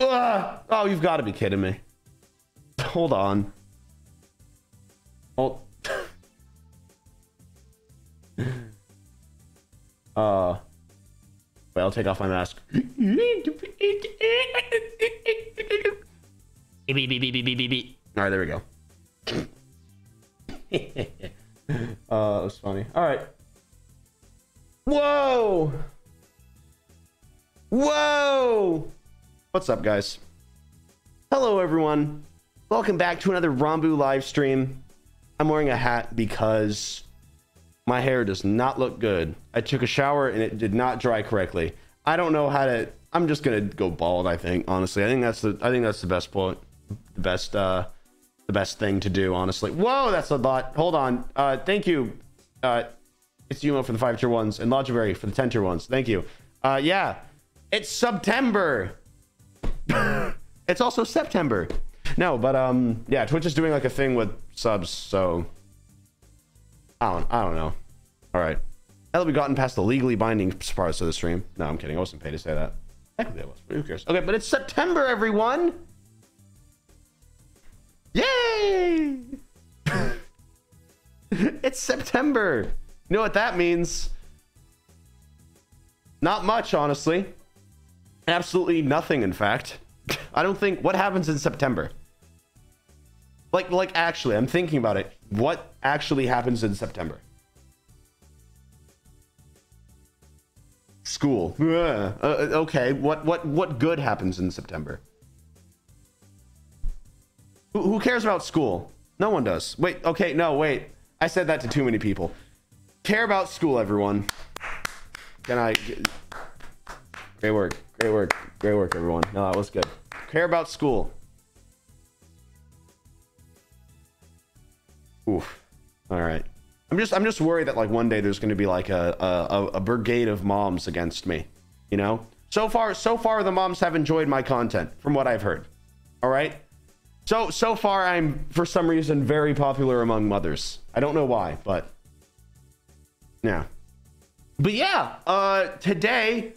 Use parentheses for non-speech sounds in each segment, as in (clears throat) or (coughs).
Ugh. Oh, you've got to be kidding me. Hold on. Hold. (laughs) uh. Wait, I'll take off my mask. All right, there we go. (laughs) uh, that was funny. All right. Whoa! Whoa! What's up, guys? Hello, everyone. Welcome back to another Ranboo live stream. I'm wearing a hat because my hair does not look good. I took a shower and it did not dry correctly. I don't know how to. I'm just gonna go bald. I think honestly, I think that's the. I think that's the best point. The best. uh The best thing to do. Honestly. Whoa, that's a lot. Hold on. Uh Thank you. Uh It's Yumo for the five tier ones and Logiberry for the ten tier ones. Thank you. Uh Yeah. It's September. (coughs) it's also September. No, but um, yeah, Twitch is doing like a thing with subs, so I don't, I don't know. All right, now that we've gotten past the legally binding parts of the stream. No, I'm kidding. I wasn't paid to say that. Technically, I was. Who cares? Okay, but it's September, everyone. Yay! (laughs) it's September. You know what that means? Not much, honestly. Absolutely nothing, in fact. I don't think what happens in September. Like like actually, I'm thinking about it. What actually happens in September? School. (laughs) Uh, okay, what what what good happens in September? Who, who cares about school? No one does. Wait, okay, no, wait. I said that to too many people. Care about school, everyone. Can I Great work. Great work. Great work, everyone. No, that was good. Care about school. Oof. All right. I'm just I'm just worried that like one day there's going to be like a, a a brigade of moms against me. You know. So far, so far the moms have enjoyed my content from what I've heard. All right. So so far I'm for some reason very popular among mothers. I don't know why, but yeah. But yeah, uh today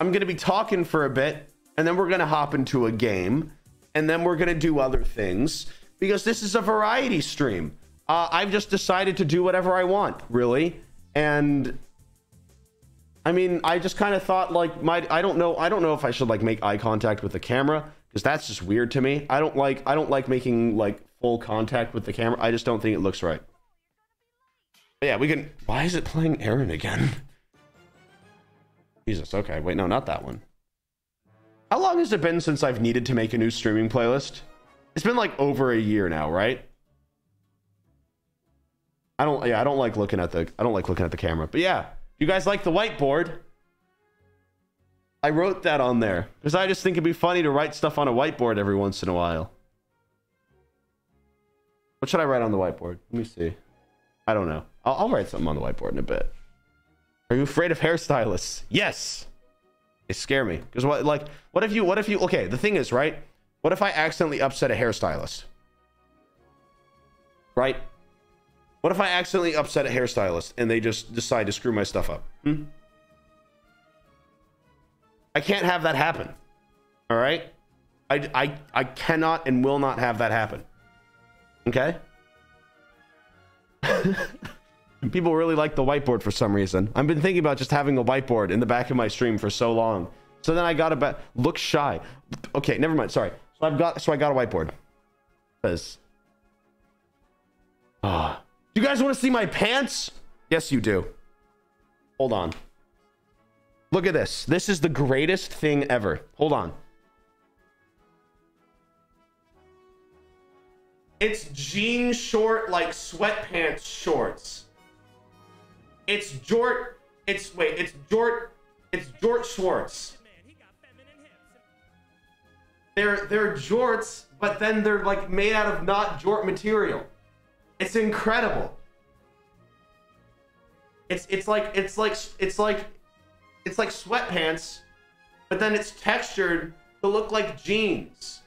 I'm to be talking for a bit and then we're going to hop into a game and then we're going to do other things because this is a variety stream. Uh, I've just decided to do whatever I want, really. And I mean, I just kind of thought like my I don't know I don't know if I should like make eye contact with the camera because that's just weird to me. I don't like I don't like making like full contact with the camera. I just don't think it looks right. But yeah, we can. Why is it playing Aaron again? (laughs) Jesus. Okay. Wait, no, not that one. How long has it been since I've needed to make a new streaming playlist? It's been like over a year now, right? I don't yeah, I don't like looking at the I don't like looking at the camera. But yeah, you guys like the whiteboard? I wrote that on there because I just think it'd be funny to write stuff on a whiteboard every once in a while. What should I write on the whiteboard? Let me see. I don't know. I'll, I'll write something on the whiteboard in a bit. Are you afraid of hairstylists? Yes. They scare me. Because what like what if you what if you okay, the thing is, right? What if I accidentally upset a hairstylist? Right? What if I accidentally upset a hairstylist and they just decide to screw my stuff up? Hmm? I can't have that happen. All right? I, I, I cannot and will not have that happen. Okay? (laughs) People really like the whiteboard for some reason. I've been thinking about just having a whiteboard in the back of my stream for so long. So then I got about look shy. Okay, never mind. Sorry. So I've got so I got a whiteboard. Because ah, oh. you guys want to see my pants? Yes, you do. Hold on. Look at this. This is the greatest thing ever. Hold on. It's jean short like sweatpants shorts. It's Jort. It's wait. It's Jort. It's Jort Schwartz. They're they're jorts, but then they're like made out of not jort material. It's incredible. It's it's like it's like it's like it's like sweatpants, but then it's textured to look like jeans.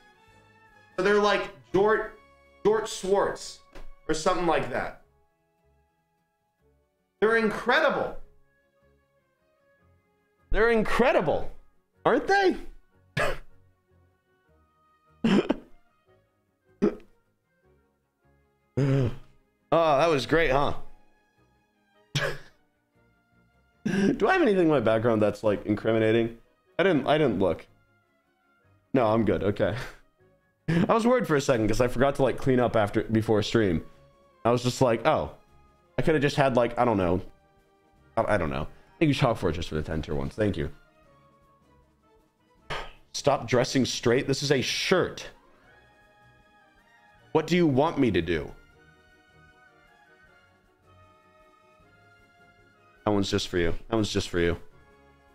So they're like Jort Jort Schwartz or something like that. They're incredible. They're incredible, aren't they? (laughs) oh, that was great, huh? (laughs) Do I have anything in my background that's like incriminating? I didn't I didn't look. No, I'm good. Okay. (laughs) I was worried for a second because I forgot to like clean up after before stream. I was just like, oh, I could have just had like I don't know. I, don't know. Thank you, for just for the 10 tier ones. Thank you. (sighs) Stop dressing straight. This is a shirt. What do you want me to do? That one's just for you. That one's just for you.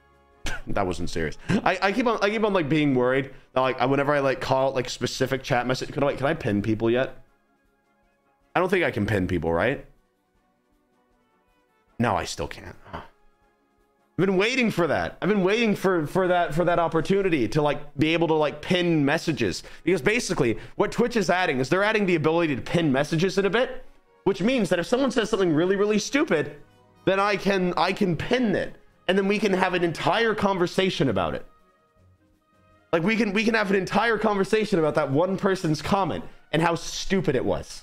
(laughs) that wasn't serious. I, I keep on I keep on like being worried that like I, whenever I like call like specific chat message, can I like, can I pin people yet? I don't think I can pin people, right? No, I still can't. I've been waiting for that. I've been waiting for for that for that opportunity to like be able to like pin messages because basically what Twitch is adding is they're adding the ability to pin messages in a bit, which means that if someone says something really really stupid, then I can I can pin it and then we can have an entire conversation about it. Like we can we can have an entire conversation about that one person's comment and how stupid it was.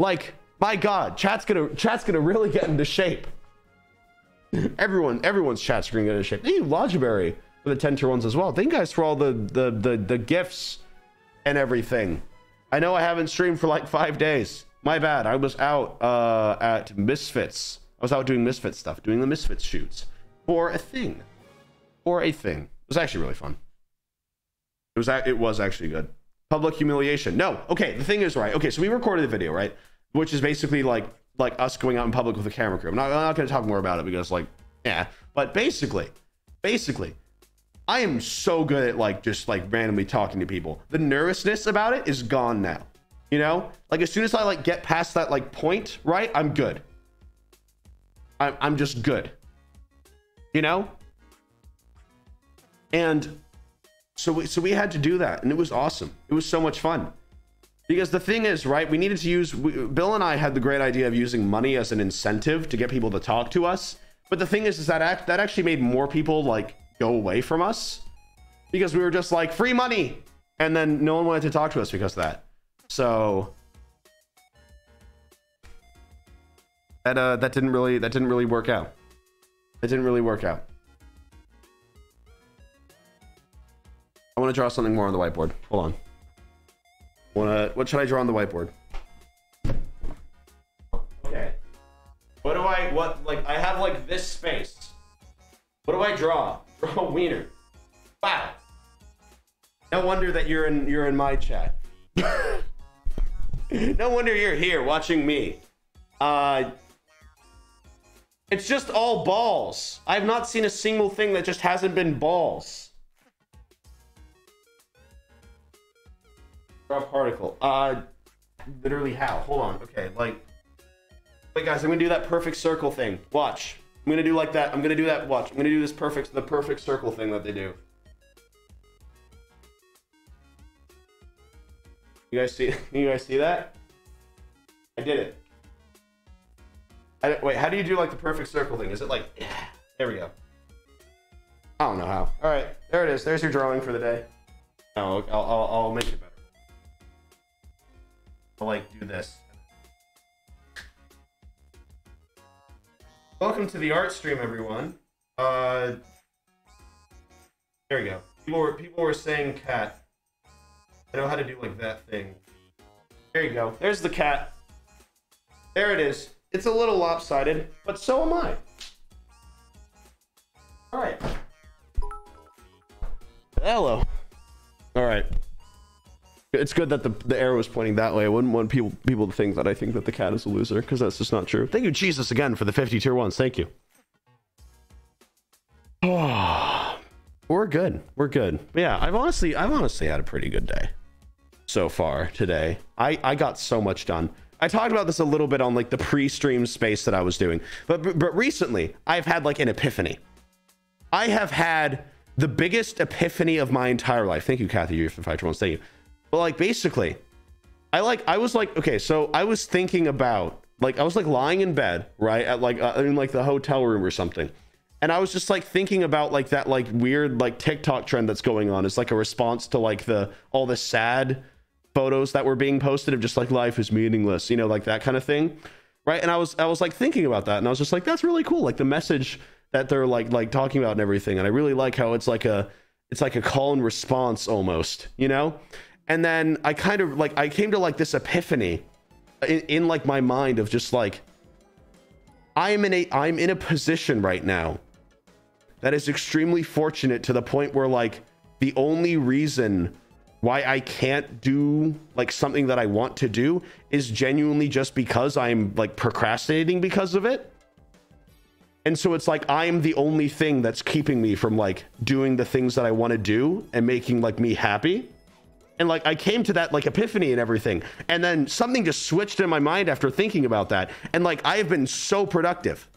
Like, my God, chat's gonna chat's gonna really get into shape. Everyone, everyone's chat's gonna shape. You, Logiberry, for the 10 tier ones as well. Thank you guys for all the the the the gifts and everything. I know I haven't streamed for like five days. My bad. I was out uh, at Misfits. I was out doing Misfit stuff, doing the Misfits shoots for a thing. For a thing. It was actually really fun. It was it was actually good. Public humiliation. No. Okay, the thing is right. Okay, so we recorded the video, right? Which is basically like like us going out in public with a camera crew. I'm not, I'm not going to talk more about it because like yeah, but basically, basically, I am so good at like just like randomly talking to people. The nervousness about it is gone now. You know, like as soon as I like get past that like point, right? I'm good. I'm I'm just good. You know? And so we so we had to do that and it was awesome. It was so much fun. Because the thing is, right, we needed to use we, Bill and I had the great idea of using money as an incentive to get people to talk to us. But the thing is is that act, that actually made more people like go away from us because we were just like free money and then no one wanted to talk to us because of that. So that uh that didn't really that didn't really work out. That didn't really work out. I want to draw something more on the whiteboard. Hold on. Wanna what should I draw on the whiteboard? Okay. What do I what like I have like this space. What do I draw? (laughs) Draw a wiener. Wow. No wonder that you're in you're in my chat. (laughs) no wonder you're here watching me. Uh it's just all balls. I've not seen a single thing that just hasn't been balls. Draw particle. Uh, literally how? Hold on. Okay, like, wait, guys, I'm gonna do that perfect circle thing. Watch. I'm gonna do like that. I'm gonna do that. Watch. I'm gonna do this perfect, the perfect circle thing that they do. You guys see? (laughs) You guys see that? I did it. I, wait, how do you do like the perfect circle thing? Is it like, yeah, there we go. I don't know how. All right, there it is. There's your drawing for the day. No, I'll, I'll, I'll make it better. I'll like do this. Welcome to the art stream, everyone. Uh, there we go. People were people were saying cat. I know how to do like that thing. There you go. There's the cat. There it is. It's a little lopsided, but so am I. All right. Hello. All right. It's good that the, the arrow is pointing that way. I wouldn't want people people to think that I think that the cat is a loser, because that's just not true. Thank you, Jesus, again for the 50 tier ones. Thank you. Oh, (sighs) we're good. We're good. But yeah, I've honestly I've honestly had a pretty good day so far today. I, I got so much done. I talked about this a little bit on like the pre-stream space that I was doing, but but recently I've had like an epiphany. I have had the biggest epiphany of my entire life. Thank you, Kathy, for five ones. Thank you. But like basically, I like I was like okay, so I was thinking about like I was like lying in bed right at like uh, in like the hotel room or something, and I was just like thinking about like that like weird like TikTok trend that's going on. It's like a response to like the all the sad photos that were being posted of just like life is meaningless, you know, like that kind of thing. Right. And I was I was like thinking about that and I was just like, that's really cool. Like the message that they're like like talking about and everything. And I really like how it's like a it's like a call and response almost, you know? And then I kind of like I came to like this epiphany in, in like my mind of just like I'm in a I'm in a position right now that is extremely fortunate to the point where like the only reason why I can't do like something that I want to do is genuinely just because I'm like procrastinating because of it. And so it's like I'm the only thing that's keeping me from like doing the things that I want to do and making like me happy. And like I came to that like epiphany and everything. And then something just switched in my mind after thinking about that. And like I have been so productive.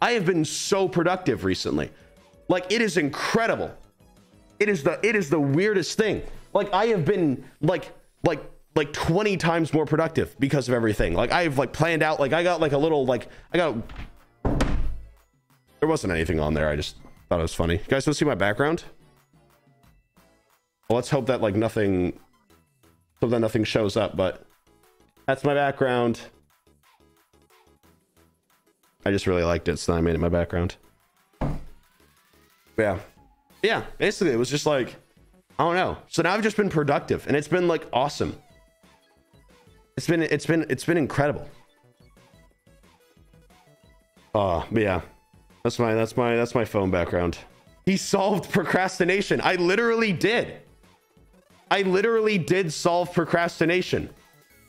I have been so productive recently. Like it is incredible. It is the it is the weirdest thing. Like I have been like like like 20 times more productive because of everything. Like I've like planned out like I got like a little like I got there wasn't anything on there. I just thought it was funny. You guys want to see my background? Well, let's hope that like nothing hope that nothing shows up, but that's my background. I just really liked it, so I made it my background. Yeah. Yeah, basically it was just like I don't know. So now I've just been productive and it's been like awesome. It's been it's been it's been incredible. Oh, yeah. That's my that's my that's my phone background. He solved procrastination. I literally did. I literally did solve procrastination.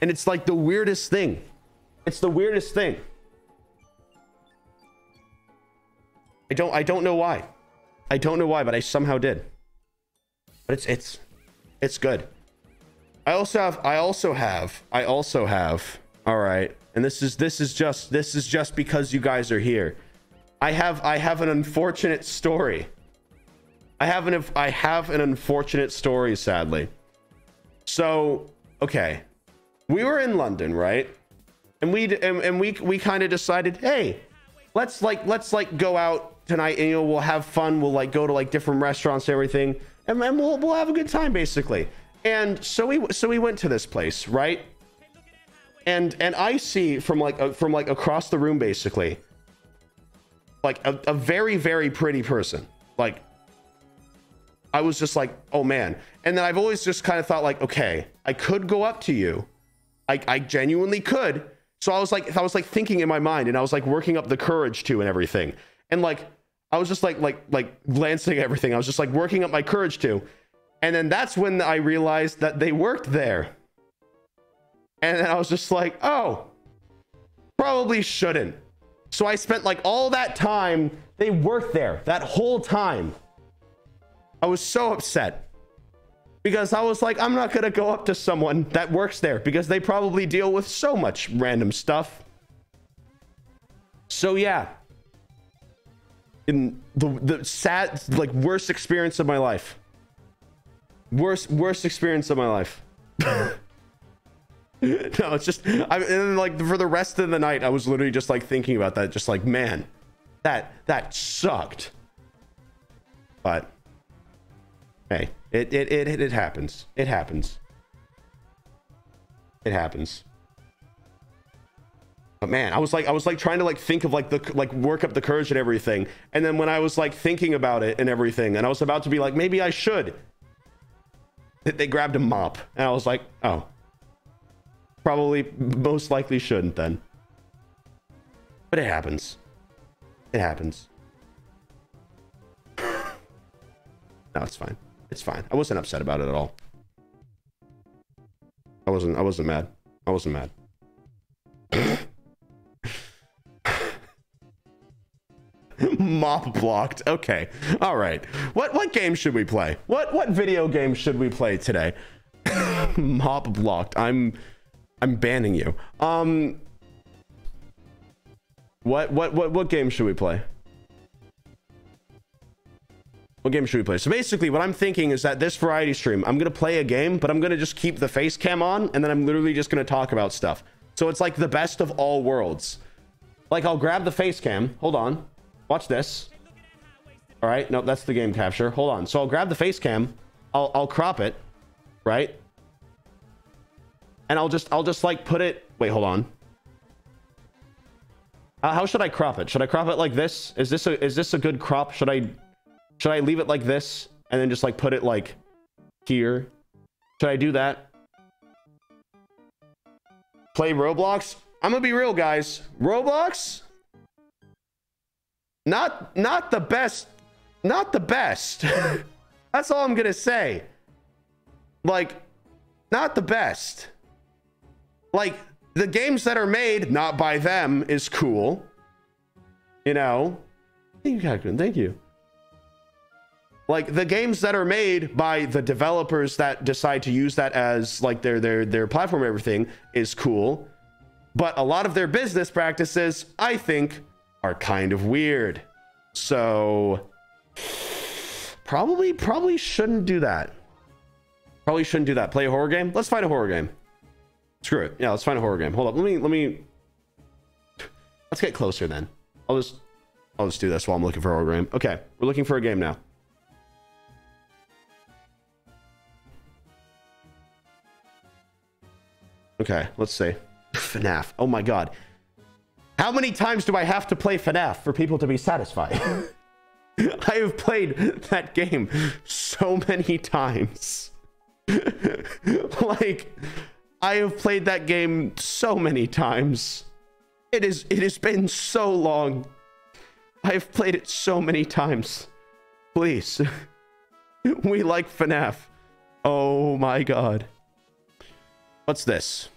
And it's like the weirdest thing. It's the weirdest thing. I don't I don't know why. I don't know why, but I somehow did. But it's it's it's good. I also have I also have I also have all right. And this is this is just this is just because you guys are here. I have I have an unfortunate story. I have an I have an unfortunate story sadly. So, okay. We were in London, right? And we and, and we we kind of decided, "Hey, let's like let's like go out tonight and you know we'll have fun. We'll like go to like different restaurants and everything, and then we'll we'll have a good time basically." And so we so we went to this place, right? And and I see from like uh, from like across the room basically like a, a very very pretty person. Like I was just like, "Oh man." And then I've always just kind of thought like, "Okay, I could go up to you. I I genuinely could." So I was like I was like thinking in my mind and I was like working up the courage to and everything. And like I was just like like like glancing (laughs) everything. I was just like working up my courage to. And then that's when I realized that they worked there. And then I was just like, oh, probably shouldn't. So I spent like all that time, they worked there that whole time. I was so upset because I was like, I'm not going to go up to someone that works there because they probably deal with so much random stuff. So yeah. In the, the sad, like worst experience of my life. Worst, worst experience of my life. (laughs) no, it's just I and then, like for the rest of the night, I was literally just like thinking about that, just like man, that that sucked. But hey, it it it it happens. It happens. It happens. But man, I was like I was like trying to like think of like the like work up the courage and everything. And then when I was like thinking about it and everything, and I was about to be like maybe I should. They grabbed a mop, and I was like, oh. Probably, most likely shouldn't then. But it happens. It happens. no, it's fine. It's fine. I wasn't upset about it at all. I wasn't. I wasn't mad. I wasn't mad. (laughs) Mop blocked. Okay. All right. What what game should we play? What what video game should we play today? (laughs) Mop blocked. I'm I'm banning you. Um, what what what what game should we play? What game should we play? So basically, what I'm thinking is that this variety stream, I'm gonna play a game, but I'm gonna just keep the face cam on, and then I'm literally just gonna talk about stuff. So it's like the best of all worlds. Like I'll grab the face cam. Hold on. Watch this. All right. Nope, that's the game capture. Hold on. So I'll grab the face cam. I'll I'll crop it. Right and I'll just I'll just like put it. Wait, hold on. Uh, how should I crop it? Should I crop it like this? Is this a is this a good crop? Should I should I leave it like this and then just like put it like here? Should I do that? Play Roblox? I'm gonna be real, guys. Roblox? Not not the best. Not the best. (laughs) That's all I'm gonna say. Like, not the best. Like, the games that are made not by them is cool. You know? Thank you, Thank you. Like the games that are made by the developers that decide to use that as like their their their platform everything is cool. But a lot of their business practices, I think, are kind of weird. So probably probably shouldn't do that. Probably shouldn't do that. Play a horror game? Let's find a horror game. Screw it. Yeah, let's find a horror game. Hold up. Let me let me let's get closer then. I'll just I'll just do this while I'm looking for a horror game. Okay, we're looking for a game now. Okay, let's see. FNAF. Oh my god. How many times do I have to play FNAF for people to be satisfied? (laughs) I have played that game so many times. (laughs) like I have played that game so many times. It is it has been so long. I have played it so many times. Please. (laughs) we like FNAF. Oh my god. What's this?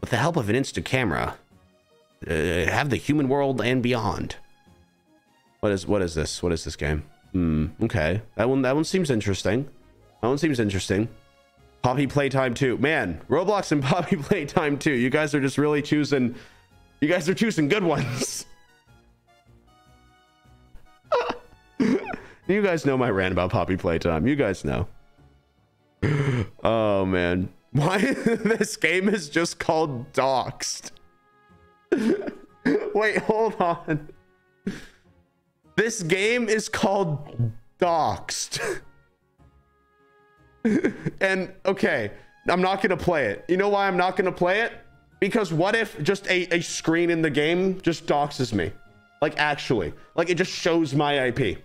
With the help of an instant camera, uh, have the human world and beyond. What is what is this? What is this game? Hmm. Okay. That one. That one seems interesting. That one seems interesting. Poppy Playtime 2. Man, Roblox and (laughs) Poppy Playtime 2. You guys are just really choosing. You guys are choosing good ones. (laughs) you guys know my rant about Poppy Playtime. You guys know. Oh man. Why (laughs) this game is just called Doxed? (laughs) Wait, hold on. This game is called Doxed. (laughs) and okay, I'm not gonna play it. You know why I'm not gonna play it? Because what if just a, a screen in the game just doxes me? Like actually. Like it just shows my IP.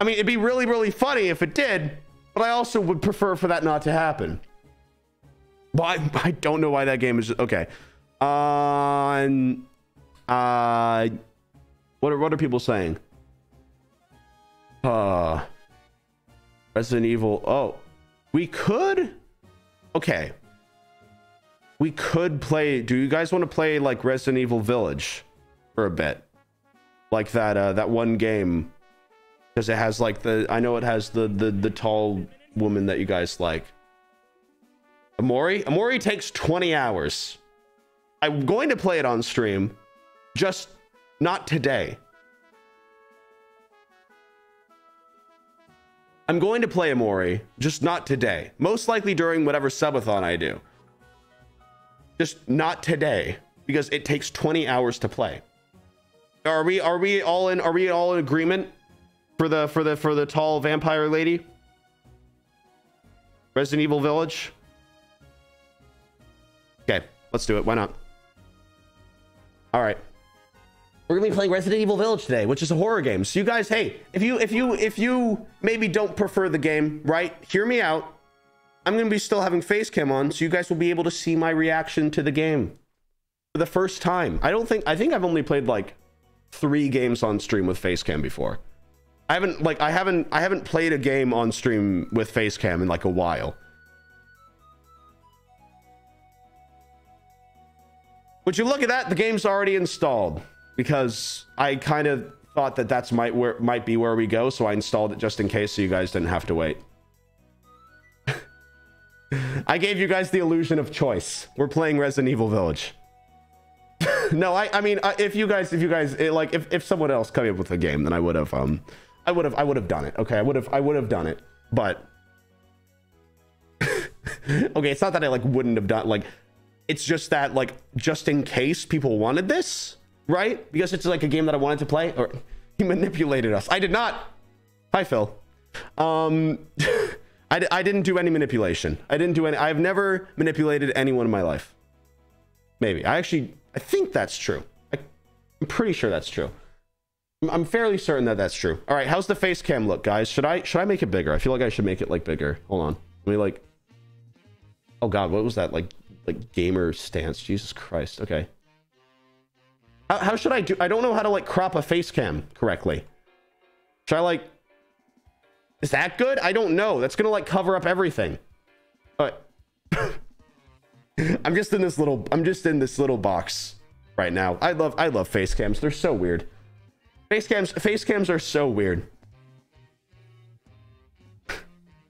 I mean, it'd be really, really funny if it did, but I also would prefer for that not to happen. Why? I don't know why that game is okay. On uh, uh, what are what are people saying? Uh, Resident Evil. Oh, we could. Okay. We could play. Do you guys want to play like Resident Evil Village for a bit? Like that uh, that one game because it has like the I know it has the the the tall woman that you guys like. Omori? Omori takes 20 hours. I'm going to play it on stream, just not today. I'm going to play Omori, just not today. Most likely during whatever subathon I do. Just not today, because it takes 20 hours to play. Are we are we all in are we all in agreement for the for the for the tall vampire lady? Resident Evil Village? Okay, let's do it. Why not? All right. We're gonna be playing Resident Evil Village today, which is a horror game. So you guys, hey, if you if you if you maybe don't prefer the game, right? Hear me out. I'm gonna be still having face cam on, so you guys will be able to see my reaction to the game for the first time. I don't think I think I've only played like three games on stream with face cam before. I haven't like I haven't I haven't played a game on stream with face cam in like a while. Would you look at that? The game's already installed because I kind of thought that that's might where might be where we go, so I installed it just in case, so you guys didn't have to wait. (laughs) I gave you guys the illusion of choice. We're playing Resident Evil Village. (laughs) no, I I mean if you guys if you guys it, like if if someone else came up with a game, then I would have um I would have I would have done it. Okay, I would have I would have done it, but. (laughs) okay, it's not that I like wouldn't have done like it's just that like just in case people wanted this right? Because it's like a game that I wanted to play, or (laughs) he manipulated us. I did not. Hi, Phil. Um, (laughs) I, I didn't do any manipulation. I didn't do any. I've never manipulated anyone in my life. Maybe. I actually, I think that's true. I, I'm pretty sure that's true. I'm- fairly certain that that's true. All right, how's the face cam look, guys? Should I should I make it bigger? I feel like I should make it like bigger. Hold on. Let me like. Oh God, what was that like? Like gamer stance? Jesus Christ. Okay. How, how should I do? I don't know how to like crop a face cam correctly. Should I like? Is that good? I don't know. That's gonna like cover up everything. But (laughs) I'm just in this little. I'm just in this little box right now. I love. I love face cams. They're so weird. Face cams. Face cams are so weird.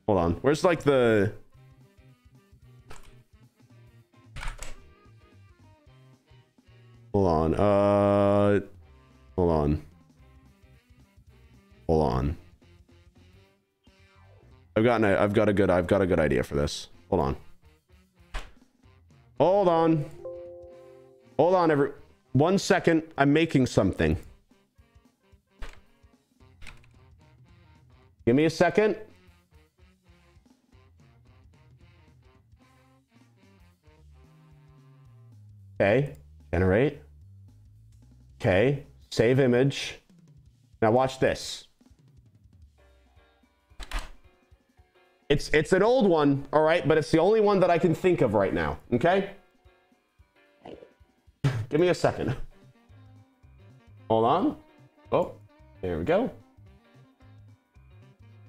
Hold on. Where's like the? Hold on. Uh. Hold on. Hold on. I've gotten a, I've got a good I've got a good idea for this. Hold on. Hold on. Hold on every one second. I'm making something. Give me a second. Okay. Generate. Okay. Save image. Now watch this. It's it's an old one, all right, but it's the only one that I can think of right now. Okay? Give me a second. Hold on. Oh, there we go.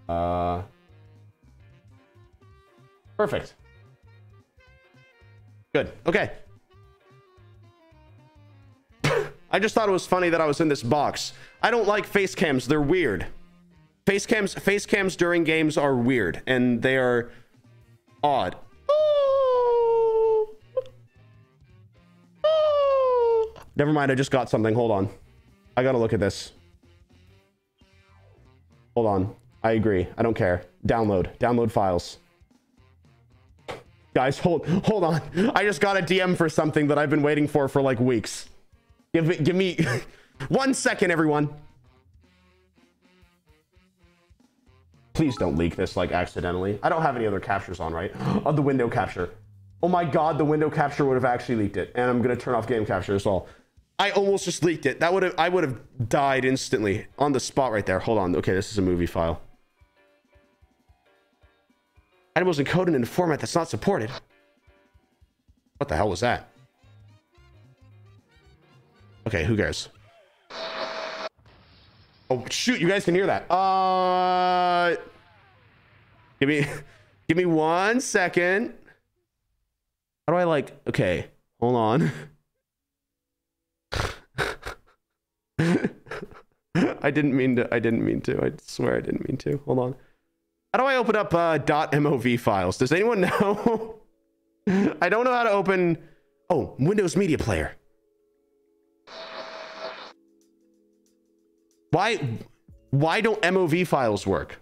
Uh Perfect. Good. Okay. (coughs) I just thought it was funny that I was in this box. I don't like face cams. They're weird. Face cams, face cams during games are weird and they are odd. Oh. Oh. Never mind, I just got something. Hold on. I gotta look at this. Hold on. I agree. I don't care. Download. Download files. Guys, hold hold on. I just got a DM for something that I've been waiting for for like weeks. Give me give me (laughs) one second, everyone. Please don't leak this like accidentally. I don't have any other captures on, right? (gasps) Oh, the window capture. Oh my god, the window capture would have actually leaked it. And I'm gonna turn off game capture as well. I almost just leaked it. That would have I would have died instantly on the spot right there. Hold on. Okay, this is a movie file. Item was encoded in a format that's not supported. What the hell was that? Okay, who cares? Oh shoot, you guys can hear that. Uh give me (laughs) give me one second. How do I like okay, hold on. (laughs) I didn't mean to I didn't mean to. I swear I didn't mean to. Hold on. How do I open up uh .mov files? Does anyone know? (laughs) I don't know how to open Oh, Windows Media Player. Why why don't MOV files work?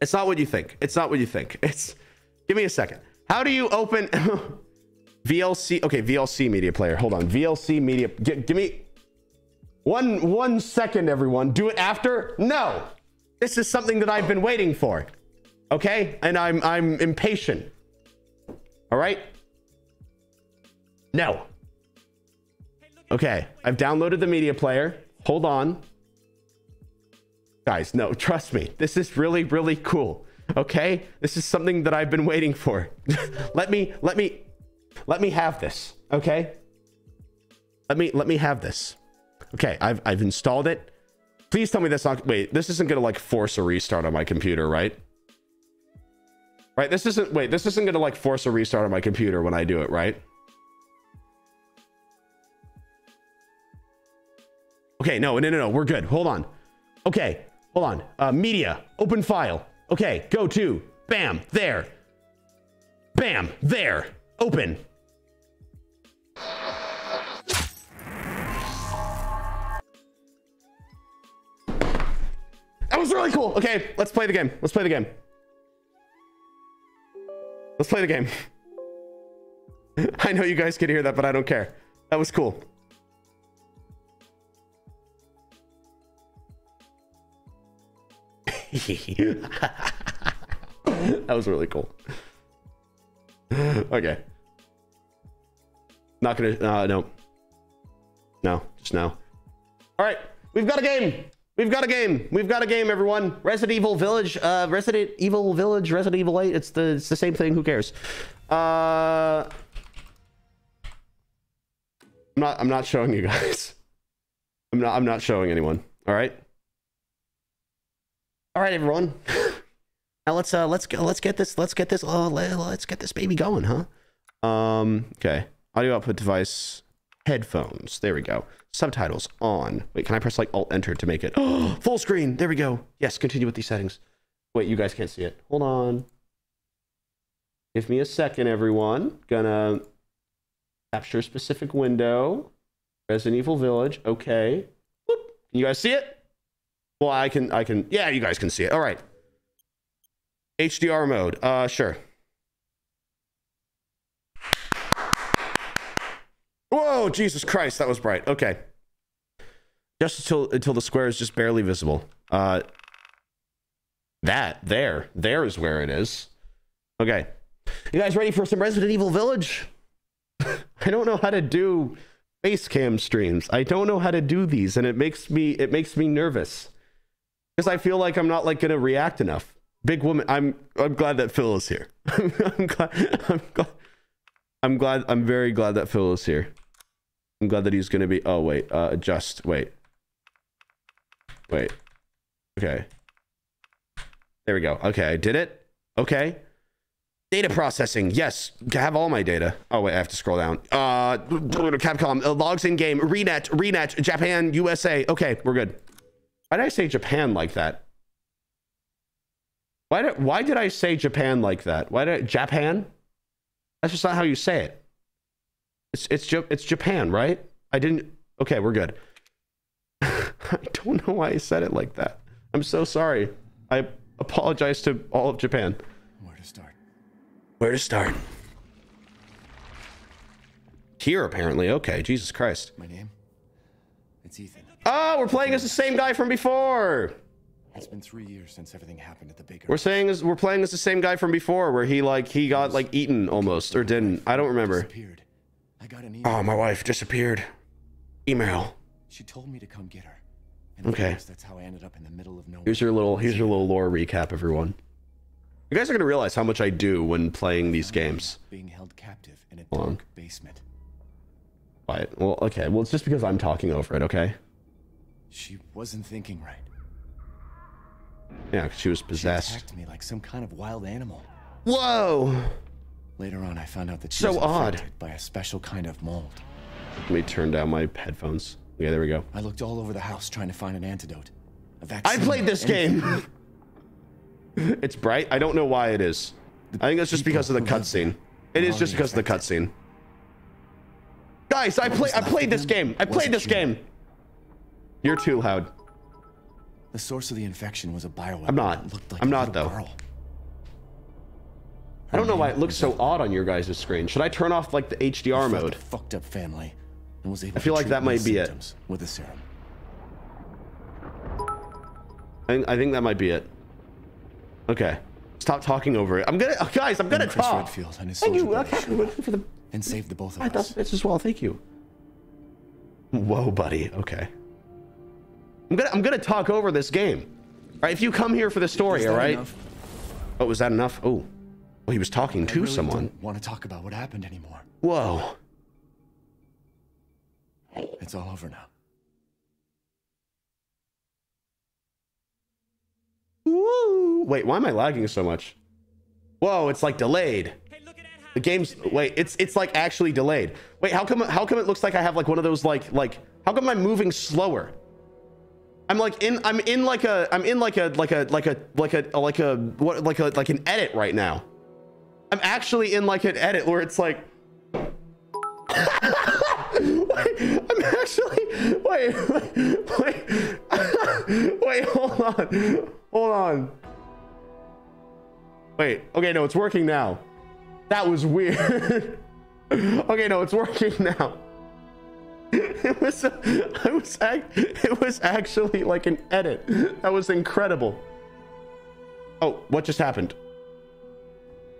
It's not what you think. It's not what you think. It's give me a second. How do you open (laughs) VLC? Okay, VLC media player. Hold on. VLC media. G- give me one one second, everyone. Do it after? No. This is something that I've been waiting for. Okay? And I'm I'm impatient. All right? No. Okay, I've downloaded the media player. Hold on. Guys, no, trust me. This is really, really cool. Okay? This is something that I've been waiting for. (laughs) let me, let me, let me have this. Okay? Let me, let me have this. Okay, I've, I've installed it. Please tell me that's not, wait, this isn't gonna like force a restart on my computer, right? Right, this isn't, wait, this isn't gonna like force a restart on my computer when I do it, right? Okay, no, no, no, no, we're good. Hold on. Okay, hold on. Uh, media, open file. Okay, go to, bam, there. Bam, there, open. That was really cool. Okay, let's play the game. Let's play the game. Let's play the game. (laughs) I know you guys could hear that, but I don't care. That was cool. (laughs) that was really cool. okay. Not gonna. Uh, no. No. Just no. All right. We've got a game. We've got a game. We've got a game, everyone. Resident Evil Village. Uh, Resident Evil Village. Resident Evil 8. It's the it's the same thing. Who cares? Uh. I'm not. I'm not showing you guys. (laughs) I'm not. I'm not showing anyone. All right. All right, everyone. (laughs) Now let's uh let's go let's get this let's get this uh, let's get this baby going, huh? Um okay. Audio output device headphones. There we go. Subtitles on. Wait, can I press like alt enter to make it (gasps) full screen? There we go. Yes, continue with these settings. Wait, you guys can't see it. Hold on. Give me a second, everyone. Gonna capture a specific window. Resident Evil Village. Okay. Can you guys see it? Well, I can I can yeah, you guys can see it. All right. HDR mode. Uh, sure. Whoa, Jesus Christ, that was bright. Okay. Just until until the square is just barely visible. Uh, that there, there is where it is. Okay, you guys ready for some Resident Evil Village? (laughs) I don't know how to do face cam streams. I don't know how to do these, and it makes me it makes me nervous because I feel like I'm not like gonna react enough big woman. I'm I'm glad that Phil is here. (laughs) I'm glad. I'm glad. I'm glad. I'm very glad that Phil is here. I'm glad that he's gonna be. Oh wait. Uh, adjust. Wait. Wait. Okay. There we go. Okay, I did it. Okay. Data processing. Yes, have all my data. Oh wait, I have to scroll down. Uh, Capcom uh, logs in game. Renet. Renet. Japan. USA. Okay, we're good. Why did I say Japan like that? Why did, why did I say Japan like that? Why did Japan? That's just not how you say it. It's it's it's Japan, right? I didn't. Okay, we're good. (laughs) I don't know why I said it like that. I'm so sorry. I apologize to all of Japan. Where to start? Where to start? Here, apparently. Okay, Jesus Christ. My name? It's Ethan. Oh, we're playing as the same guy from before. It's been three years since everything happened at the bakery. We're saying is we're playing as the same guy from before, where he like he got like eaten almost or didn't. I don't remember. Disappeared. I got an email. Oh, my wife disappeared. Email. She told me to come get her. And okay. That's how I ended up in the middle of nowhere. Here's your little here's your little lore recap, everyone. You guys are gonna realize how much I do when playing these games. Being held captive in a Hold dark on. basement. Quiet. Well, okay. Well, it's just because I'm talking over it. Okay. She wasn't thinking right. Yeah, she was possessed. She attacked me like some kind of wild animal. Whoa! Later on, I found out that she so was odd by a special kind of mold. Let me turn down my headphones. Yeah, there we go. I looked all over the house trying to find an antidote. A vaccine. I played this game. (laughs) it's bright. I don't know why it is. I think it's just because of the cutscene. It is just because of the cutscene. Guys, I play. I played this game. I played this game. You're too loud. The source of the infection was a bioweapon. I'm not. Like I'm not though. Girl. I don't know why it looks so odd on your guys' screen. Should I turn off like the HDR mode? fucked up family and was able I feel like that might be it. With a serum. I, think that might be it. Okay. Stop talking over it. I'm gonna, oh, guys. I'm gonna Chris talk. Redfield and his Thank you. Okay. For the, and save the both of I us. This as well. Thank you. Whoa, buddy. Okay. I'm gonna I'm gonna talk over this game. All right, if you come here for the story, all right. Enough? Oh, was that enough? Oh, well, he was talking I to really someone. Don't want to talk about what happened anymore. Whoa. It's all over now. Woo! Wait, why am I lagging so much? Whoa, it's like delayed. The game's wait, it's it's like actually delayed. Wait, how come how come it looks like I have like one of those like like how come I'm moving slower? I'm like in I'm in like a I'm in like a like a like a like a like a what like a like an edit right now. I'm actually in like an edit where it's like wait, (laughs) I'm actually wait wait wait, hold on hold on wait okay no it's working now that was weird (laughs) okay no it's working now (laughs) it was I was it was actually like an edit. That was incredible. Oh, what just happened?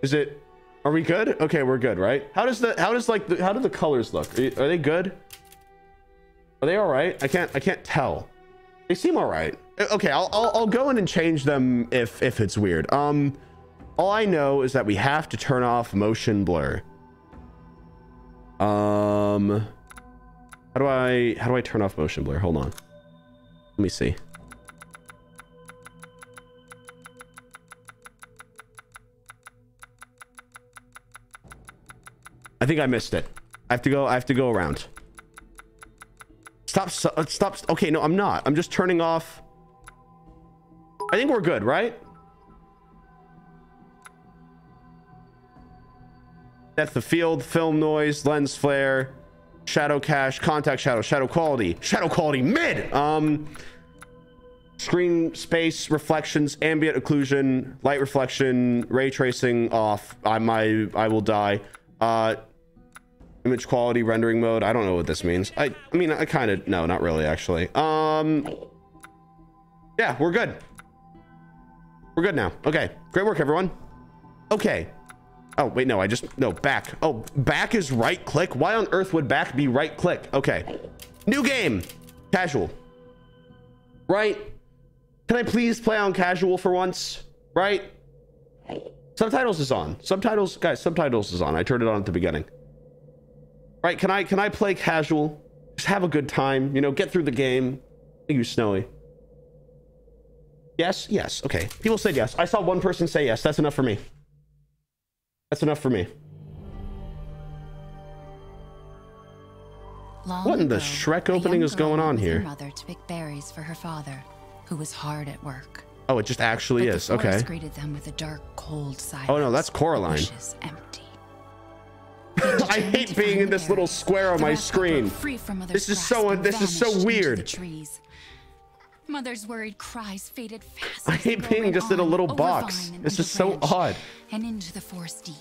Is it? Are we good? Okay, we're good, right? How does the how does like the, how do the colors look? Are, are they good? Are they all right? I can't I can't tell. They seem all right. Uh, Okay, I'll, I'll I'll go in and change them if if it's weird. Um, all I know is that we have to turn off motion blur. Um, how do I how do I turn off motion blur? Hold on. Let me see. I think I missed it. I have to go. I have to go around. Stop. uh, Stop. Okay, no, I'm not. I'm just turning off. I think we're good, right? Depth of field, film noise, lens flare, shadow cache, contact shadow, shadow quality, shadow quality mid. Um, screen space reflections, ambient occlusion, light reflection, ray tracing off. I my I will die. Uh, image quality rendering mode. I don't know what this means. I I mean I kind of no, not really actually. Um, yeah, we're good. We're good now. Okay, great work everyone. Okay. Oh, wait, no, I just, no, back. Oh, back is right click? Why on earth would back be right click? Okay. New game. Casual. Right? Can I please play on casual for once? Right? Subtitles is on. Subtitles, guys, subtitles is on. I turned it on at the beginning. Right, can I, can I play casual? Just have a good time, you know, get through the game. Thank you, Snowy. Yes, yes, okay. People said yes. I saw one person say yes. That's enough for me. That's enough for me. Long What in the ago, Shrek opening is going on went with her here? Mother to pick berries for her father, who was hard at work. Oh, it just actually But is. the Okay. greeted them with a dark, cold silence. Oh, no, that's Coraline. Bushes empty. (laughs) I hate being in this little square on my rat pup broke screen. free from Mother's This is so- this is so weird. Mother's worried cries faded fast. I hate being just in a little box. This is so odd. And into the forest deep.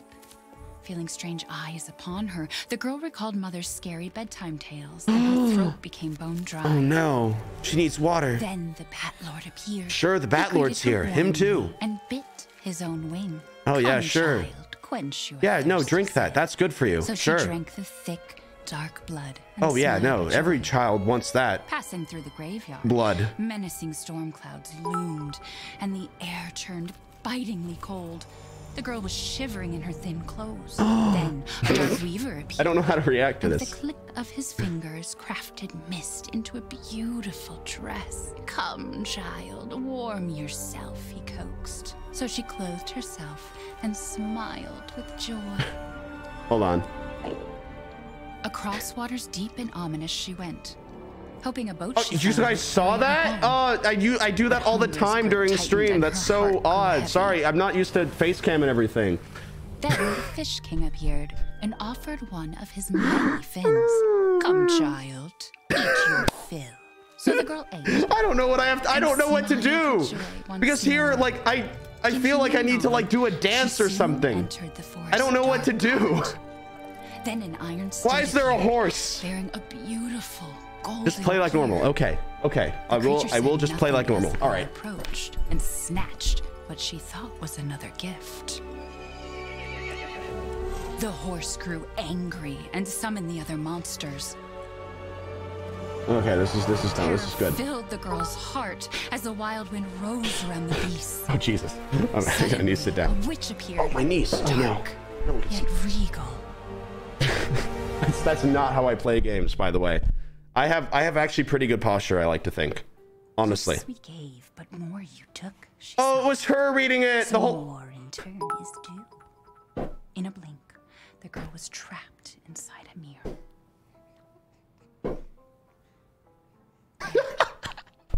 Feeling strange eyes upon her, the girl recalled Mother's scary bedtime tales, and her (gasps) throat became bone dry. Oh no. She needs water. Then the Bat Lord appeared. Sure, the Bat Lord's here. Him too. And bit his own wing. Oh, yeah, Come, sure. Child, quench your Yeah, no, drink that. That's good for you. So Sure. she drank the thick, dark blood. Oh yeah, no. Every child wants that. Passing through the graveyard, Blood. menacing storm clouds loomed, and the air turned bitingly cold. The girl was shivering in her thin clothes. (gasps) then a dark weaver appeared. I don't know how to react to this. the click of his fingers, crafted mist into a beautiful dress. Come, child, warm yourself, he coaxed. So she clothed herself and smiled with joy. (laughs) Hold on. Across waters deep and ominous she went, hoping a boat. Oh, you guys saw that? Uh-huh. Oh, I do. I do that all the time during stream. That's so odd. Sorry, I'm not used to face cam and everything. Then the (sighs) Fish King appeared and offered one of his many fins. Come, hmm. child, eat your fill. So the girl ate. I don't know what I have. To, I don't know what to do with joy once because here, like, I I feel like I need to like do a dance or something. entered the forest I don't know what to do. Then an iron Why is there a horse? Bearing a beautiful golden Just play like normal. Okay. Okay. I will. I will just play like normal. All right. the All girl right. Approached and snatched what she thought was another gift. The horse grew angry and summoned the other monsters. Okay. This is this is done. This is good. Filled the girl's heart as the wild wind rose around the beasts. (laughs) Oh Jesus. I'm, (laughs) I need to sit down. A witch appeared. Oh, my niece. Oh, no. Dark, yet regal. (laughs) That's, that's not how I play games, by the way. I have I have actually pretty good posture. I like to think, honestly. Less we gave, but more you took. She Oh, it was her reading it. The whole. more in turn is due. In a blink, the girl was trapped inside a mirror. (laughs)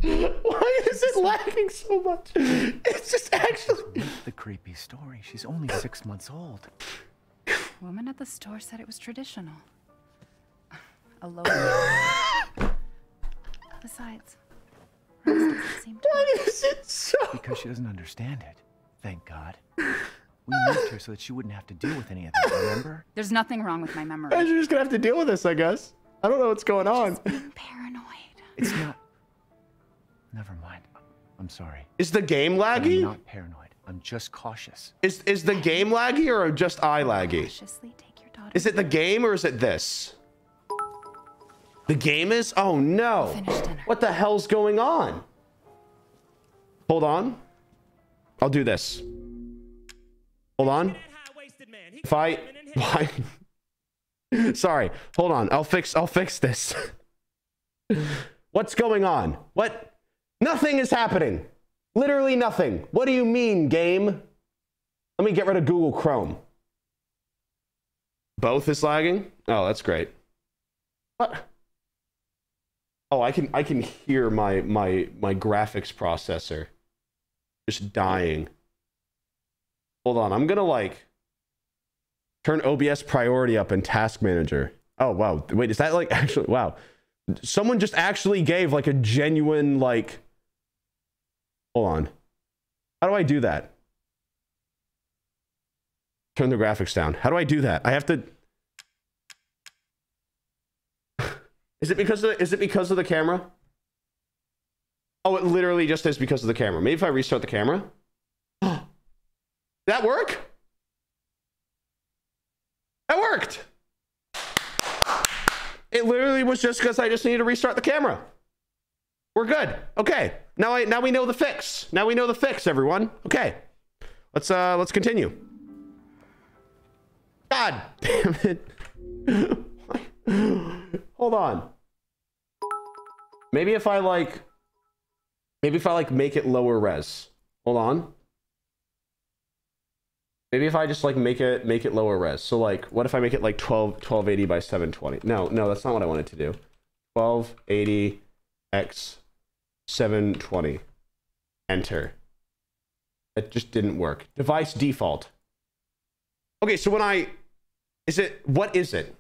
Why is it lagging so much? It's just actually. The creepy story. She's only six months old. Woman at the store said it was traditional. A low. (coughs) Besides, hers doesn't seem to. Why is it so? Because she doesn't understand it. Thank God. We moved her so that she wouldn't have to deal with any of that, remember? There's nothing wrong with my memory. You're just gonna have to deal with this, I guess. I don't know what's going on. Being paranoid. It's not. Never mind. I'm sorry. Is the game laggy? I'm not paranoid. I'm just cautious. Is is the game laggy or just I laggy? Cautiously take your daughter. Is it the game or is it this? The game is? Oh no. What the hell's going on? Hold on. I'll do this. Hold on. If I why (laughs) Sorry. Hold on. I'll fix I'll fix this. (laughs) What's going on? What? Nothing is happening. Literally nothing. What do you mean, game? Let me get rid of Google Chrome. Both is lagging? Oh, that's great. What? Oh, I can I can hear my my my graphics processor just dying. Hold on, I'm gonna like turn OBS priority up in Task Manager. Oh wow, wait, is that like actually wow? Someone just actually gave like a genuine like. Hold on, how do I do that? Turn the graphics down. How do I do that? I have to. Is it because of the, is it because of the camera? Oh, it literally just is because of the camera. Maybe if I restart the camera. (gasps) that work? That worked. It literally was just because I just needed to restart the camera. We're good. Okay. Now I now we know the fix. Now we know the fix, everyone. Okay. Let's uh let's continue. God damn it. (laughs) Hold on. Maybe if I like maybe if I like make it lower res. Hold on. Maybe if I just like make it make it lower res. So like what if I make it like 12 1280 by 720? No, no, that's not what I wanted to do. 1280 x 720. Enter. It just didn't work. Device default. Okay, so when I is it what is it?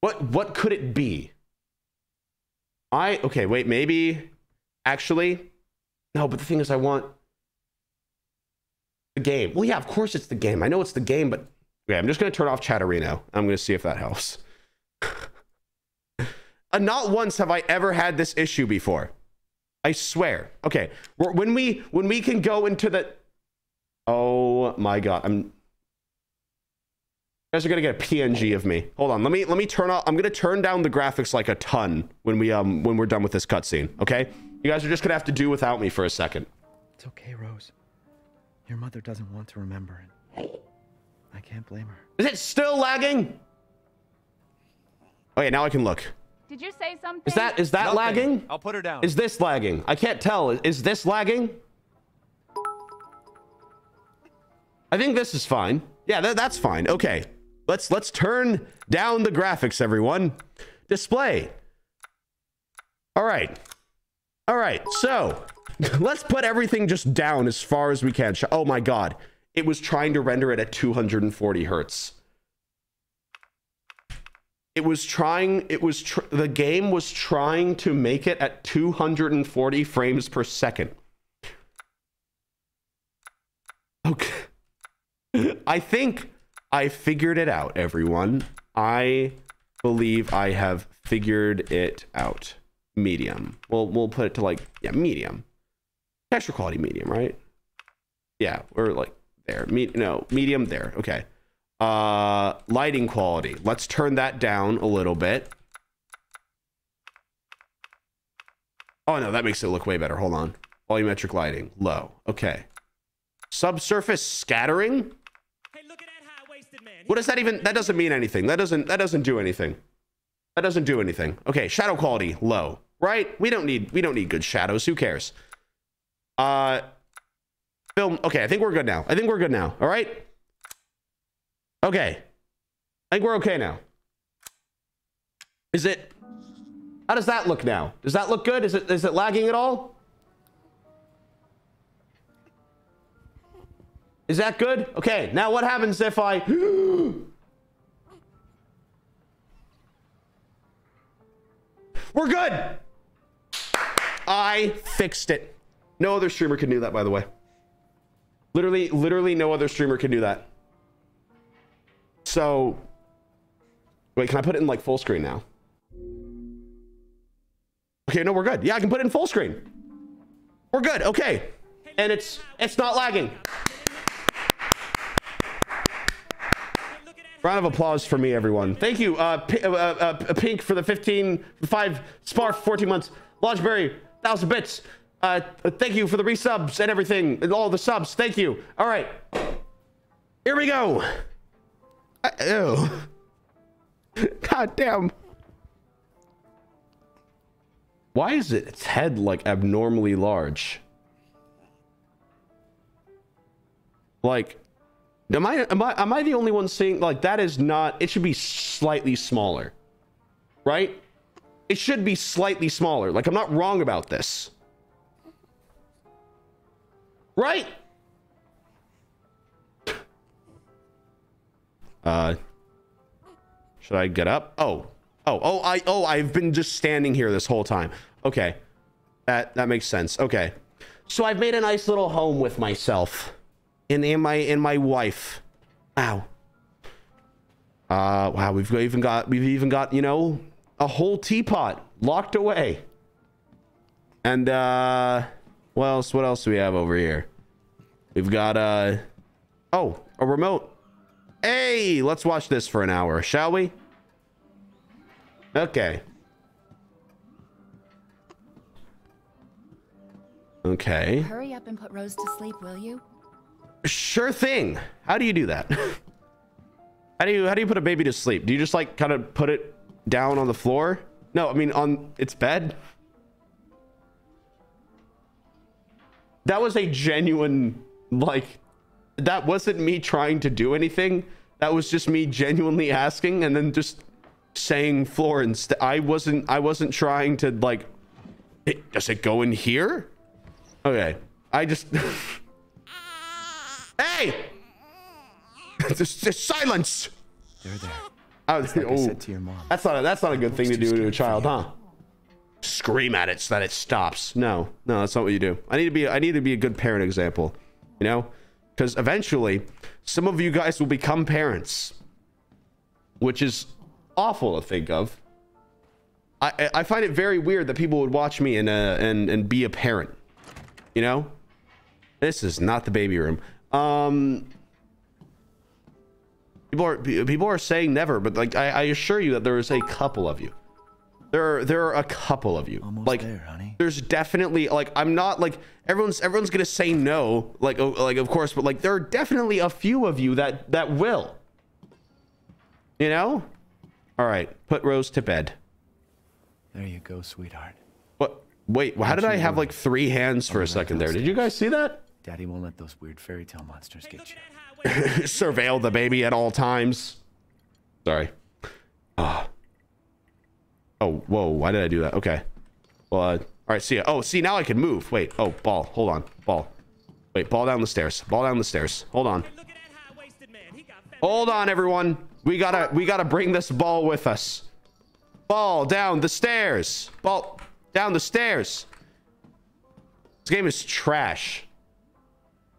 What what could it be? I okay, wait, maybe actually no, but the thing is I want the game. Well, yeah, of course it's the game. I know it's the game, but okay, I'm just gonna turn off Chatterino. I'm gonna see if that helps. (laughs) uh, not once have I ever had this issue before. I swear. Okay, when we when we can go into the. Oh my god, I'm. You guys are gonna get a PNG of me. Hold on, let me let me turn off. I'm gonna turn down the graphics like a ton when we um when we're done with this cutscene. Okay, you guys are just gonna have to do without me for a second. It's okay, Rose. Your mother doesn't want to remember it. I can't blame her. Is it still lagging? Okay, now I can look. Did you say something? Is that is that Nothing. lagging? I'll put her down. Is this lagging? I can't tell. Is- Is this lagging? I think this is fine. Yeah, that, that's fine. Okay. Let's let's turn down the graphics, everyone. Display. All right. All right. So, (laughs) let's put everything just down as far as we can. Oh my god. It was trying to render it at 240 hertz. It was trying it was tr- the game was trying to make it at 240 frames per second. Okay. (laughs) I think I figured it out, everyone. I believe I have figured it out. Medium. Well, we'll put it to like yeah, medium. Texture quality medium, right? Yeah, we're like there. Me- no, medium there. Okay. Uh lighting quality. Let's turn that down a little bit. Oh no, that makes it look way better. Hold on. Volumetric lighting, low. Okay. Subsurface scattering? What does that even that doesn't mean anything. That doesn't that doesn't do anything. That doesn't do anything. Okay, shadow quality, low. Right? We don't need we don't need good shadows. Who cares? Uh film okay, I think we're good now. I think we're good now. All right? Okay. I think we're okay now. Is it How does that look now? Does that look good? Is it is it lagging at all? Is that good? Okay, now what happens if I (gasps) We're good. I fixed it. No other streamer can do that, by the way. Literally, literally no other streamer can do that. So, wait, can I put it in like full screen now? Okay, no, we're good. Yeah, I can put it in full screen. We're good. Okay. and it's it's not lagging. Round of applause for me, everyone. Thank you, uh, uh, uh, uh, Pink, for the 15, 5, Spark, 14 months. Launchberry, 1,000 bits. Uh, thank you for the resubs and everything, and all the subs. Thank you. All right. Here we go. Uh, ew. (laughs) God damn. Why is it its head like abnormally large? Like, am I am I am I the only one seeing like that is not it should be slightly smaller. Right? It should be slightly smaller. Like I'm not wrong about this. Right? Uh should I get up? Oh. Oh, oh, I oh, I've been just standing here this whole time. Okay. That that makes sense. Okay. So I've made a nice little home with myself. And and my and my wife. Wow. Uh wow, we've even got we've even got, you know, a whole teapot locked away. And uh what else what else do we have over here? We've got uh oh, a remote. Hey, let's watch this for an hour, shall we? Okay. Okay. Hurry up and put Rose to sleep, will you? Sure thing. How do you do that? how do you how do you put a baby to sleep? Do you just like kind of put it down on the floor? No, I mean on its bed. That was a genuine like that wasn't me trying to do anything. That was just me genuinely asking and then just saying floor instead. I wasn't I wasn't trying to like it, does it go in here? Okay. I just (laughs) Hey! (laughs) just, just silence. They're there. Oh, Like I oh, said to your mom. that's not a, that's not a good thing to do to a child, huh? Scream at it so that it stops. No, no, that's not what you do. I need to be I need to be a good parent example, you know, because eventually some of you guys will become parents, which is awful to think of. I I- I find it very weird that people would watch me and uh, and and be a parent, you know. This is not the baby room. Um, people are people are saying never, but like I, I assure you that there is a couple of you. There are there are a couple of you. Almost like there, there's definitely like I'm not like everyone's everyone's gonna say no, like oh, like of course, but like there are definitely a few of you that that will. You know. All right, put Rose to bed. There you go, sweetheart. What? Wait, how did I have like three hands for a second there? Did you guys see that? Daddy won't let those weird fairy tale monsters get you. (laughs) surveil the baby at all times. Sorry. Ah. Oh, whoa. Why did I do that? Okay. Well, uh, all right. See ya. Oh, see, now I can move. Wait. Oh, ball. Hold on. Ball. Wait, ball down the stairs. Ball down the stairs. Hold on. Hold on, everyone. We gotta, we gotta bring this ball with us. Ball down the stairs. Ball down the stairs. This game is trash.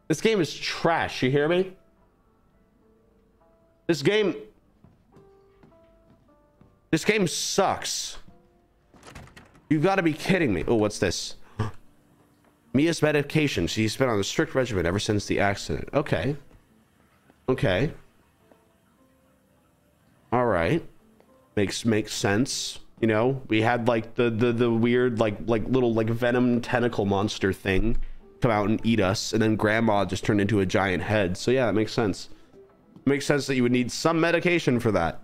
This game is trash. You hear me? This game. This game sucks. You've got to be kidding me. Oh, what's this? (gasps) Mia's medication. She's been on a strict regimen ever since the accident. Okay. Okay. All right. Makes makes sense. You know, we had like the the the weird like like little like venom tentacle monster thing come out and eat us, and then grandma just turned into a giant head. So yeah, it makes sense. It makes sense that you would need some medication for that.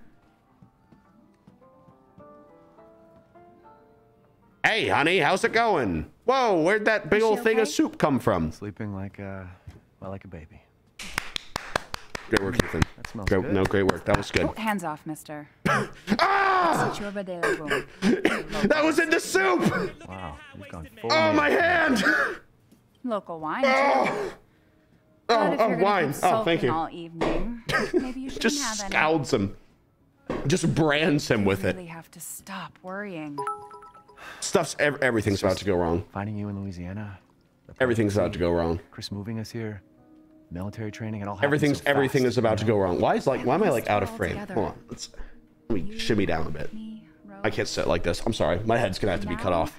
Hey, honey, how's it going? Whoa, where'd that big Is old thing of soup come from? Sleeping like a, well, like a baby. Great work, Ethan. That smells Great, good. no, great work. That was good. Oh, hands off, mister. (coughs) Ah! Chorba de la Boom. That was in the soup! Wow, you've gone full. Oh, my hand! (laughs) Local wine. Oh, But oh, oh wine. Oh, thank you. All evening, maybe you (laughs) shouldn't Just have any. scalds him. Just brands him with You it. really have to stop worrying. Stuff's ev- everything's about to go wrong. Finding you in Louisiana. Everything's about to go wrong. Chris moving us here. Military training and all. Everything's so everything fast, is about you to go wrong. Why is like why am I like out of frame? together. Hold on. Let's let me shimmy down a bit. Me, I can't sit like this. I'm sorry. My head's gonna have to be cut off.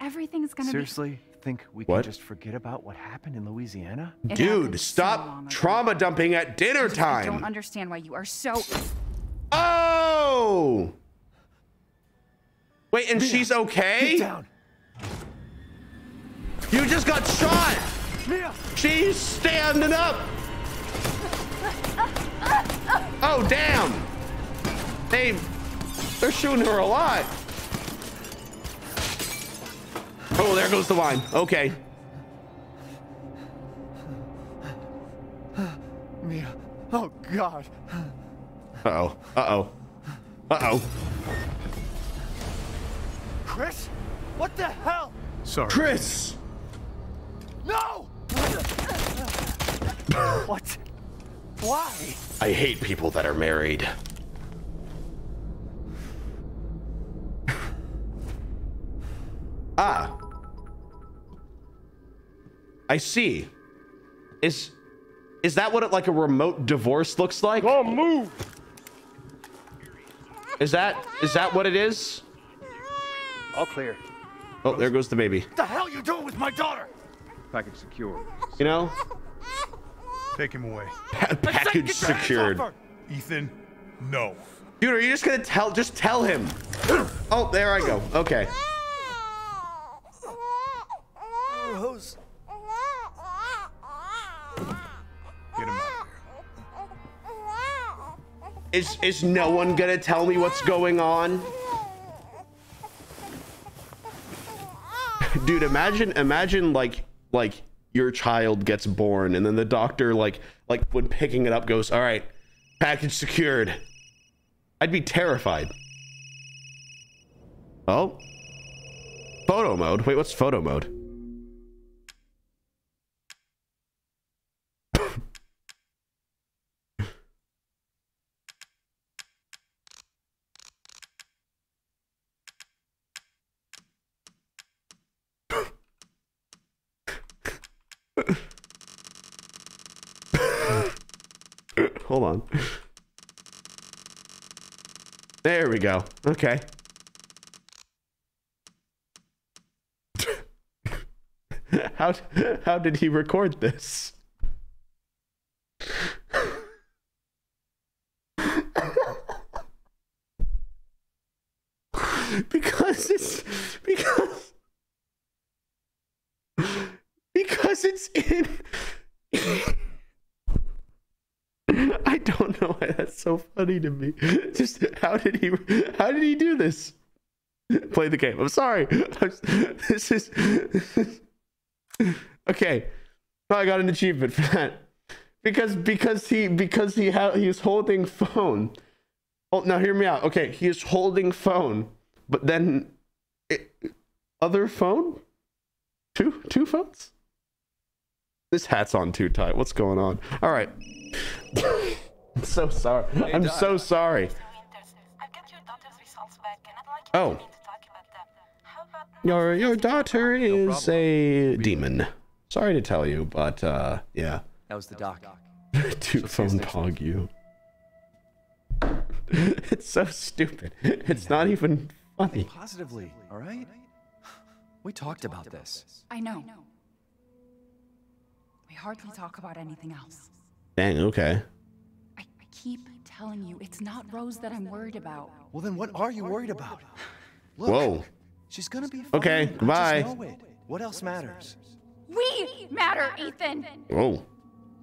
Everything's gonna Seriously, think we What? can just forget about what happened in Louisiana? It Dude, happened so stop trauma dumping at dinner time. I don't understand why you are so. Oh! Wait, and she's okay? Get down. You just got shot! Mia! She's standing up! Oh, damn! They, they're shooting her a lot. Oh, there goes the wine. Okay. Mia. Oh, God. Uh-oh. Uh-oh. Uh-oh. Chris? What the hell? Sorry. Chris! No! what? Why? I hate people that are married. ah. I see. Is is that what it, like a remote divorce looks like? Oh, move! Is that is that what it is? All clear. Oh, there goes the baby. What the hell you doing with my daughter? Package secure. You know, Take him away. Pa- package secured. Ethan, no. Dude, are you just gonna tell? Just tell him. Oh, there I go. Okay. Rose. Get Is is no one gonna tell me what's going on? (laughs) Dude, imagine imagine like like your child gets born and then the doctor like like when picking it up goes, "All right, package secured." I'd be terrified. Oh. Photo mode. Wait, what's photo mode? (laughs) Hold on. There we go. Okay. (laughs) how how did he record this? (laughs) because it's because it's in I don't know why that's so funny to me. Just how did he how did he do this? Play the game. I'm sorry. I'm- this is okay. Oh, I got an achievement for that because because he because he ha- he's holding phone. Oh, now hear me out. Okay, he is holding phone, but then it, other phone, two two phones. This hat's on too tight. What's going on? All right. (laughs) I'm so sorry. I'm so sorry. I've got your daughter's results back, and I'd like Oh. you to talk about them. How about Your your daughter is a demon. Sorry to tell you, but uh, yeah. That was the doc. Two (laughs) phone pog you. (laughs) it's so stupid. It's not even funny. Positively, all right? We talked about this. I know. We hardly talk about anything else. Dang. Okay. I, I keep telling you, it's not Rose that I'm worried about. Well, then what are you worried about? (sighs) Look, Whoa. She's gonna be fine. Okay, I just goodbye. know it. What else matters? We matter, Ethan! Whoa.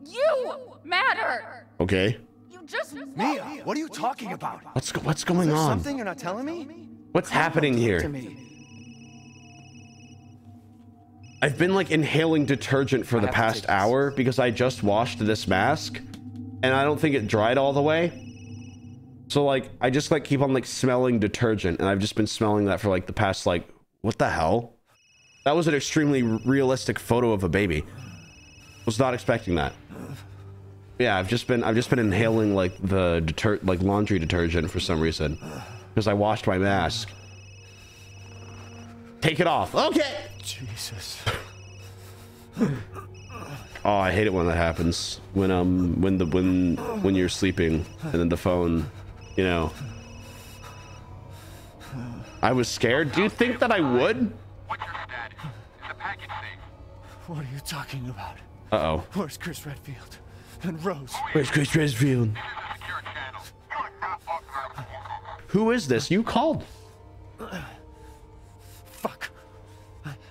You matter! Okay. You just Mia, what are you talking about? What's go- what's Is going there on? something you're not telling me? What's happening To here? I've been like inhaling detergent for the past hour because I just washed this mask and I don't think it dried all the way. So like I just like keep on like smelling detergent and I've just been smelling that for like the past like what the hell? That was an extremely realistic photo of a baby. Was not expecting that. Yeah, I've just been I've just been inhaling like the deter like laundry detergent for some reason because I washed my mask. Take it off. Okay. Jesus. Oh, I hate it when that happens. When um when the when when you're sleeping and then the phone, you know. I was scared. Do you think that I would? What's your status? Is the package safe? What are you talking about? Uh-oh. Where's Chris Redfield? And Rose? Where's Chris Redfield? Who is this? You called. (clears throat) Fuck.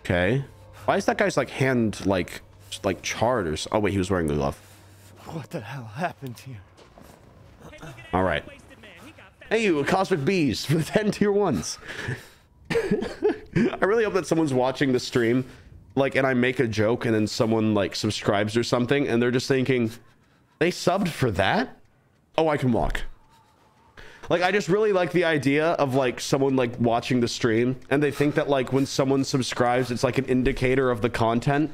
Okay. Why is that guy's like hand like like charred or s- Oh wait, he was wearing a glove. What the hell happened here? All right. Hey, you Cosmic Beast for the (laughs) 10 tier ones. (laughs) I really hope that someone's watching the stream, like, and I make a joke and then someone like subscribes or something, and they're just thinking, they subbed for that? Oh, I can walk. Like, I just really like the idea of like someone like watching the stream, and they think that like when someone subscribes, it's like an indicator of the content.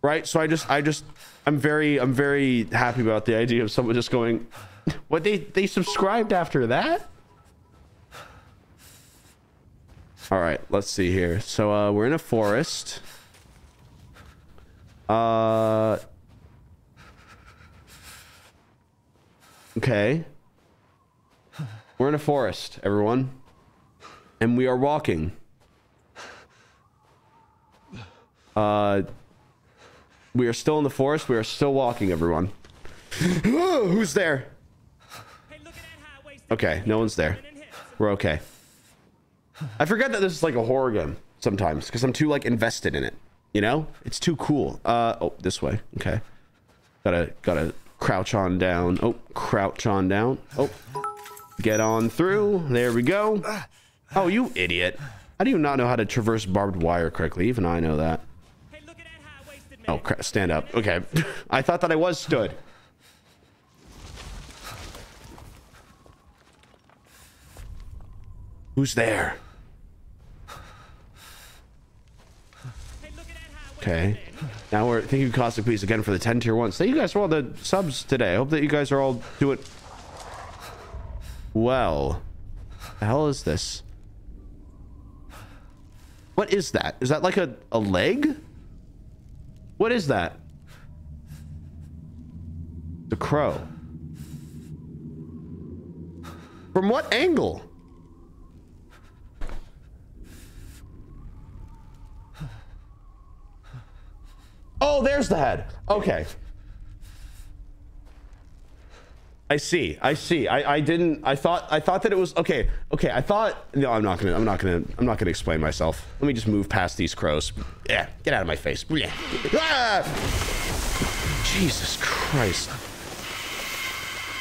Right? So I just, I just, I'm very, I'm very happy about the idea of someone just going, what they they subscribed after that? All right, let's see here. So uh, we're in a forest. Uh. Okay. We're in a forest, everyone, and we are walking. Uh. We are still in the forest. We are still walking, everyone. Who's there? Okay, no one's there. We're okay. I forget that this is like a horror game sometimes because I'm too like invested in it. You know, it's too cool. Uh oh, this way. Okay, gotta gotta crouch on down. Oh, crouch on down. Oh, get on through. There we go. Oh, you idiot! How do you not know how to traverse barbed wire correctly? Even I know that. Oh, cra- stand up. Okay, (laughs) I thought that I was stood. Who's there? Okay. Now we're thank you, Cosmic Beast, again for the 10 tier ones. Thank you guys for all the subs today. I hope that you guys are all doing well. The hell is this? What is that? Is that like a, a leg? What is that? The crow. From what angle? Oh, there's the head. Okay. I see. I see. I, I didn't I thought I thought that it was okay. Okay, I thought no, I'm not gonna I'm not gonna I'm not gonna explain myself. Let me just move past these crows. Yeah, get out of my face. Yeah. Ah! Jesus Christ.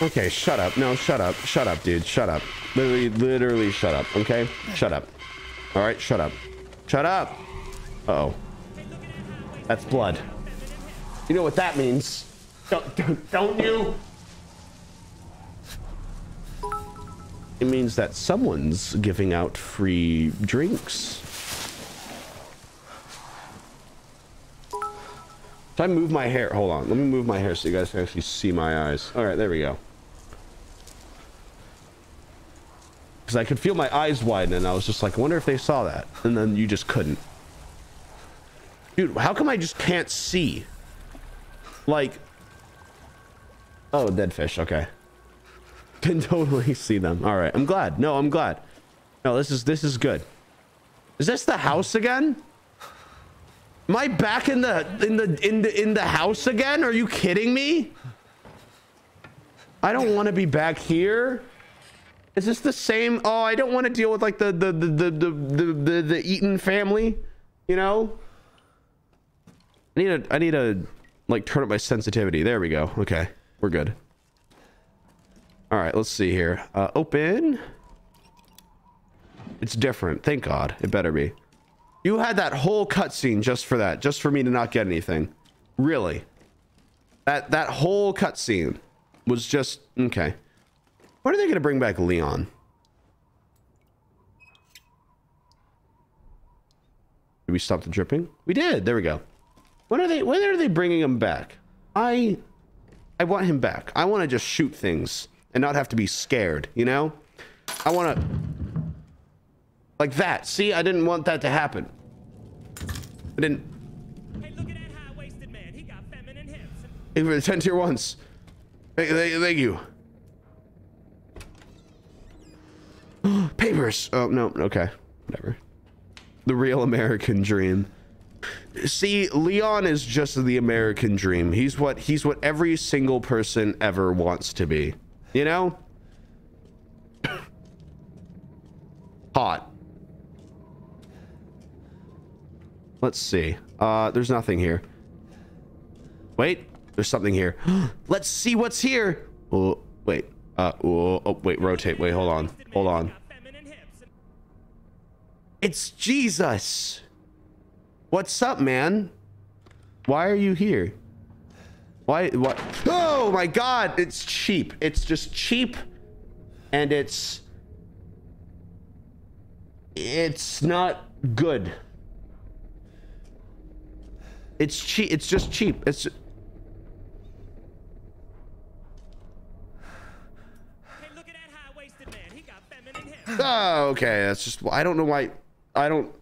Okay, shut up. No, shut up. Shut up, dude. Shut up. Literally, literally shut up. Okay? Shut up. Alright, shut up. Shut up. Uh-oh. That's blood. You know what that means. Don't, don't, don't you? It means that someone's giving out free drinks. If I move my hair, hold on. Let me move my hair so you guys can actually see my eyes. All right, there we go. Because I could feel my eyes widen, and I was just like, I wonder if they saw that. And then you just couldn't. Dude, how come I just can't see? Like, oh, dead fish. Okay, (laughs) can totally see them. All right, I'm glad. No, I'm glad. No, this is this is good. Is this the house again? Am I back in the in the in the in the house again? Are you kidding me? I don't want to be back here. Is this the same? Oh, I don't want to deal with like the the the the the the, the, the Eaton family. You know. I need to I need to like turn up my sensitivity. There we go. Okay, we're good. All right, let's see here. Uh, open. It's different. Thank God. It better be. You had that whole cutscene just for that, just for me to not get anything. Really? That that whole cutscene was just okay. When are they gonna bring back Leon? Did we stop the dripping? We did. There we go. When are they? When are they bringing him back? I, I want him back. I want to just shoot things and not have to be scared. You know, I want to, like that. See, I didn't want that to happen. I didn't. Hey, look at that high-waisted man. He got feminine hips. For the 10 tier ones. Thank, thank, thank you. (gasps) Papers. Oh, no. Okay. Whatever. The real American dream. See, Leon is just the American dream. He's what he's what every single person ever wants to be. You know? Hot. Let's see. Uh, there's nothing here. Wait, there's something here. (gasps) Let's see what's here. Oh, wait. Uh, oh, oh, wait, rotate. Wait, hold on. Hold on. It's Jesus. What's up, man? Why are you here? Why? What? Oh my God! It's cheap. It's just cheap, and it's it's not good. It's cheap. It's just cheap. It's Hey, look at that high-waisted man. He got feminine hips. oh, okay. That's just. I don't know why. I don't.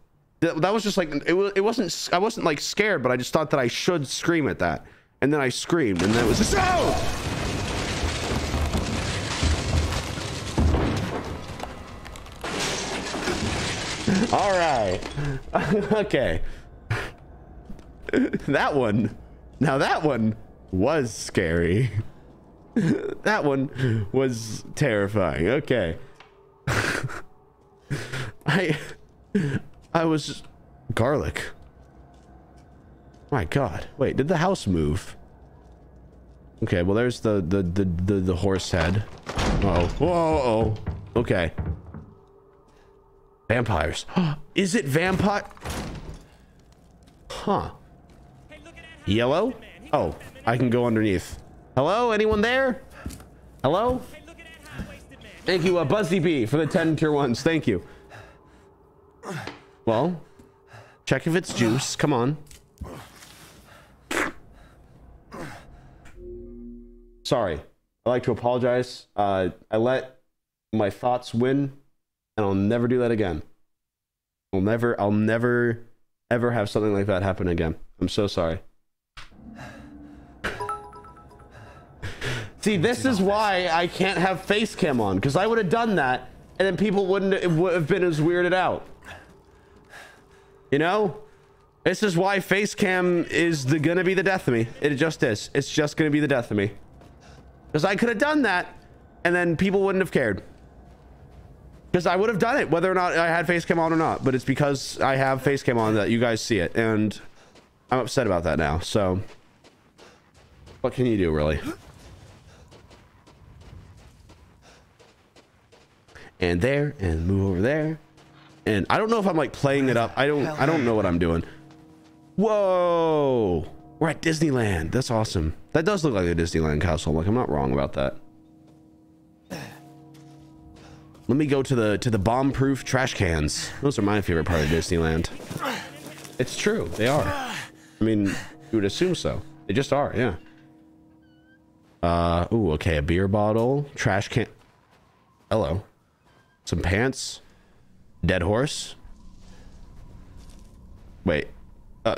That, that was just like it. It wasn't. I wasn't like scared, but I just thought that I should scream at that, and then I screamed, and that was just oh. All right. (laughs) okay. (laughs) that one. Now that one was scary. (laughs) that one was terrifying. Okay. I I was garlic. My god. Wait, did the house move? Okay, well there's the the the the, the horse head. Uh oh. Whoa, oh. Okay. Vampires. (gasps) Is it vampire? Huh. Yellow? Oh, I can go underneath. Hello? Anyone there? Hello? Thank you, uh, Buzzy B, for the 10 tier ones. Thank you. Well, check if it's juice. Come on. Sorry. I like to apologize. Uh, I let my thoughts win, and I'll never do that again. I'll never, I'll never, ever have something like that happen again. I'm so sorry. See, this is why I can't have face cam on, because I would have done that, and then people wouldn't it would have been as weirded out. You know? This is why face cam is the, gonna be the death of me. It just is. It's just gonna be the death of me. Because I could have done that, and then people wouldn't have cared. Because I would have done it, whether or not I had face cam on or not. But it's because I have face cam on that you guys see it, and I'm upset about that now. So, what can you do, really? and there and move over there and i don't know if i'm like playing it up i don't i don't know what i'm doing whoa we're at disneyland that's awesome that does look like a disneyland castle like i'm not wrong about that let me go to the to the bomb proof trash cans those are my favorite part of disneyland it's true they are i mean you would assume so they just are yeah uh ooh, okay a beer bottle trash can hello some pants. Dead horse. Wait. Uh.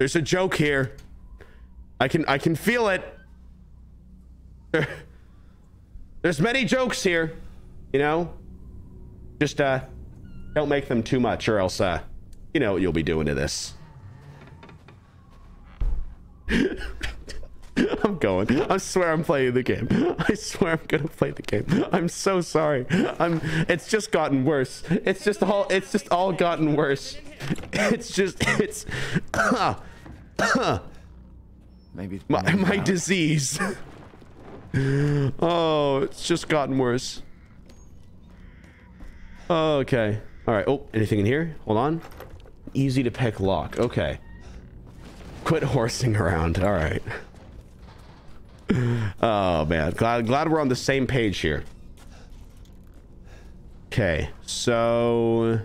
There's a joke here. I can I can feel it. There- There's many jokes here. You know? Just uh don't make them too much or else uh you know what you'll be doing to this. (laughs) I'm going. I swear I'm playing the game. I swear I'm gonna play the game. I'm so sorry. I'm. It's just gotten worse. It's just all. It's just all gotten worse. It's just. It's. (clears throat) (coughs) Maybe it's my been my disease. (laughs) Oh, it's just gotten worse. Okay. All right. Oh, anything in here? Hold on. Easy to pick lock. Okay. Quit horsing around. All right. (laughs) Oh man, glad glad we're on the same page here. Okay, so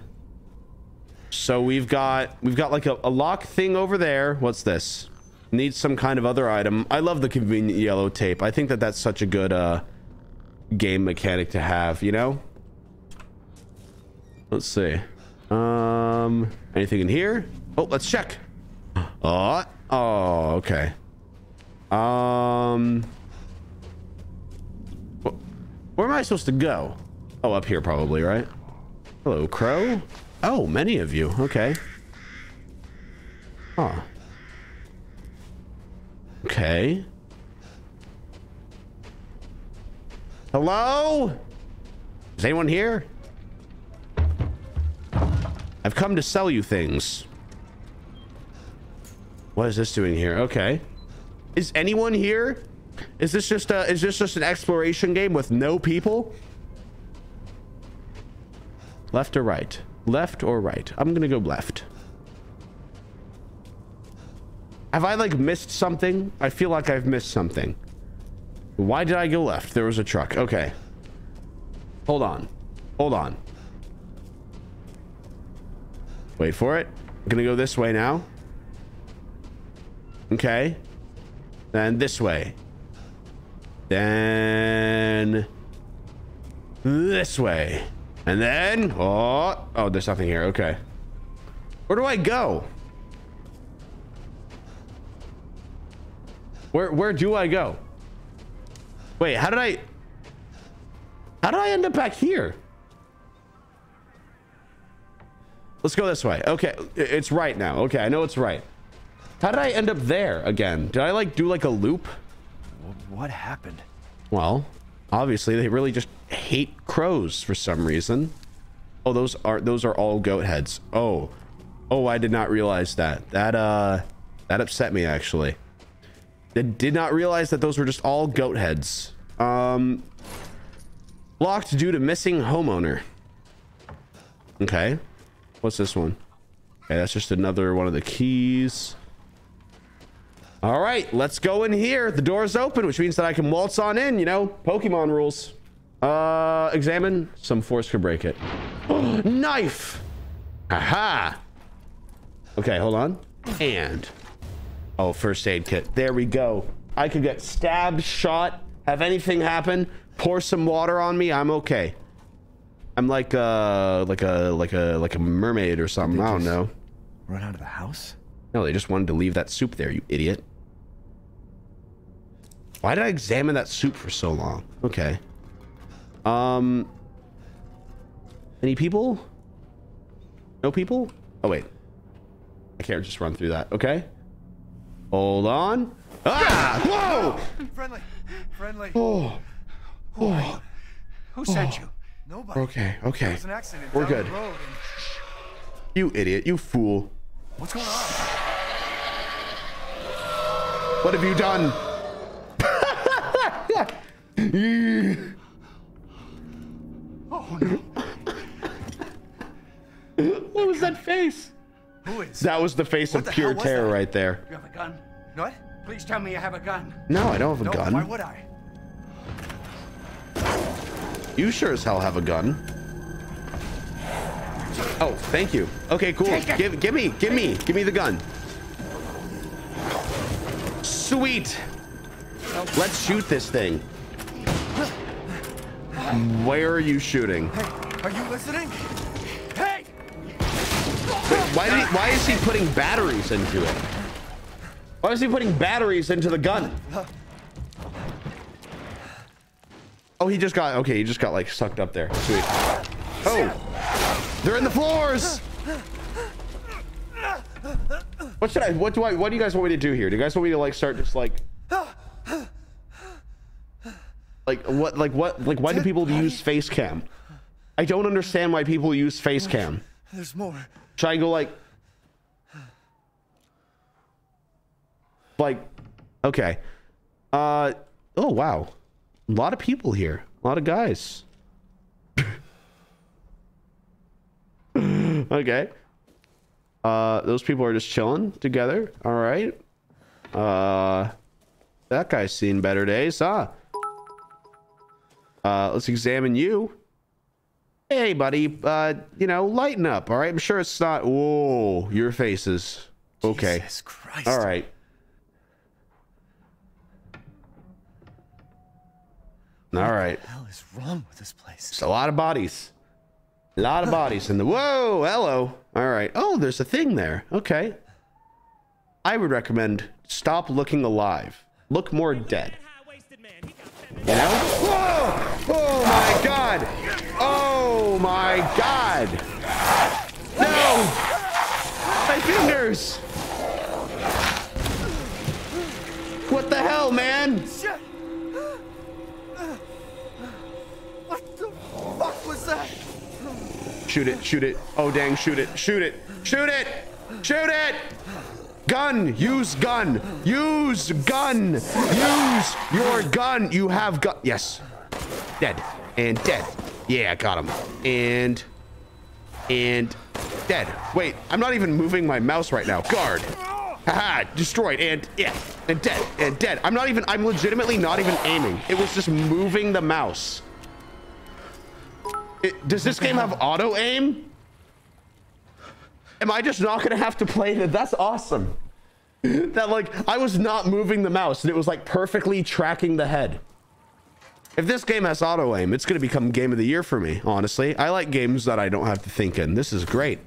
so we've got we've got like a, a lock thing over there. What's this? Needs some kind of other item. I love the convenient yellow tape. I think that that's such a good uh game mechanic to have. You know. Let's see. Um, anything in here? Oh, let's check. (gasps) Oh, oh, okay. Um, wh- where am I supposed to go? Oh, up here probably, right? Hello, crow. Oh, many of you. Okay. Huh. Okay. Hello? Is anyone here? I've come to sell you things. What is this doing here? Okay. Is anyone here? Is this just a is this just an exploration game with no people? Left or right? Left or right? I'm gonna go left. Have I like missed something? I feel like I've missed something. Why did I go left? There was a truck. Okay. Hold on. Hold on. Wait for it. I'm gonna go this way now. Okay. Then this way. Then this way. And then oh oh there's nothing here. Okay. Where do I go? Where where do I go? Wait, how did I How did I end up back here? Let's go this way. Okay, it's right now. Okay, I know it's right. How did I end up there again? Did I like do like a loop? What happened? Well, obviously they really just hate crows for some reason. Oh, those are those are all goat heads. Oh. Oh, I did not realize that. That uh that upset me actually. Did not realize that those were just all goat heads. Um blocked due to missing homeowner. Okay. What's this one? Okay, that's just another one of the keys. All right, let's go in here. The door's open, which means that I can waltz on in, you know, Pokemon rules. Uh, examine. Some force could break it. (gasps) Knife! Aha! Okay, hold on. And. Oh, first aid kit. There we go. I could get stabbed, shot, have anything happen, pour some water on me. I'm okay. I'm like uh like a like a like a mermaid or something. I don't know. Run out of the house? No, they just wanted to leave that soup there, you idiot. Why did I examine that soup for so long? Okay. Um. Any people? No people? Oh, wait. I can't just run through that. Okay. Hold on. Ah! Whoa! Friendly. Friendly. Oh. Oh. Who sent you? Nobody. Okay, okay. An accident. We're good. And... You idiot. You fool. What's going on? What have you done? Oh no. what was that face? Who is? That was the face of the pure terror that? right there. You have a gun? What? Please tell me you have a gun. No, I don't have a No, gun. why would I? You sure as hell have a gun. Oh, thank you. Okay, cool. Give, give me, give me, give me the gun. Sweet. Let's shoot this thing. Where are you shooting? Hey, Are you listening? Hey! Why did he, why is he putting batteries into it? Why is he putting batteries into the gun? Oh, he just got okay. He just got like sucked up there. Sweet. Oh, they're in the floors. What should I? What do I? What do you guys want me to do here? Do you guys want me to like start just like? Like what? Like what? Like why do people use face cam? I don't understand why people use face cam. There's more. Should I go like like okay. Uh oh wow. A lot of people here. A lot of guys. (laughs) okay. Uh those people are just chilling together. All right. Uh that guy's seen better days, huh? Uh let's examine you. Hey, buddy. Uh, you know, lighten up. All right. I'm sure it's not. Whoa, your face is okay. Jesus Christ. All right. All right. What the hell is wrong with this place? It's a lot of bodies. A lot of bodies in the. Whoa, hello. All right. Oh, there's a thing there. Okay. I would recommend stop looking alive. Look more dead. You know? Whoa! Oh my god! Oh my god! No! My fingers! What the hell, man? What the fuck was that? Shoot it, shoot it. Oh, dang, shoot it, shoot it, shoot it, shoot it! Gun, use gun, use gun, use your gun. You have gun. Yes. Dead and dead. Yeah, I got him. And, and dead. Wait, I'm not even moving my mouse right now. Guard. Haha, destroyed and yeah, and dead and dead. I'm not even, I'm legitimately not even aiming. It was just moving the mouse. It, does this game have auto aim? Am I just not gonna have to play that? That's awesome. that like I was not moving the mouse and it was like perfectly tracking the head. If this game has auto aim, it's gonna become game of the year for me. Honestly, I like games that I don't have to think in. This is great.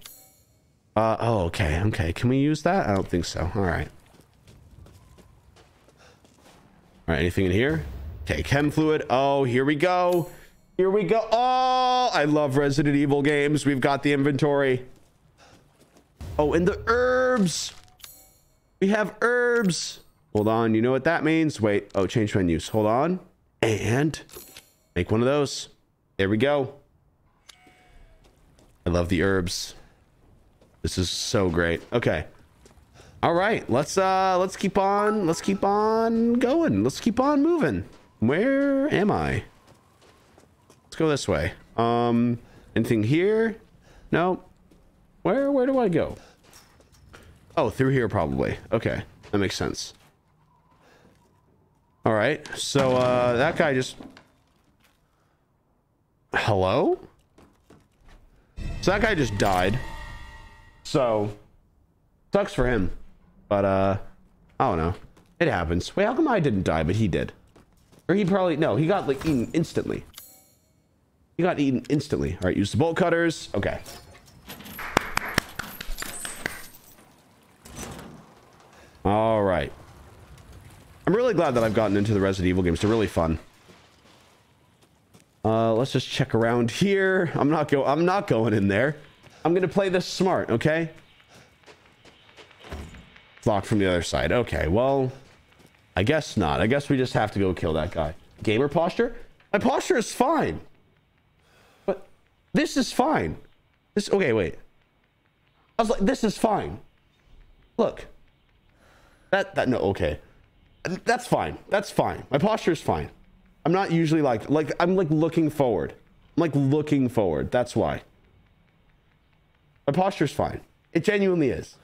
Uh oh, okay, okay. Can we use that? I don't think so. All right. All right. Anything in here? Okay, chem fluid. Oh, here we go. Here we go. Oh, I love Resident Evil games. We've got the inventory. Oh, and the herbs. We have herbs. Hold on. You know what that means? Wait. Oh, change menus. Hold on. And make one of those. There we go. I love the herbs. This is so great. Okay. All right. Let's uh let's keep on let's keep on going. Let's keep on moving. Where am I? Let's go this way. Um anything here? No. Where where do I go? Oh, through here probably. Okay. That makes sense. All right. So uh that guy just Hello? So that guy just died. So sucks for him. But uh I don't know. It happens. Wait, how come I didn't die, but he did? Or he probably no, he got like eaten instantly. He got eaten instantly. All right, use the bolt cutters. Okay. All right. I'm really glad that I've gotten into the Resident Evil games. They're really fun. Uh, let's just check around here. I'm not go. I'm not going in there. I'm gonna play this smart. Okay. Locked from the other side. Okay. Well, I guess not. I guess we just have to go kill that guy. Gamer posture. My posture is fine. But this is fine. This. Okay. Wait. I was like, this is fine. Look. That. That. No. Okay. That's fine. That's fine. My posture is fine. I'm not usually like like I'm like looking forward. I'm like looking forward. That's why. My posture's fine. It genuinely is.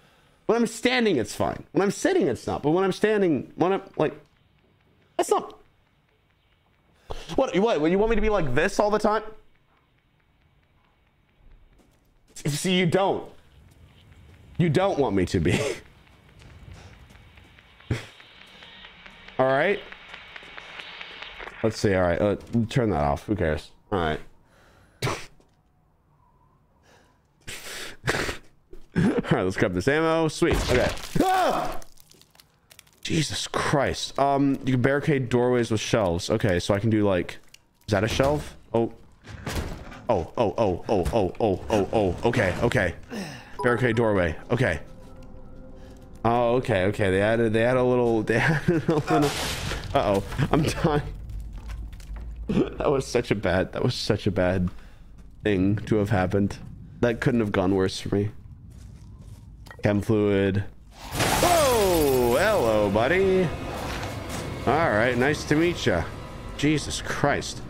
When I'm standing, it's fine. When I'm sitting, it's not. But when I'm standing, when I'm like, that's not. What? What? You want me to be like this all the time? See, you don't. You don't want me to be. (laughs) all right. Let's see. All right. Uh, turn that off. Who cares? All right. (laughs) All right. Let's grab this ammo. Sweet. Okay. Ah! (gasps) Jesus Christ. Um, you can barricade doorways with shelves. Okay, so I can do like, is that a shelf? Oh. Oh, oh, oh, oh, oh, oh, oh, oh. Okay, okay. Barricade doorway. Okay. Oh, okay, okay. They added, they added a little, (laughs) they added a little. Uh oh, I'm dying. (laughs) that was such a bad, that was such a bad thing to have happened. That couldn't have gone worse for me. Chem fluid. Oh, hello, buddy. All right, nice to meet you. Jesus Christ.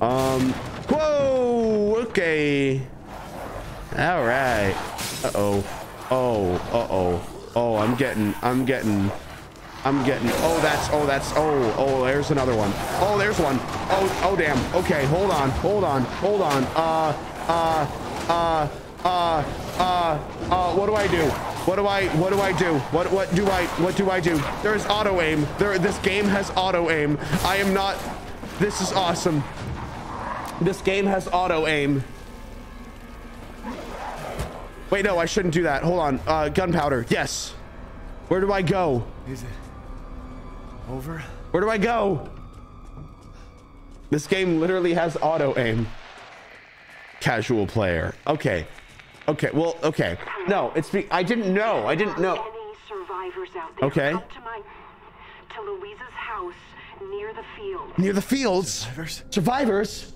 Um, whoa, okay. All right. Uh-oh. Oh, uh-oh. Oh, I'm getting, I'm getting, I'm getting, oh, that's, oh, that's, oh, oh, there's another one. Oh, there's one. Oh, oh, damn. Okay, hold on, hold on, hold on. Uh, uh, uh, uh, uh, uh, what do I do? What do I, what do I do? What, what do I, what do I do? There's auto aim. There, this game has auto aim. I am not, this is awesome. This game has auto aim. Wait, no, I shouldn't do that. Hold on. Uh, gunpowder. Yes. Where do I go? Is it over? Where do I go? This game literally has auto aim. Casual player. Okay. Okay, well, okay. No, it's be I didn't know. I didn't know. Any survivors out there? Okay. Come to my to Louisa's house near the field. Near the fields. Survivors. Survivors.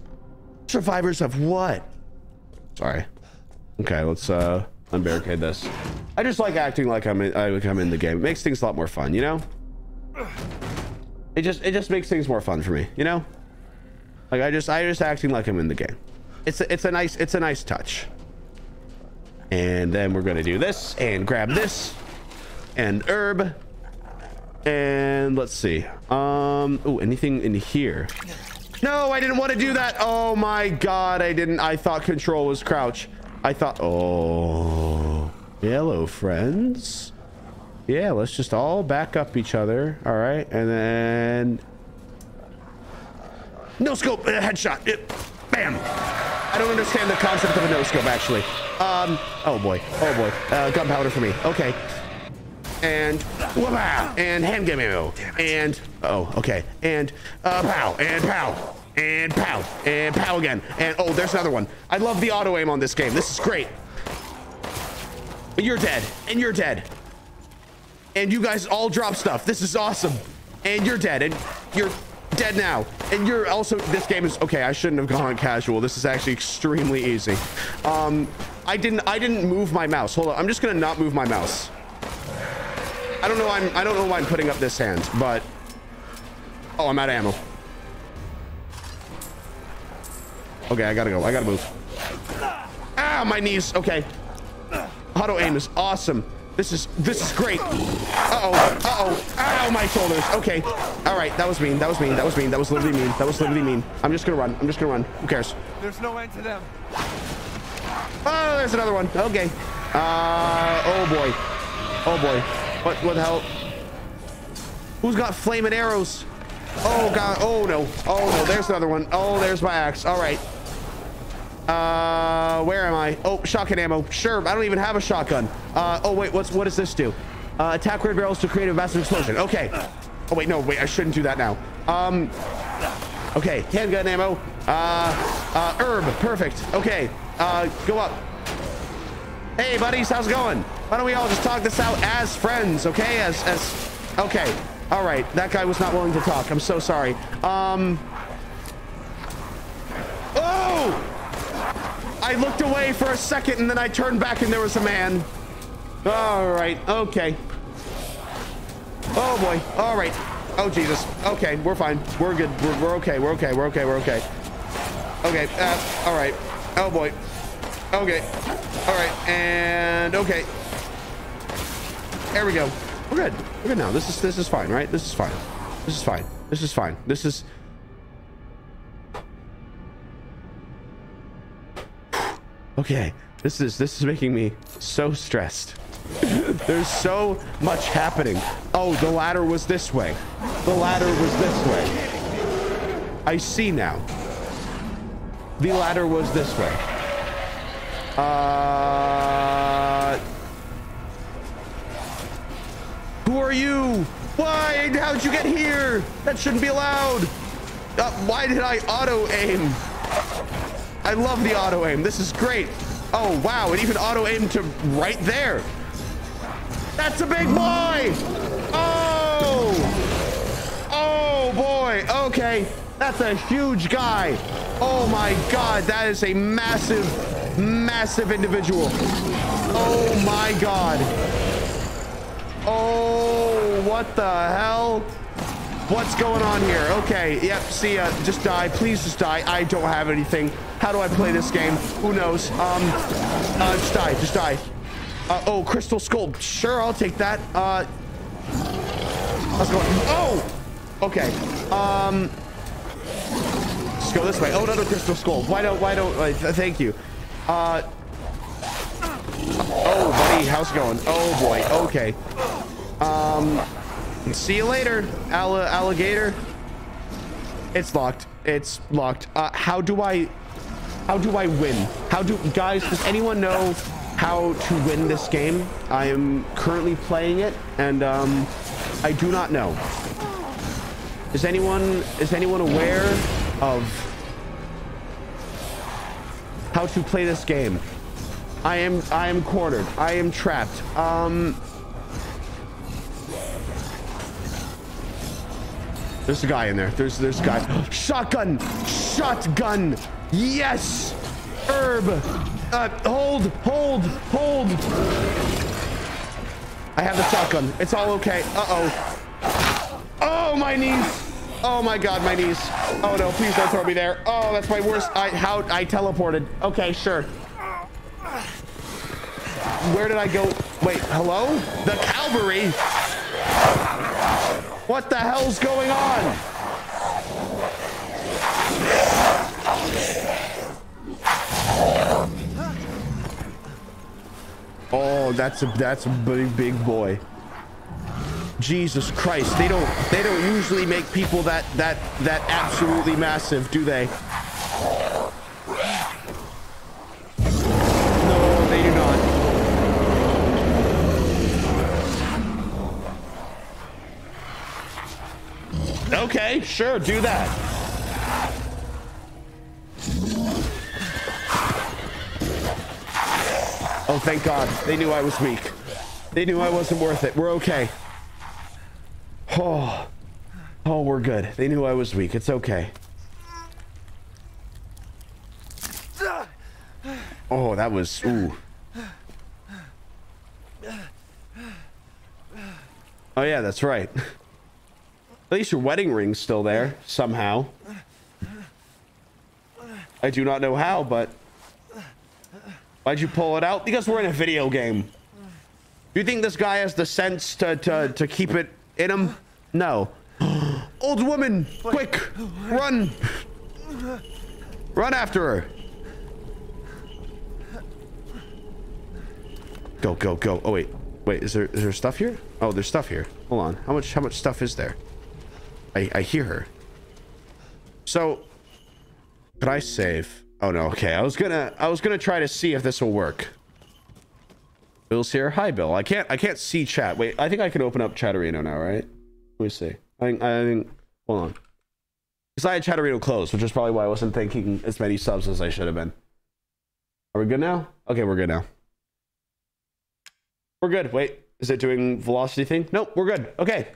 Survivors of what? Sorry. Okay, let's uh unbarricade this. I just like acting like I'm in, I'm in the game. It makes things a lot more fun, you know? It just it just makes things more fun for me, you know? Like I just I just acting like I'm in the game. It's a, it's a nice it's a nice touch. And then we're gonna do this and grab this and herb. And let's see. Um oh anything in here? No, I didn't want to do that. Oh my god, I didn't. I thought control was crouch. I thought oh hello friends. Yeah, let's just all back up each other. All right, and then no scope uh, headshot. It, bam. I don't understand the concept of a no scope actually. Um. Oh boy. Oh boy. Uh, gunpowder for me. Okay. And whoop and handgun ammo. And oh, okay. And uh, pow and pow and pow and pow again. And oh, there's another one. I love the auto aim on this game. This is great. But you're dead. And you're dead. And you guys all drop stuff. This is awesome. And you're dead. And you're dead now. And you're also, this game is, okay, I shouldn't have gone casual. This is actually extremely easy. Um, I didn't, I didn't move my mouse. Hold on. I'm just to not move my mouse. I don't know. I'm, I don't know why I'm putting up this hand, but, oh, I'm out of ammo. Okay, I gotta go. I gotta move. Ah, my knees. Okay. Auto aim is awesome. This is this is great. Uh-oh. Uh-oh. Ow, my shoulders. Okay. All right. That was mean. That was mean. That was mean. That was literally mean. That was literally mean. I'm just gonna run. I'm just gonna run. Who cares? There's no end to them. Oh, there's another one. Okay. Uh, oh boy. Oh boy. What, what the hell? Who's got flaming arrows? Oh god. Oh no. Oh no. There's another one. Oh, there's my axe. All right. Uh, where am I? Oh, shotgun ammo. Sure. I don't even have a shotgun. Uh, oh wait. What's what does this do? Uh, attack red barrels to create a massive explosion. Okay. Oh wait. No. Wait. I shouldn't do that now. Um. Okay. Handgun ammo. Uh. Uh. Herb. Perfect. Okay. Uh. Go up. Hey, buddies. How's it going? Why don't we all just talk this out as friends? Okay. As as. Okay. All right. That guy was not willing to talk. I'm so sorry. Um. Oh! I looked away for a second and then I turned back and there was a man. All right. Okay. Oh boy. All right. Oh Jesus. Okay. We're fine. We're good. We're, we're okay. We're okay. We're okay. We're okay. Okay. Uh, all right. Oh boy. Okay. All right. And okay. There we go. We're good. We're good now. This is this is fine, right? This is fine. This is fine. This is fine. This is Okay. This is this is making me so stressed. There's so much happening. Oh, the ladder was this way. The ladder was this way. I see now. The ladder was this way. Uh Who are you? Why? How'd you get here? That shouldn't be allowed. Uh, why did I auto aim? I love the auto aim. This is great. Oh, wow. It even auto aimed to right there. That's a big boy. Oh. Oh, boy. Okay. That's a huge guy. Oh, my God. That is a massive, massive individual. Oh, my God. Oh, what the hell? What's going on here? Okay, yep, see ya. Just die. Please just die. I don't have anything. How do I play this game? Who knows? Um, uh, just die. Just die. Uh, oh, Crystal Skull. Sure, I'll take that. Uh, let's go. Oh! Okay. Um, let's go this way. Oh, another Crystal Skull. Why don't, why don't, uh, thank you. Uh, oh, buddy, how's it going? Oh, boy. Okay. Um, See you later, all alligator. It's locked. It's locked. Uh, how do I, how do I win? How do, guys, does anyone know how to win this game? I am currently playing it and um, I do not know. Is anyone, is anyone aware of how to play this game? I am I am cornered. I am trapped. Um There's a guy in there. There's there's a guy. (gasps) Shotgun. Shotgun. Yes. Herb. Uh, hold, hold, hold. I have the shotgun. It's all okay. Uh-oh. Oh, my knees. Oh my god, my knees. Oh no, please don't throw me there. Oh, that's my worst. I how I teleported. Okay, sure. Where did I go? Wait, hello? The cavalry? What the hell's going on? Oh, that's a that's a big big boy. Jesus Christ, they don't they don't usually make people that that that absolutely massive, do they? No, they do not. Okay, sure, do that. Oh, thank God. They knew I was weak. They knew I wasn't worth it. We're okay. Oh, oh, we're good. They knew I was weak. It's okay. Oh, that was ooh. Oh yeah, that's right. At least your wedding ring's still there somehow. I do not know how, but why'd you pull it out? Because we're in a video game. Do you think this guy has the sense to to to keep it in him? No. Old woman, quick, run, run after her. Go, go, go. Oh wait, wait. Is there is there stuff here? Oh, there's stuff here. Hold on. How much how much stuff is there? I I hear her. So, could I save? Oh no. Okay, I was gonna I was gonna try to see if this will work. Bill's here. Hi, Bill. I can't I can't see chat. Wait, I think I can open up Chatterino now, right? Let me see. I think I think. Hold on. Because I had Chatterino closed, which is probably why I wasn't thinking as many subs as I should have been. Are we good now? Okay, we're good now. We're good. Wait, is it doing velocity thing? Nope, we're good. Okay.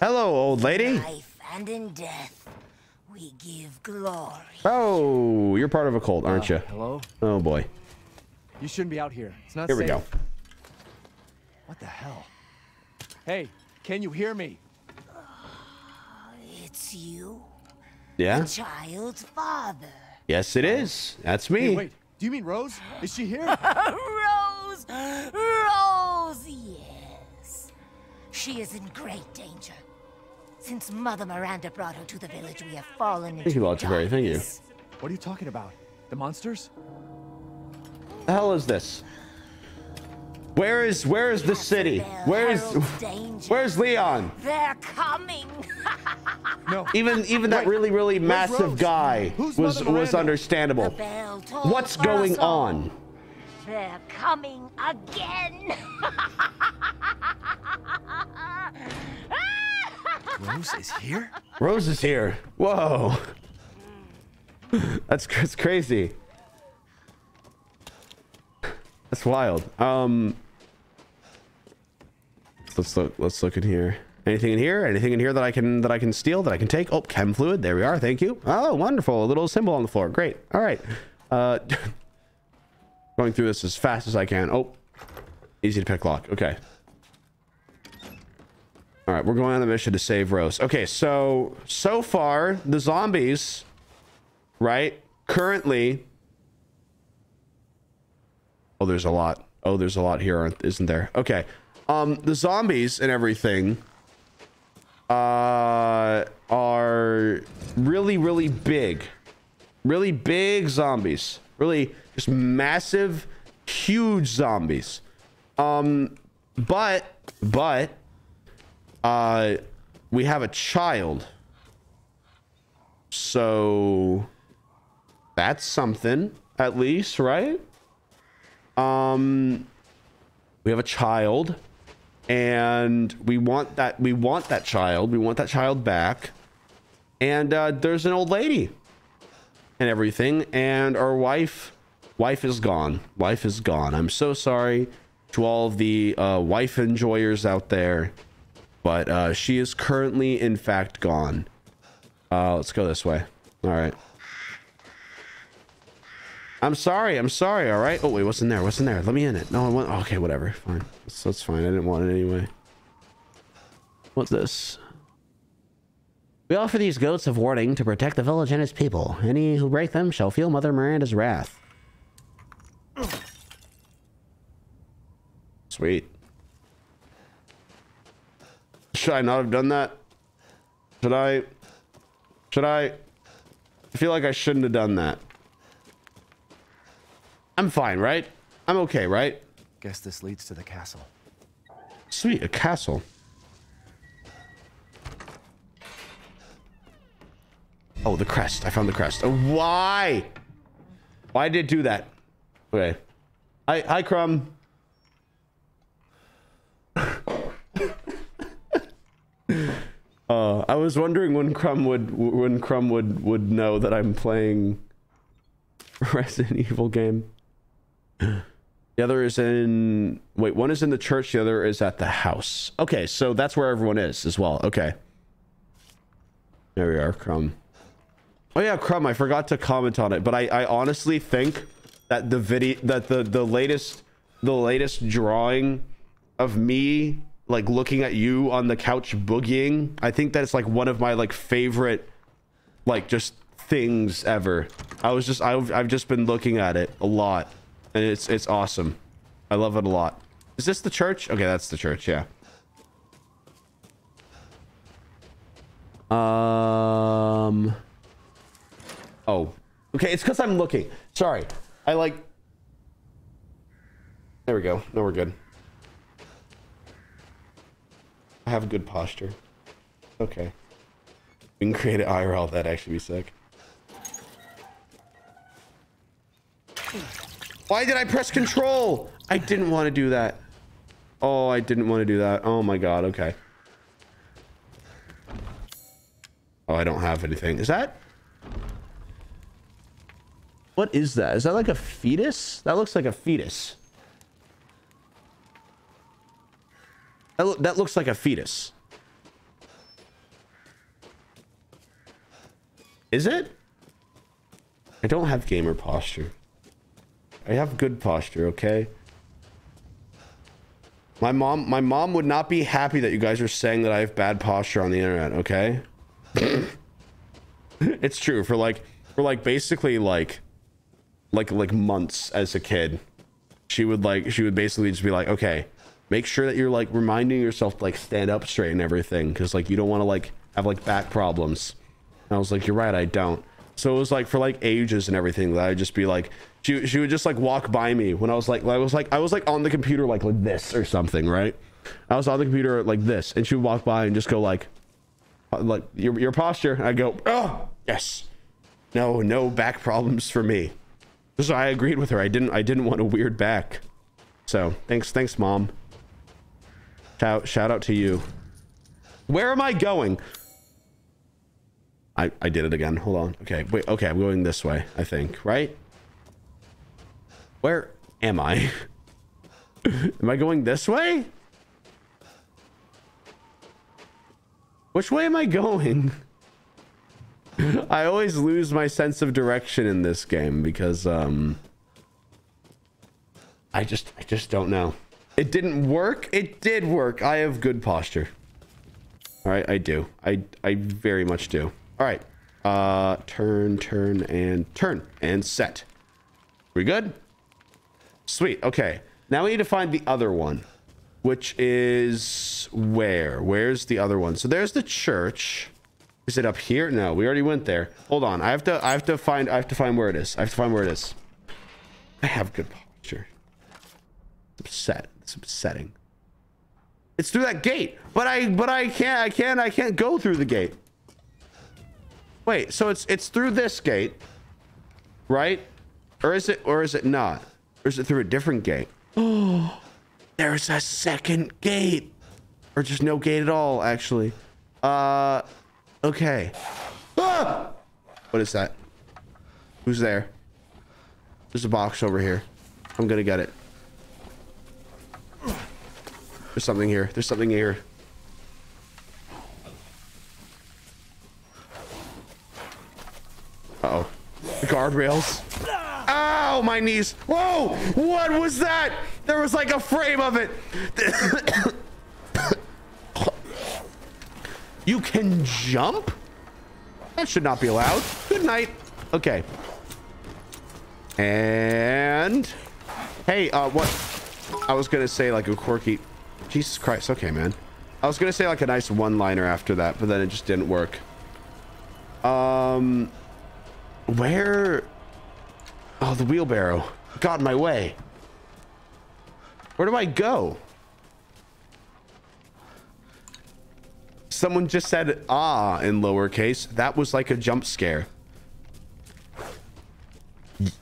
Hello, old lady. Life and in death, we give glory. Oh, you're part of a cult, aren't Uh, you? hello? Oh boy. You shouldn't be out here. It's not Here we go. What the hell? Hey, can you hear me? Oh, it's you, Yeah. the child's father. Yes, it is. That's me. Hey, wait. Do you mean Rose? Is she here? (laughs) Rose! Rose, yes. She is in great danger. Since Mother Miranda brought her to the village, we have fallen into Thank you, Lord Tiberi. Thank you. what are you talking about? The monsters? The hell is this? Where is where is the city? Where is (laughs) where's Leon? They're coming. (laughs) No. Even even that really really massive Rose? guy Who's was was understandable. The bell tolls What's going on? They're coming again. (laughs) Rose is here? Rose is here. Whoa. That's that's crazy. That's wild. Um let's look let's look in here. Anything in here? Anything in here that I can that I can steal that I can take? Oh, chem fluid. There we are. Thank you. Oh, wonderful. A little symbol on the floor. Great. All right. Uh (laughs) going through this as fast as I can. Oh. Easy to pick lock. Okay. All right, we're going on a mission to save Rose. Okay, so so far the zombies, right? Currently, oh, there's a lot. Oh, there's a lot here, isn't there? Okay, um, the zombies and everything, uh, are really, really big, really big zombies. Really, just massive, huge zombies. Um, but but uh we have a child so that's something at least right um we have a child and we want that we want that child we want that child back and uh there's an old lady and everything and our wife wife is gone. Wife is gone. I'm so sorry to all of the uh, wife enjoyers out there, but uh, she is currently, in fact, gone. Uh, let's go this way. All right. I'm sorry. I'm sorry. All right. Oh wait, what's in there? What's in there? Let me in it. No, I want. Okay, whatever. Fine. That's, that's fine. I didn't want it anyway. What's this? We offer these goats of warning to protect the village and its people. Any who break them shall feel Mother Miranda's wrath. Sweet. Should I not have done that? Should I? Should I? I feel like I shouldn't have done that. I'm fine, right? I'm okay, right? Guess this leads to the castle. Sweet, a castle. Oh, the crest. I found the crest. Oh, why? Why did it do that? Okay. Hi, hi, Crumb. uh, I was wondering when Crumb would when Crumb would would know that I'm playing (laughs) Resident Evil game. The other is in wait, one is in the church, the other is at the house. Okay, so that's where everyone is as well. Okay. There we are, Crumb. Oh yeah, Crumb, I forgot to comment on it, but I, I honestly think that the video that the the latest the latest drawing of me like looking at you on the couch boogieing, I think that it's like one of my like favorite like just things ever. I was just I've I've just been looking at it a lot it's it's awesome. I love it a lot. Is this the church? Okay, that's the church, yeah. Um Oh. Okay, it's cuz I'm looking. Sorry. I like There we go. No, we're good. I have a good posture. Okay. We can create an IRL. That'd actually be sick. Why did I press control? I didn't want to do that. Oh, I didn't want to do that. Oh my god, okay. Oh, I don't have anything. Is that... What is that? Is that like a fetus? That looks like a fetus. That, lo that looks like a fetus. Is it? I don't have gamer posture. I have good posture, okay? My mom my mom would not be happy that you guys are saying that I have bad posture on the internet, okay? (laughs) it's true for like for like basically like like like months as a kid. She would like she would basically just be like, "Okay, make sure that you're like reminding yourself to like stand up straight and everything cuz like you don't want to like have like back problems." And I was like, "You're right, I don't." So it was like for like ages and everything that I'd just be like, she she would just like walk by me when I was like I was like I was like on the computer like like this or something, right? I was on the computer like this, and she would walk by and just go like, uh, like your your posture. I go, oh yes, no no back problems for me. So I agreed with her. I didn't I didn't want a weird back. So thanks thanks mom. Shout shout out to you. Where am I going? I, I did it again. Hold on. Okay, wait. Okay, I'm going this way, I think, right? Where am I? (laughs) am I going this way? Which way am I going? (laughs) I always lose my sense of direction in this game because um I just I just don't know. It didn't work. It did work. I have good posture. All right, I do. I I very much do. All right. Uh turn, turn and turn and set. We good? Sweet. Okay. Now we need to find the other one, which is where? Where's the other one? So there's the church. Is it up here? No, we already went there. Hold on. I have to I have to find I have to find where it is. I have to find where it is. I have good posture. It's upset. It's upsetting. It's through that gate. But I but I can't I can't I can't go through the gate. Wait, so it's it's through this gate. Right? Or is it or is it not? Or is it through a different gate? Oh, (gasps) there's a second gate. Or just no gate at all, actually. Uh, okay. (gasps) Ah! What is that? Who's there? There's a box over here. I'm gonna get it. There's something here. There's something here. Uh oh. Guardrails. Ow, my knees. Whoa! What was that? There was like a frame of it. (coughs) you can jump? That should not be allowed. Good night. Okay. And hey, uh, what? I was gonna say like a quirky. Jesus Christ. Okay, man. I was gonna say like a nice one-liner after that, but then it just didn't work. Um, where? Oh, the wheelbarrow got in my way. Where do I go? Someone just said ah in lowercase. That was like a jump scare.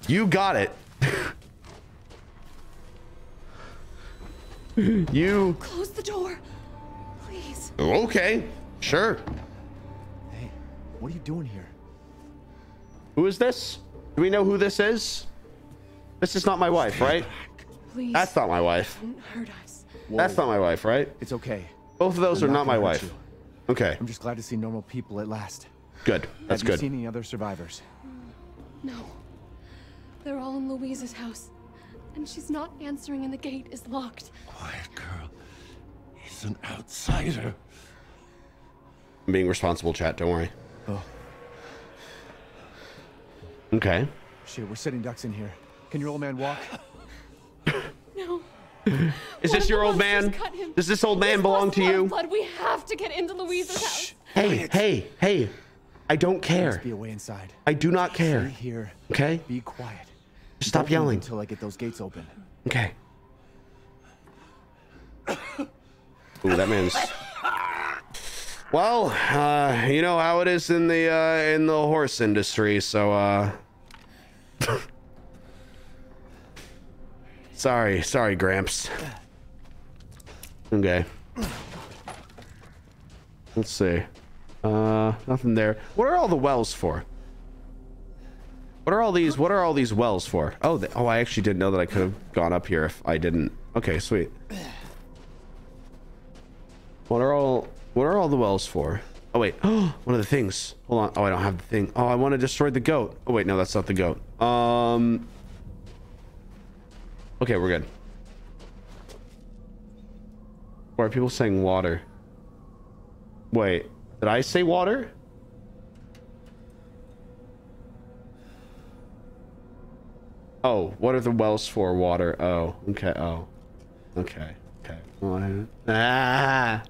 You got it. (laughs) you Close the door. Please. okay? Sure. Hey, what are you doing here? Who is this? Do we know who this is? This is not my wife, right? Please. That's not my wife. Don't hurt us. That's not my wife, right? It's okay. Both of those I'm are not not my wife. you. Okay, I'm just glad to see normal people at last. good. That's Have you seen any other survivors? No. They're all in Louise's house. And she's not answering and the gate is locked. Quiet girl. He's an outsider. I'm being responsible, chat. Don't worry. Oh, Okay. shit, we're sitting ducks in here. Can your old man walk? (sighs) No. Is this your old man? monsters cut him. Does this old man belong to a lot of you? Blood. We have to get into Louise's house. Hey, hey, hey. I don't care. be away inside. I do not Stay care. here. Okay? Be quiet. Just stop yelling. until I get those gates open. Okay. Ooh, that man's. (laughs) Well, uh, you know how it is in the uh, in the horse industry, so uh. (laughs) sorry, sorry, Gramps. Okay. Let's see. Uh, nothing there. What are all the wells for? What are all these? What are all these wells for? Oh, oh, I actually didn't know that I could have gone up here if I didn't. Okay, sweet. What are all? What are all the wells for? Oh wait, (gasps) one of the things. Hold on. Oh, I don't have the thing. Oh, I want to destroy the goat. Oh wait, no, that's not the goat. Um. Okay, we're good. Why are people saying water? Wait, did I say water? Oh, what are the wells for? Water. Oh, okay. Oh, okay. Okay. Ah.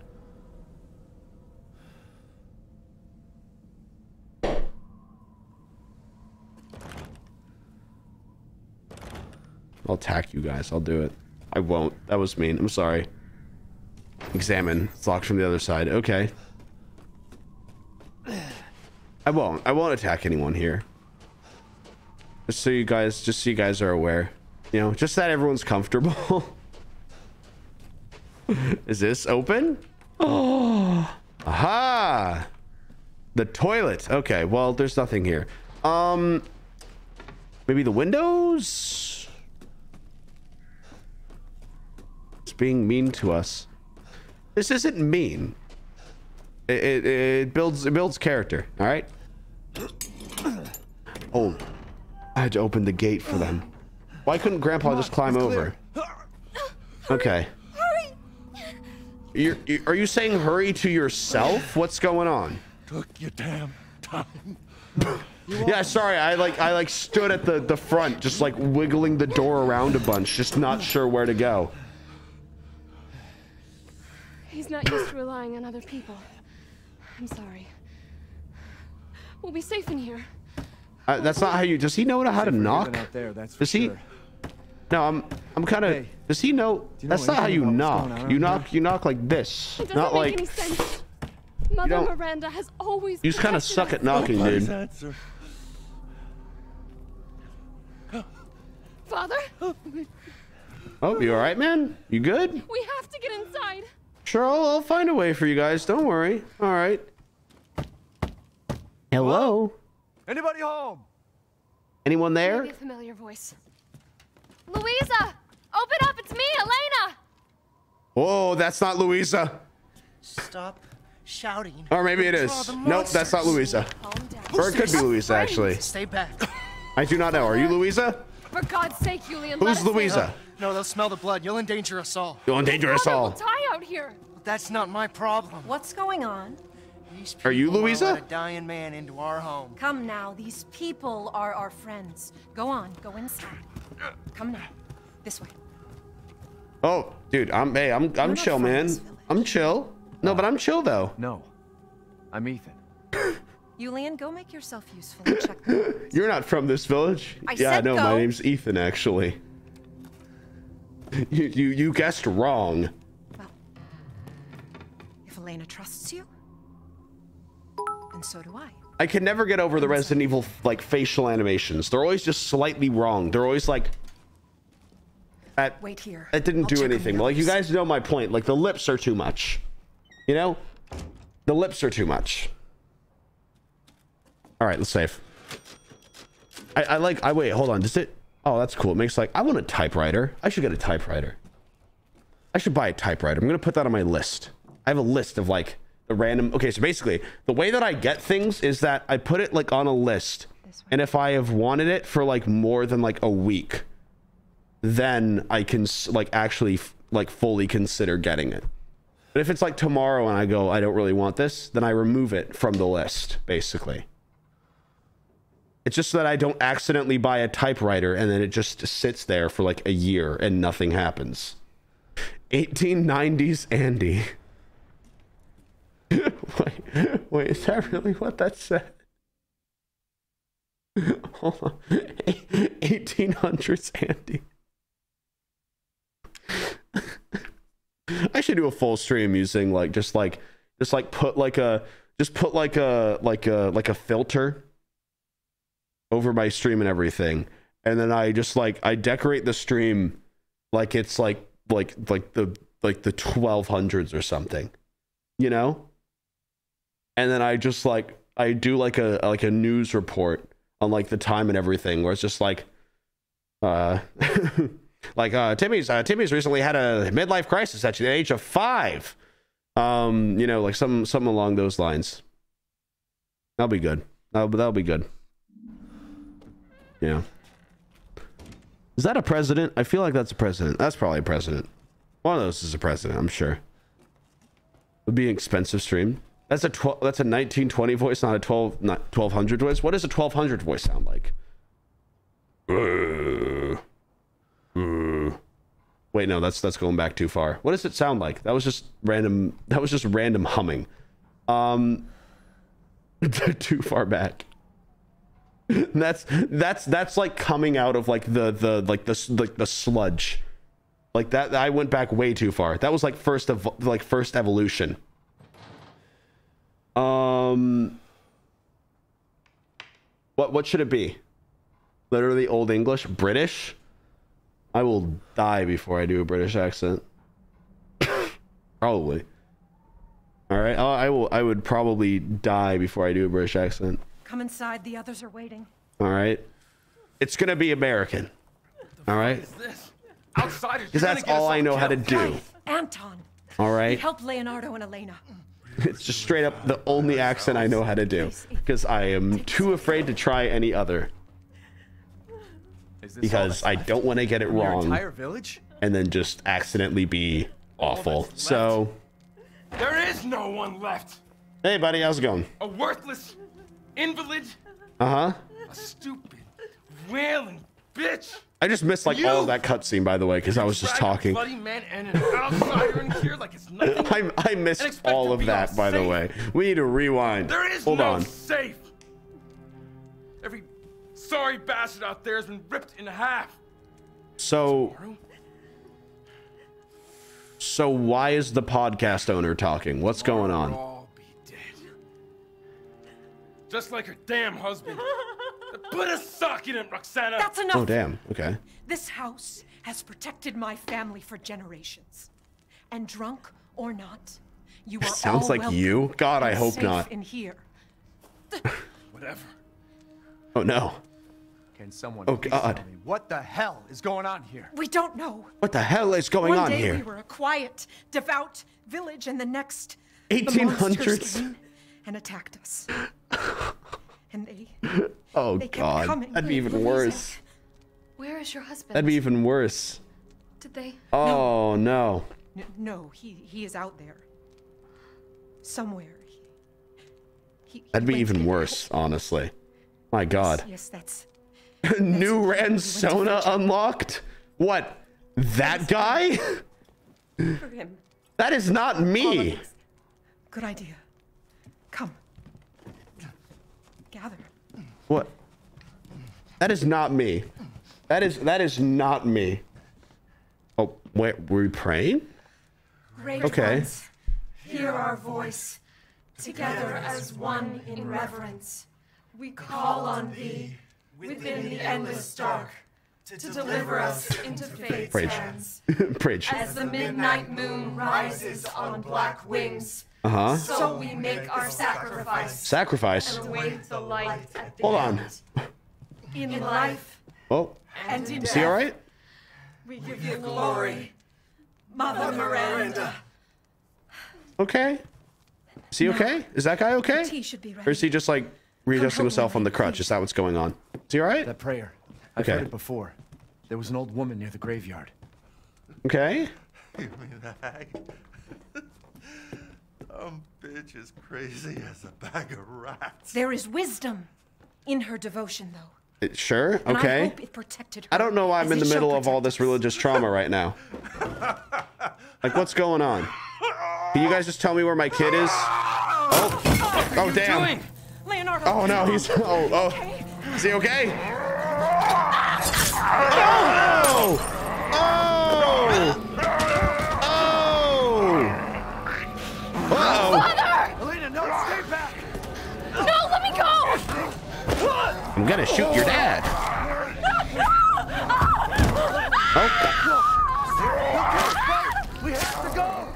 I'll attack you guys. I'll do it. I won't. That was mean. I'm sorry. Examine. It's locked from the other side. Okay. I won't. I won't attack anyone here. Just so you guys, just so you guys are aware. You know, just that everyone's comfortable. (laughs) Is this open? Oh, (gasps) aha! The toilet. Okay, well, there's nothing here. Um, maybe the windows. It's being mean to us. This isn't mean. It, it, it builds it builds character. All right. Oh, I had to open the gate for them. Why couldn't Grandpa just climb over? Okay. You're, you, are you saying hurry to yourself? What's going on? Took your damn time. (laughs) Yeah, sorry. I like I like stood at the the front, just like wiggling the door around a bunch, just not sure where to go. He's not used to relying on other people. I'm sorry. We'll be safe in here. Uh, that's not how you. Does he know how to knock? out there, that's Does he? sure. No, I'm I'm kind of. Hey, does he know? you know that's not how you knock. You around knock. You knock like this, It doesn't not make like. any sense. Mother don't- Miranda has always. You just kind of suck at knocking, Nobody's dude. answer. Father, Oh, you all right, man? You good? we have to get inside. Sure, I'll, I'll find a way for you guys. Don't worry. All right. Hello. Anybody home? Anyone there? Maybe a familiar voice. Louisa! Open up, it's me, Elena! Whoa, that's not Louisa. Stop shouting. Or maybe it is. Nope, that's not. Louisa. Or it could be Louisa, actually. Stay back. I do not know. Are you Louisa? For God's sake, Julian, Who's let us in. Louisa? No, they'll smell the blood. You'll endanger us all. You'll endanger us Father will all. die out here. That's not my problem. What's going on? These Are you Luiza? let a dying man into our home. Come now, these people are our friends. Go on, go inside. Come now. This way. Oh, dude, I'm hey, I'm I'm not chill, man. I'm chill. No, but I'm chill though. No. I'm Ethan. (coughs) Yulian, go make yourself useful and check the (laughs) You're not from this village. I yeah, said no, my name's Ethan actually. You you you guessed wrong. Well, If Elena trusts you, then so do I. I can never get over the Resident Evil like facial animations. They're always just slightly wrong. They're always like that Wait here. that didn't I'll do anything. Like you guys know my point. Like the lips are too much. You know? The lips are too much. All right, let's save. I, I like. I wait. Hold on. Does it? Oh, that's cool. It makes like. I want a typewriter. I should get a typewriter. I should buy a typewriter. I'm gonna put that on my list. I have a list of like the random. Okay, so basically, the way that I get things is that I put it like on a list, and if I have wanted it for like more than like a week, then I can like actually like fully consider getting it. But if it's like tomorrow and I go, I don't really want this, then I remove it from the list, basically. It's just that I don't accidentally buy a typewriter and then it just sits there for like a year and nothing happens. 1890s Andy. (laughs) wait, wait, is that really what that said? Hold on. 1800s Andy. I should do a full stream using like just like just like put like a just put like a like a like a filter over my stream and everything. And then I just like I decorate the stream like it's like like like the like the 1200s or something. You know? And then I just like I do like a like a news report on like the time and everything where it's just like uh (laughs) like uh Timmy's uh, Timmy's recently had a midlife crisis at the age of 5. Um, you know, like some something along those lines. That'll be good. That'll, that'll be good. Yeah. Is that a president? I feel like that's a president. That's probably a president. One of those is a president, I'm sure. Would be an expensive stream. That's a 12 that's a 1920 voice, not a 12 not 1200 voice. What does a 1200 voice sound like? Uh, uh. Wait, no, that's that's going back too far. What does it sound like? That was just random that was just random humming. Um (laughs) too far back. (laughs) that's that's that's like coming out of like the the like the like the sludge. Like that I went back way too far. That was like first of like first evolution. Um What what should it be? Literally old English, British? I will die before I do a British accent. (coughs) probably. All right, I I will. I would probably die before I do a British accent. Come inside, the others are waiting. All right, it's gonna be American. All right, Outsiders. because that's all I know how to do. Anton, All right. we right, helped Leonardo and Elena. it's just straight up the only accent I know how to do because I am too afraid to try any other Is this all because I don't want to get it from your wrong entire village? and then just accidentally be awful. So, There is no one left. hey, buddy, how's it going? A worthless invalid. Uh huh. A stupid, wailing bitch. I just missed like all of that cutscene, by the way, because I was just talking. Bloody man and an outsider in here like it's nothing. (laughs) I, I missed all of that, by the way. We need to rewind. There is Hold no on. safe. Every sorry bastard out there has been ripped in half. So, so why is the podcast owner talking? What's going on? All be dead. Just like her damn husband. (laughs) Put a sock in it, Roxana. That's enough. Oh, damn. Okay. This house has protected my family for generations. And drunk or not, you are (laughs) Sounds all like you. God, I and hope safe not. In here. (laughs) Whatever. Oh no. Can someone Oh, God. tell me what the hell is going on here? We don't know. What the hell is going One on day here? we were a quiet, devout village, and the next, the 1800s. monsters came and attacked us. And they, (laughs) Oh they god, coming. that'd be even Luiza. worse. Where is your husband? That'd be even worse. Did they? Oh no. N- no, he he is out there, somewhere. He, he That'd be even to- worse, honestly. My god. Yes, (laughs) that's New Ransona unlocked? What? That guy? for him. That is not me. Good idea. Come. Gather. What? That is not me. That is that is not me. Oh, wait, were we praying? Great Okay. ones, hear our voice. Together as one in reverence, we call on thee within the endless dark to deliver us into fate's Preach. hands. (laughs) Preach. As the midnight moon rises on black wings, Uh-huh. so we make our sacrifice. Sacrifice. And await the light at the Hold on. end. In life Oh, and in is he all right? we give you glory, Mother Miranda. Okay. Is he okay? Is that guy okay? tea should be Or is he just like readjusting himself on the crutch? Is that what's going on? Is he all right? That prayer. I've Okay. heard it before. There was an old woman near the graveyard. Okay. (laughs) Give. Dumb bitch is crazy as a bag of rats. There is wisdom in her devotion, though. Uh, Sure. And I Okay. hope it protected her. I don't know why I'm in the middle of all this religious trauma right now. Like, what's going on? Can you guys just tell me where my kid is? Oh, oh, damn. Leonardo. Oh no, he's oh oh. Is he okay? Oh! Oh! Oh! Uh-oh. Elena, no, stay back! No, let me go! I'm gonna shoot your dad. Oh. We have to go!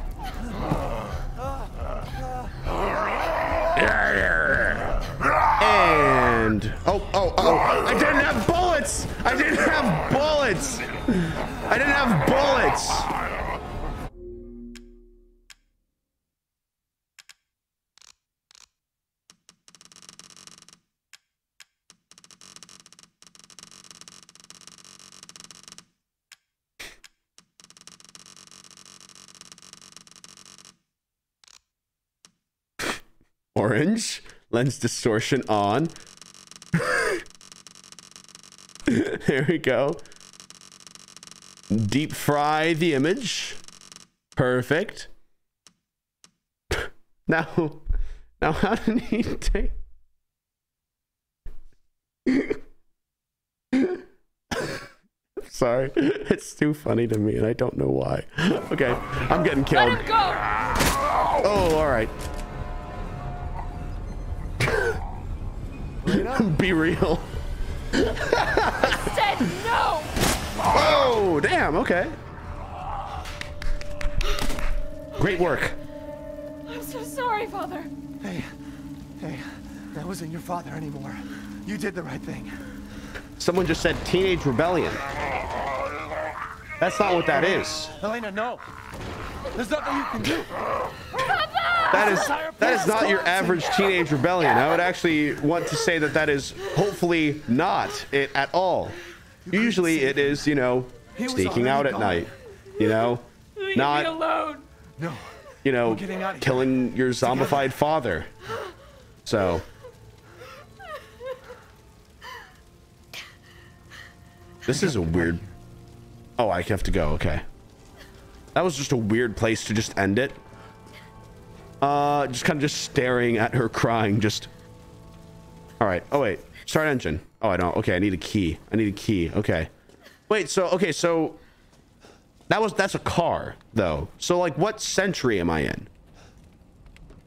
And oh oh oh! I didn't have bullets. I didn't have bullets. I didn't have bullets. Orange lens distortion on. (laughs) there we go. Deep fry the image. Perfect. (laughs) Now, now how did he take? (laughs) Sorry, it's too funny to me, and I don't know why. Okay, I'm getting killed. Let him go! Oh, all right. (laughs) Be real. I Said no! Oh, damn. Okay. Great work. I'm so sorry, Father. Hey, hey, that wasn't your father anymore. You did the right thing. Someone just said teenage rebellion. That's not what that is. Elena, no. There's nothing you can do. That is that is not your average teenage rebellion. I would actually want to say that that is hopefully not it at all. Usually it is, you know, sneaking out at night. You know, Leave me not alone. No. you know, We're getting out of here. killing your zombified father. So this is a weird. Oh, I have to go. Okay. That was just a weird place to just end it. Uh, just kind of just staring at her crying. Just. All right. Oh wait. Start engine. Oh, I don't. Okay, I need a key. I need a key. Okay. Wait. So okay. So that was that's a car though. So like, what century am I in?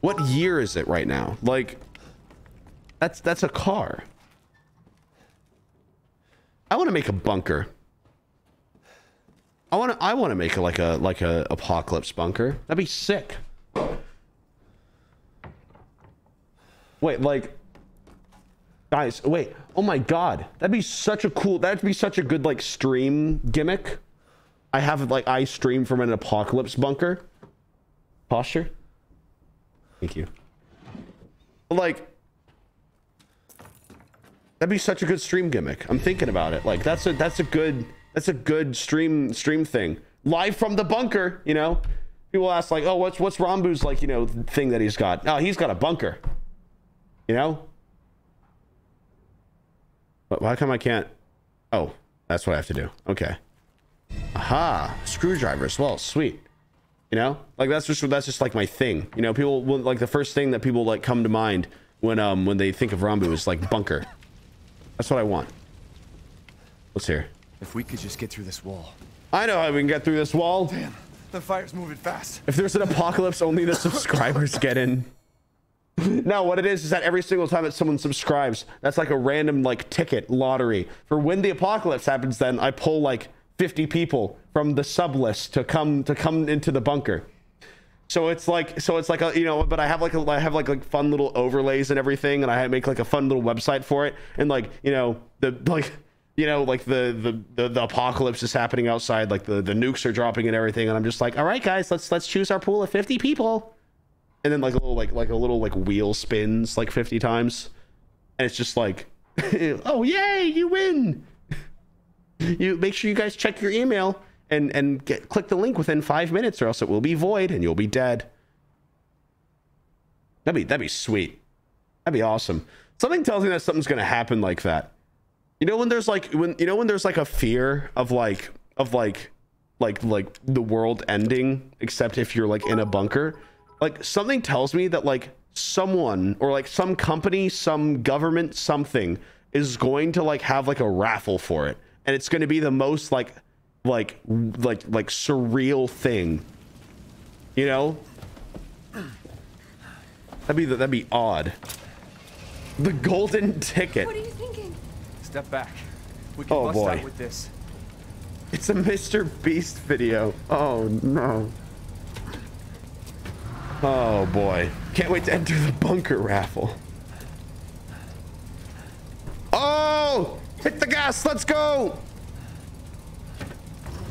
What year is it right now? Like, that's that's a car. I want to make a bunker. I want to I want to make a, like a like a apocalypse bunker. That'd be sick. Wait, like Guys, wait. Oh my god. That'd be such a cool that'd be such a good like stream gimmick. I have like I stream from an apocalypse bunker. Posture. Thank you. Like that'd be such a good stream gimmick. I'm thinking about it. Like that's a that's a good that's a good stream stream thing. Live from the bunker, you know. People ask like, "Oh, what's what's Ranboo's like, you know, thing that he's got?" Oh, he's got a bunker. You know? But why come I can't? Oh, that's what I have to do. Okay. Aha, screwdrivers. Well, sweet. You know, like that's just that's just like my thing. You know, people will, like the first thing that people like come to mind when um when they think of Ranboo is like bunker. That's what I want. Let's hear. If we could just get through this wall. I know how we can get through this wall. Damn, the fire's moving fast. If there's an apocalypse, only the subscribers get in. No, what it is is that every single time that someone subscribes, that's like a random like ticket lottery for when the apocalypse happens. Then I pull like 50 people from the sub list to come to come into the bunker. So it's like so it's like a you know, but I have like a, I have like like fun little overlays and everything, and I make like a fun little website for it, and like you know the like you know like the the the, the apocalypse is happening outside, like the the nukes are dropping and everything, and I'm just like, all right guys, let's let's choose our pool of 50 people and then like a little like like a little like wheel spins like 50 times. And it's just like (laughs) oh yay you win! (laughs) You make sure you guys check your email and and get click the link within five minutes or else it will be void and you'll be dead. That'd be that'd be sweet. That'd be awesome. Something tells me that something's gonna happen like that. You know when there's like when you know when there's like a fear of like of like like like the world ending except if you're like in a bunker like something tells me that like someone or like some company some government something is going to like have like a raffle for it and it's going to be the most like like like like surreal thing you know that'd be that'd be odd the golden ticket What are you thinking? Step back. We can Oh, bust boy. out with this. it's a mr beast video oh no oh boy. Can't wait to enter the bunker raffle. Oh! Hit the gas. Let's go!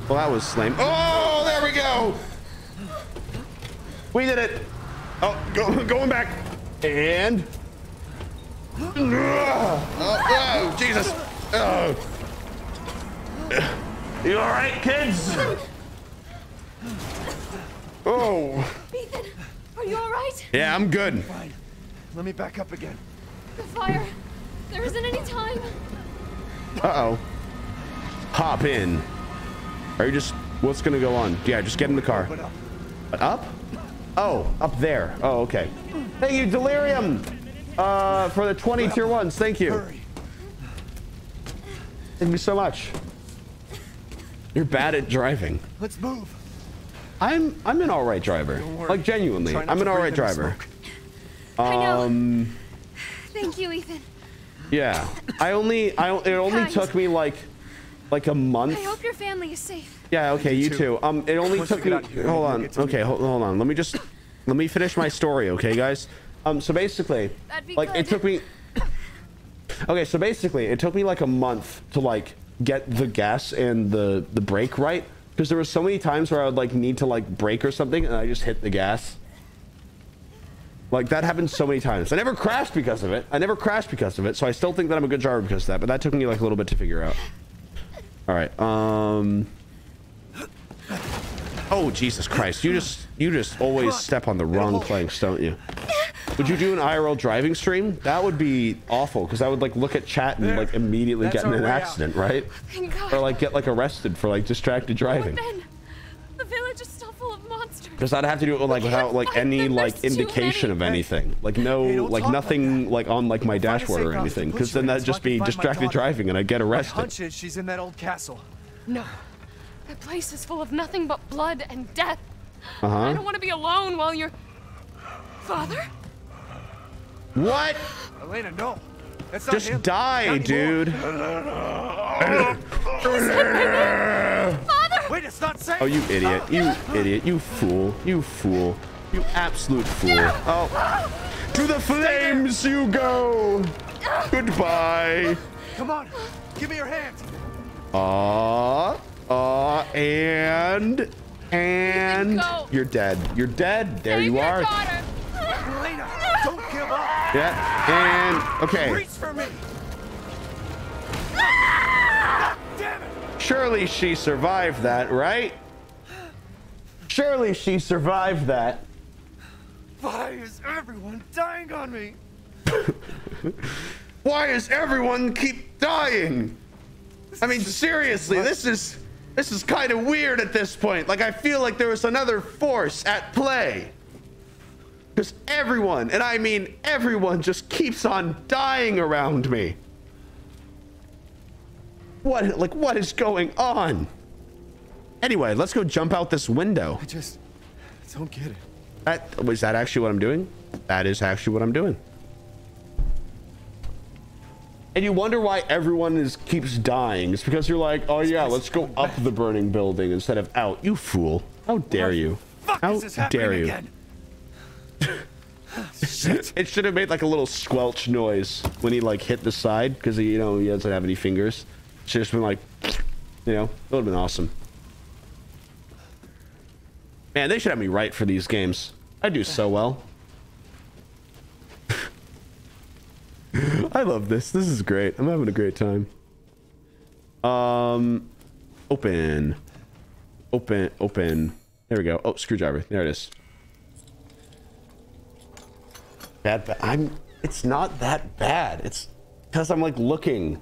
Well that was lame. Oh there we go! We did it. Oh go, (laughs) going back. And? Oh, oh, jesus. Oh. You all right kids? Oh. Ethan, are you all right? yeah i'm good Fine. Let me back up again. The fire. There isn't any time. Uh-oh. Hop in. Are you just... What's gonna go on? Yeah, just get in the car. Up? Oh, up there. Oh, okay. Thank you, Delirium! Uh, for the 20 tier ones. Thank you. Thank you so much. You're bad at driving. Let's move. I'm I'm an all right driver. worry. Like genuinely, I'm an all right breathe in the driver. I know. Um, Thank you, Ethan. yeah. I only I it only Kind. took me like like a month. I hope your family is safe. Yeah, okay, you too. Um, it only Once took me. here, Hold on. Okay, hold, hold on. Let me just let me finish my story, okay, guys. Um, so basically, That'd be like it took me. Okay, so basically, it took me like a month to like get the gas and the the brake right because there were so many times where I would like need to like brake or something and I just hit the gas. Like that happened so many times. I never crashed because of it. I never crashed because of it. So I still think that I'm a good driver because of that. But that took me like a little bit to figure out. All right. Um. Oh Jesus Christ! You just you just always step on the wrong planks, don't you? Would you do an IRL driving stream? That would be awful because I would like look at chat and like immediately That's get in an way out. accident, right? Thank God. Or like get like arrested for like distracted driving. But then, the village is still full of monsters. Because I'd have to do it with, like without like any like indication of anything, like no Hey, like nothing like on like my Find dashboard or anything. Because then in that'd just can be distracted driving and I'd get My arrested. hunch is she's in that old castle. No. That place is full of nothing but blood and death. Uh I don't want to be alone while you're. Father? What? Elena, no. That's not Just him. die, Not dude. (laughs) Father! Wait, it's not safe. Oh, you idiot. You idiot. You fool. You fool. You absolute fool. Oh. To the flames you go. Goodbye. Come on, give me your hand. Uh, uh, and and go. you're dead. You're dead. There you are. Elena, don't give up. Yeah. And okay. Reach for me. Surely she survived that, right? Surely she survived that. Why is everyone dying on me? (laughs) Why is everyone keep dying? I mean, seriously, this is this is kind of weird at this point. Like I feel like there was another force at play. Because everyone, and I mean everyone, just keeps on dying around me. What, like, what is going on? Anyway, let's go jump out this window. I just don't get it. That was that actually what I'm doing? That is actually what I'm doing. And you wonder why everyone is keeps dying. It's because you're like, oh yeah, let's go up the burning building instead of out. You fool! How dare you? How dare you? It should have made like a little squelch noise when he like hit the side because he, you know, he doesn't have any fingers. Should have just been like, you know, it would have been awesome. Man, they should have me right for these games. I do so well. (laughs) I love this. This is great. I'm having a great time. Um, open, open, open. There we go. Oh, screwdriver. There it is. Bad, bad. I'm. It's not that bad. It's because I'm like looking.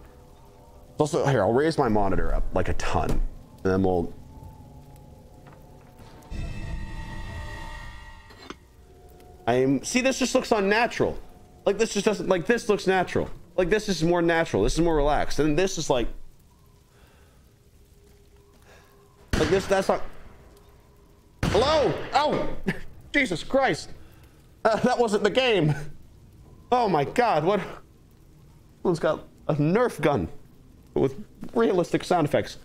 Also, here I'll raise my monitor up like a ton, and then we'll. I'm. See, this just looks unnatural. Like this just doesn't. Like this looks natural. Like this is more natural. This is more relaxed, and this is like. Like this. That's not. Hello. Oh, (laughs) Jesus Christ. Uh, that wasn't the game. Oh my God! What? One's got a Nerf gun with realistic sound effects.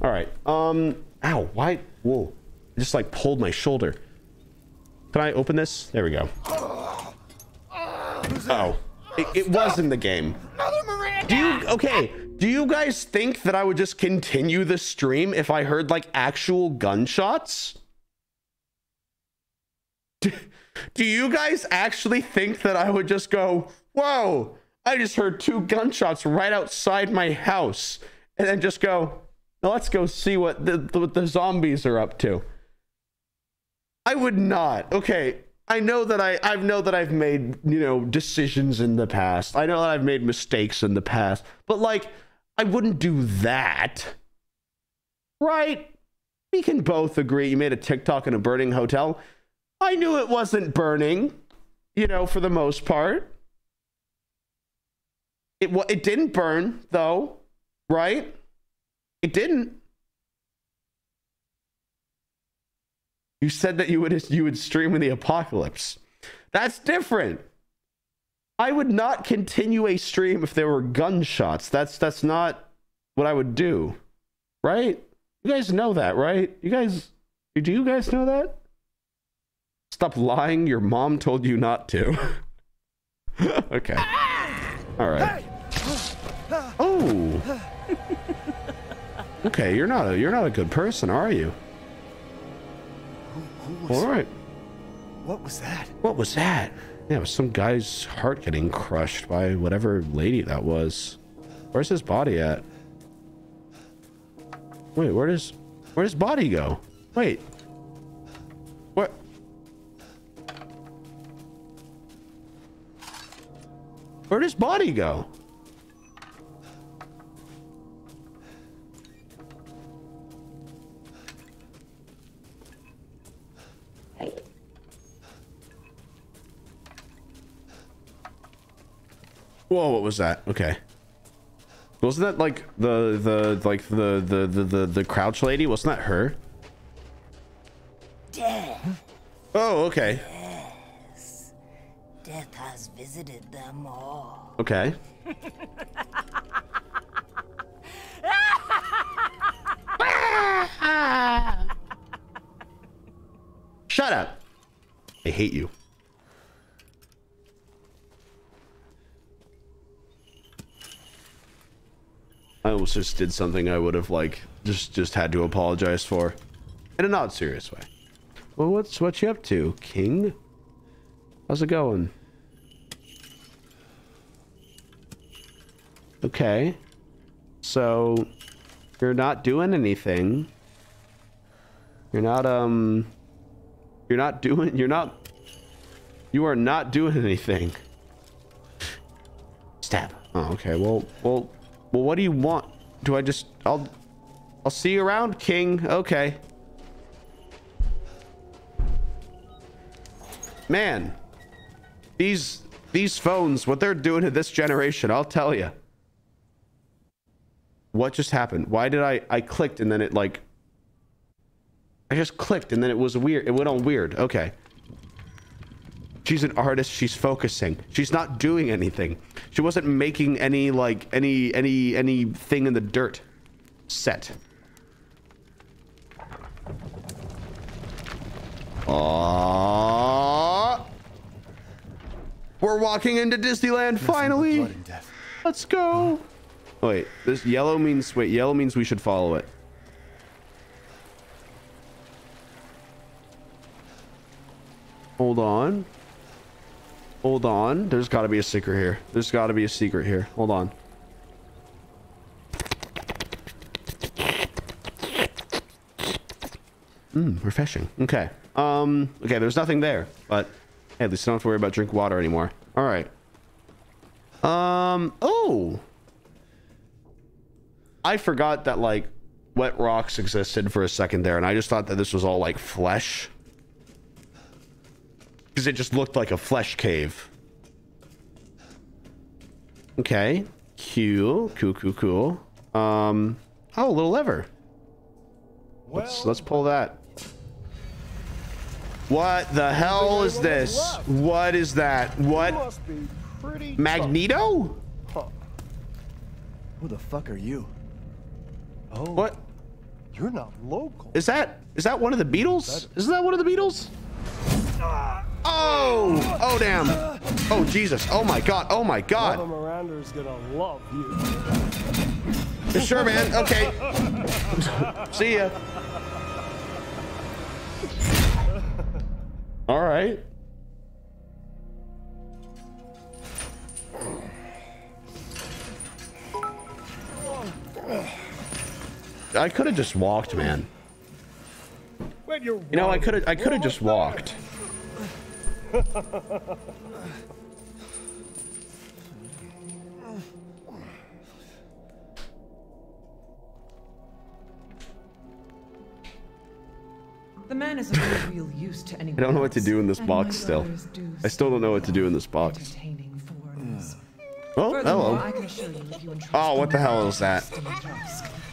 All right. Um. Ow. Why? Whoa. I just like pulled my shoulder. Can I open this? There we go. Oh. It, it was in the game. Do you okay? Do you guys think that I would just continue the stream if I heard like actual gunshots? (laughs) Do, you guys actually think that I would just go, "Whoa, I just heard two gunshots right outside my house," and then just go, now "Let's go see what the what the zombies are up to." I would not. Okay, I know that I I know that I've made, you know, decisions in the past. I know that I've made mistakes in the past. But like I wouldn't do that. Right? We can both agree you made a TikTok in a burning hotel. I knew it wasn't burning, you know, for the most part. It it didn't burn though, right? It didn't. You said that you would you would stream in the apocalypse. That's different. I would not continue a stream if there were gunshots. That's that's not what I would do. Right? You guys know that, right? You guys do you guys know that? Stop lying. Your mom told you not to. (laughs) okay. All right. Oh. (laughs) Okay, you're not a you're not a good person, are you? All right. What was that? What was that? Yeah, it was some guy's heart getting crushed by whatever lady that was. Where's his body at? Wait, where does where does body go? Wait. Where does body go? Whoa, what was that? Okay. Wasn't that like the the like the the the the, the crouch lady? Wasn't that her? Death. Oh, okay. Death has visited them all. Okay. Shut up. I hate you. I almost just did something I would have like just just had to apologize for, in a not serious way. Well, what's what you up to, King? How's it going? Okay. So you're not doing anything. You're not um you're not doing you're not you are not doing anything. Stab. Oh, okay. Well, well, well, what do you want? Do I just I'll I'll see you around, King. Okay. Man, these these phones, what they're doing to this generation, I'll tell you. What just happened? Why did I I clicked and then it like I just clicked and then it was weird. It went on weird. Okay. She's an artist. She's focusing. She's not doing anything. She wasn't making any like any any anything in the dirt. Set. Aww. We're walking into Disneyland finally. Let's go. Wait, this yellow means wait, yellow means we should follow it. Hold on. Hold on. There's got to be a secret here. There's got to be a secret here. Hold on. Mmm, refreshing. Okay. Um, okay, there's nothing there, but hey, at least I don't have to worry about drink water anymore. All right. Um, oh. I forgot that, like, wet rocks existed for a second there, and I just thought that this was all, like, flesh. Because it just looked like a flesh cave. Okay. Cool. Cool, cool, cool. Um, oh, a little lever. Let's, let's pull that. What the hell is this? What is that? What? Magneto? Who the fuck are you? Oh. What? You're not local. Is that is that one of the Beatles? Isn't that one of the Beatles? Oh! Oh damn! Oh Jesus! Oh my God! Oh my God! Mother Miranda's gonna love you. Sure, man. Okay. See ya. All right. I could have just walked, man. When you're You know, I could have I could have just walked. The man is of no real use to anyone. I don't know what to do in this box still. I still don't know what to do in this box. entertaining. Oh, hello. can assure you if you entrust Oh, what the hell is that?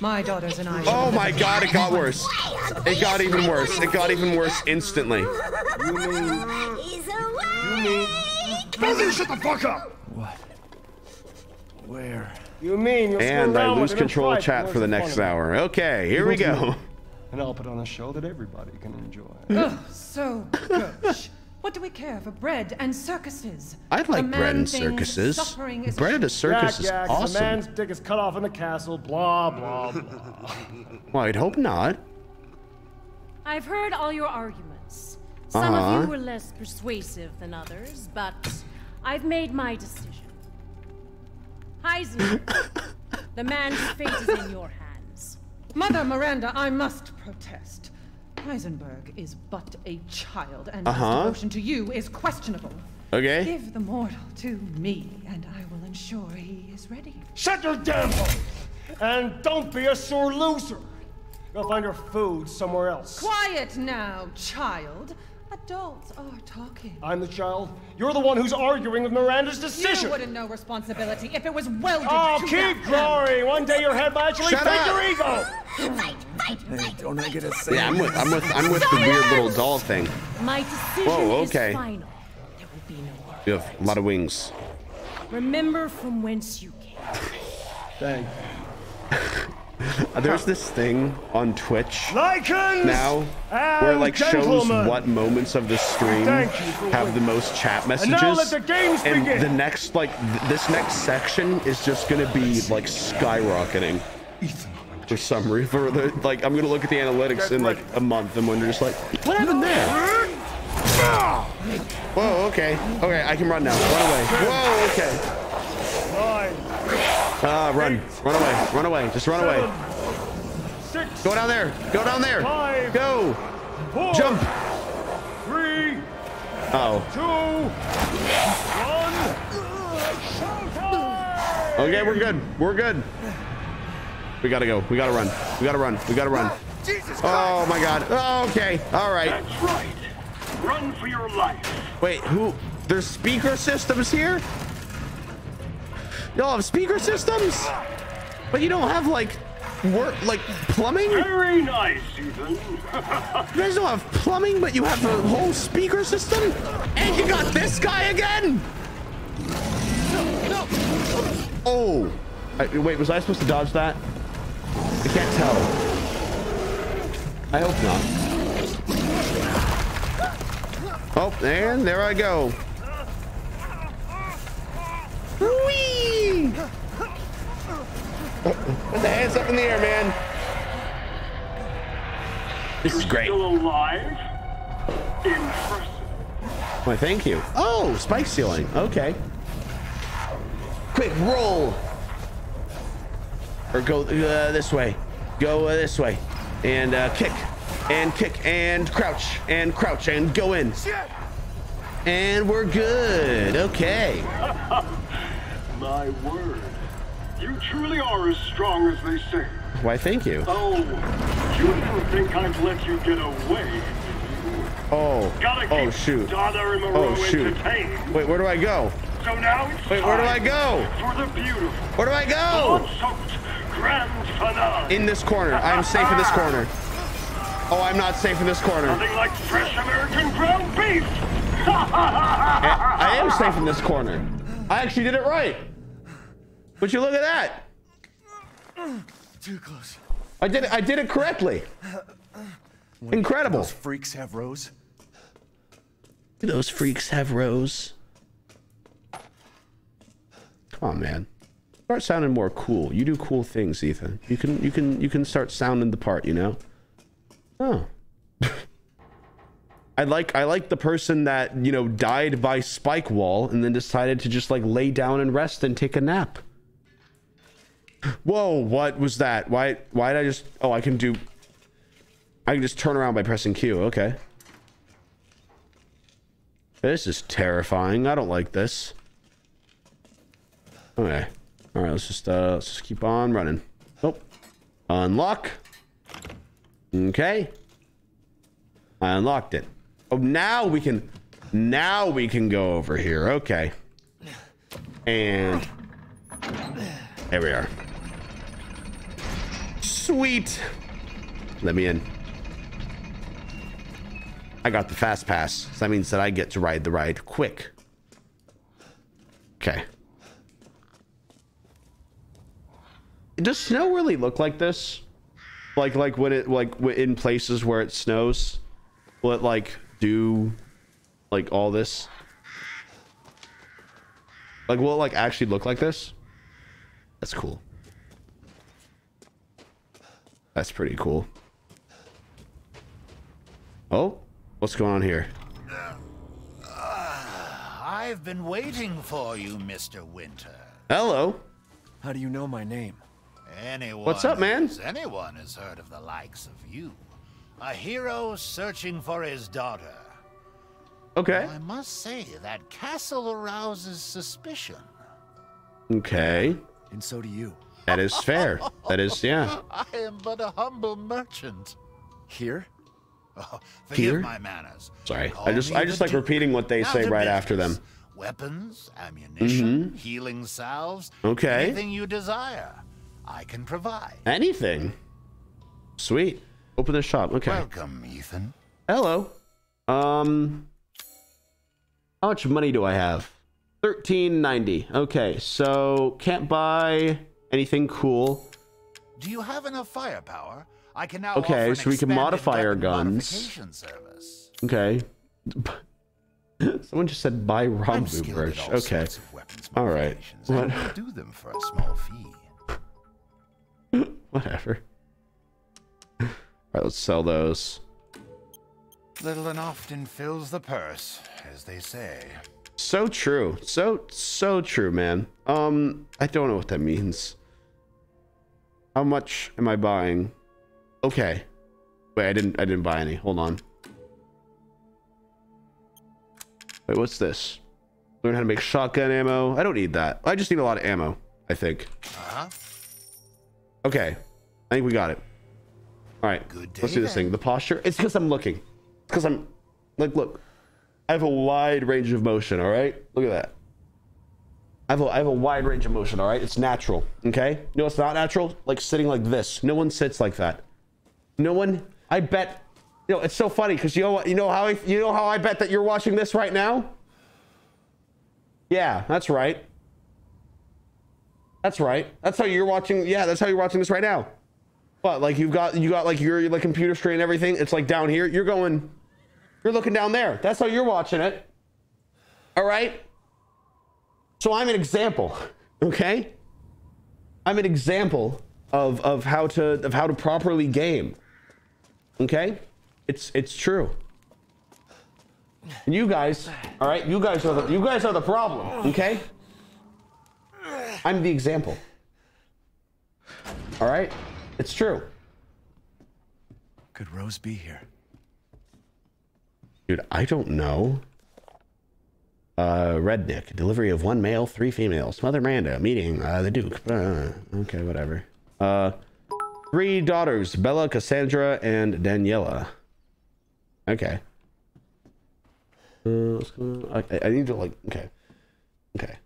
My daughters and I. Oh my god, it got worse. (laughs) It got even worse. It got even worse instantly. You mean? You mean? Buzzy, shut the fuck up! What? Where? You mean you'll And I lose with it in control of chat for the next fun of it. hour. Okay, here we go to go. me, And I'll put on a show that everybody can enjoy. Ugh, so gauche. (laughs) What do we care for bread and circuses? I The like bread and circuses. Bread and a circus Yak, is yak, The man's dick is cut off in the castle. Blah blah blah. Well, I'd hope not. I've heard all your arguments. Some of Uh-huh. you were less persuasive than others, but I've made my decision. Heisenberg, (laughs) the man's fate is in your hands. Mother Miranda, I must protest. Heisenberg is but a child, and Uh-huh. his devotion to you is questionable. Okay. Give the mortal to me, and I will ensure he is ready. Shut your damn hole! And don't be a sore loser. Go find your food somewhere else. Quiet now, child. Adults are talking. I'm the child. You're the one who's arguing with Miranda's decision. You wouldn't know responsibility if it was welded Oh, to keep that glory. One day your head might actually Shut fit up. your ego. Hey, don't I get a say? Yeah, I'm with I'm with I'm with the weird little doll thing. My decision Whoa, okay. is final. There will be no more. You have a lot of wings. Remember from whence you came. Thank (laughs) (laughs) There's this thing on Twitch Lycans now where it like shows what moments of the stream have the most chat And messages. now let the games and the next like th- this next section is just gonna be like skyrocketing. For some reason, for the, like I'm gonna look at the analytics in like a month and wonder just like what happened there? Whoa, okay, okay, I can run now. Run away. Whoa, okay. Ah, run, run away, run away, just run away. Six, Go down there, go down there. Five. Go, four, jump. three, Oh, two, one. Okay, we're good, we're good. We gotta go, we gotta run, we gotta run, we gotta run. Jesus Oh my God. Oh, okay, all right. That's right. Run for your life. Wait, who? There's speaker systems here? Y'all have speaker systems? But you don't have like work like plumbing? You Very nice, Ethan. (laughs) guys don't have plumbing, but you have the whole speaker system? And you got this guy again? Oh. I, wait, was I supposed to dodge that? I can't tell. I hope not. Oh, and there I go. Whee! Put the hands up in the air, man. This is great. Still alive? Impressive. Why, thank you. Oh, spike ceiling. Okay. Quick, roll. Or go uh, this way. Go uh, this way. And uh, kick. And kick. And crouch. And crouch. And go in. And we're good. Okay. (laughs) My word. You truly are as strong as they say. Why, thank you. Oh, you didn't think I'd let you get away. Oh. Gotta Oh, keep shoot. Donna and Moreau Oh, shoot. Wait, where do I go? So now it's Wait, where do I go? For the beautiful, Where do I go? grand finale. In this corner. I'm safe in this (laughs) corner. Oh, I'm not safe in this corner. Nothing like fresh American ground beef. (laughs) I am safe in this corner. I actually did it right. Would you look at that? Too close. I did it. I did it correctly. Incredible. Those freaks have Rose. Do those freaks have rose? Come on, man. Start sounding more cool. You do cool things, Ethan. You can you can you can start sounding the part, you know? Oh. (laughs) I like I like the person that, you know, died by spike wall and then decided to just like lay down and rest and take a nap. Whoa, what was that? Why why did I just Oh, I can do I can just turn around by pressing Q. Okay. This is terrifying. I don't like this. Okay. All right, let's just uh let's just keep on running. Oh. Unlock. Okay. I unlocked it. Oh, now we can now we can go over here. Okay. And there we are. Sweet. Let me in. I got the fast pass. So that means that I get to ride the ride quick. Okay. Does snow really look like this? Like like when it like in places where it snows, will it like do like all this? Like will it like actually look like this? That's cool. That's pretty cool. Oh, what's going on here? Uh, I've been waiting for you, Mr. Winter. Hello. How do you know my name? Anyone What's up, man? Anyone has heard of the likes of you. A hero searching for his daughter. Okay. I must say, that castle arouses suspicion. Okay. And so do you. That is fair. That is yeah. (laughs) I am but a humble merchant. Here? Oh, forgive Here? my manners. Sorry. Call I just I just like Duke. repeating what they Now say right after them. Weapons, ammunition, Mhm. healing salves. Okay. Anything you desire, I can provide. Anything. Sweet. Open the shop. Okay. Welcome, Ethan. Hello. Um How much money do I have? 1390. Okay, so can't buy anything cool. Do you have enough firepower? I can now Okay, so we can modify our guns. Okay. (laughs) Someone just said buy I'm Ranboo skilled merch. at all Okay. sorts of weapons All right. What? (laughs) do them for a small fee. Whatever. All right, let's sell those. Little and often fills the purse, as they say. So true. So so true, man. Um, I don't know what that means. How much am I buying? Okay. Wait, I didn't I didn't buy any. Hold on. Wait, what's this? Learn how to make shotgun ammo. I don't need that. I just need a lot of ammo, I think. Uh-huh. Okay. I think we got it. All right. Let's do this thing. The posture. It's because I'm looking. It's Because I'm like, look. I have a wide range of motion. All right. Look at that. I have a, I have a wide range of motion. All right. It's natural. Okay. You know it's not natural? Like sitting like this. No one sits like that. No one. I bet. You know it's so funny because you know what? You know how I, you know how I bet that you're watching this right now. Yeah, that's right. That's right. That's how you're watching. Yeah, that's how you're watching this right now. What? Like you've got you got like your like computer screen and everything. It's like down here. You're going. You're looking down there. That's how you're watching it. All right. So I'm an example. (laughs) Okay. I'm an example of of how to of how to properly game. Okay. It's it's true. And you guys, all right. You guys are the you guys are the problem. Okay. I'm the example. All right? It's true. Could Rose be here? Dude, I don't know. Uh, Rednick, delivery of one male, three females. Mother Miranda, meeting uh, the Duke. Uh, okay, whatever. Uh, three daughters, Bela, Cassandra, and Daniela. Okay. Uh, what's going on? I, I need to like. Okay. Okay.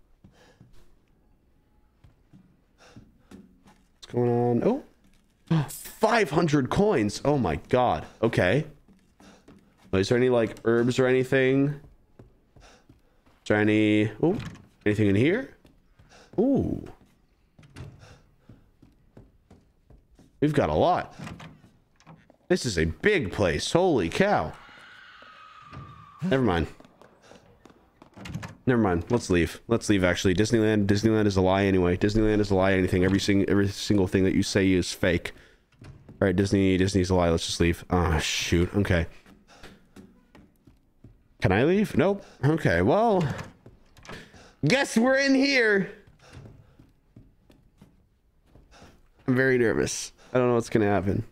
What's going on? Oh, 500 coins. Oh my god. Okay. Is there any like herbs or anything? Is there any? Oh, anything in here? Ooh. We've got a lot. This is a big place. Holy cow. Never mind. Never mind. Let's leave. Let's leave. Actually, Disneyland. Disneyland is a lie anyway. Disneyland is a lie. Anything. Every single every single thing that you say is fake. All right, Disney. Disney's a lie. Let's just leave. Oh shoot. Okay. Can I leave? Nope. Okay. Well, guess we're in here. I'm very nervous. I don't know what's gonna happen.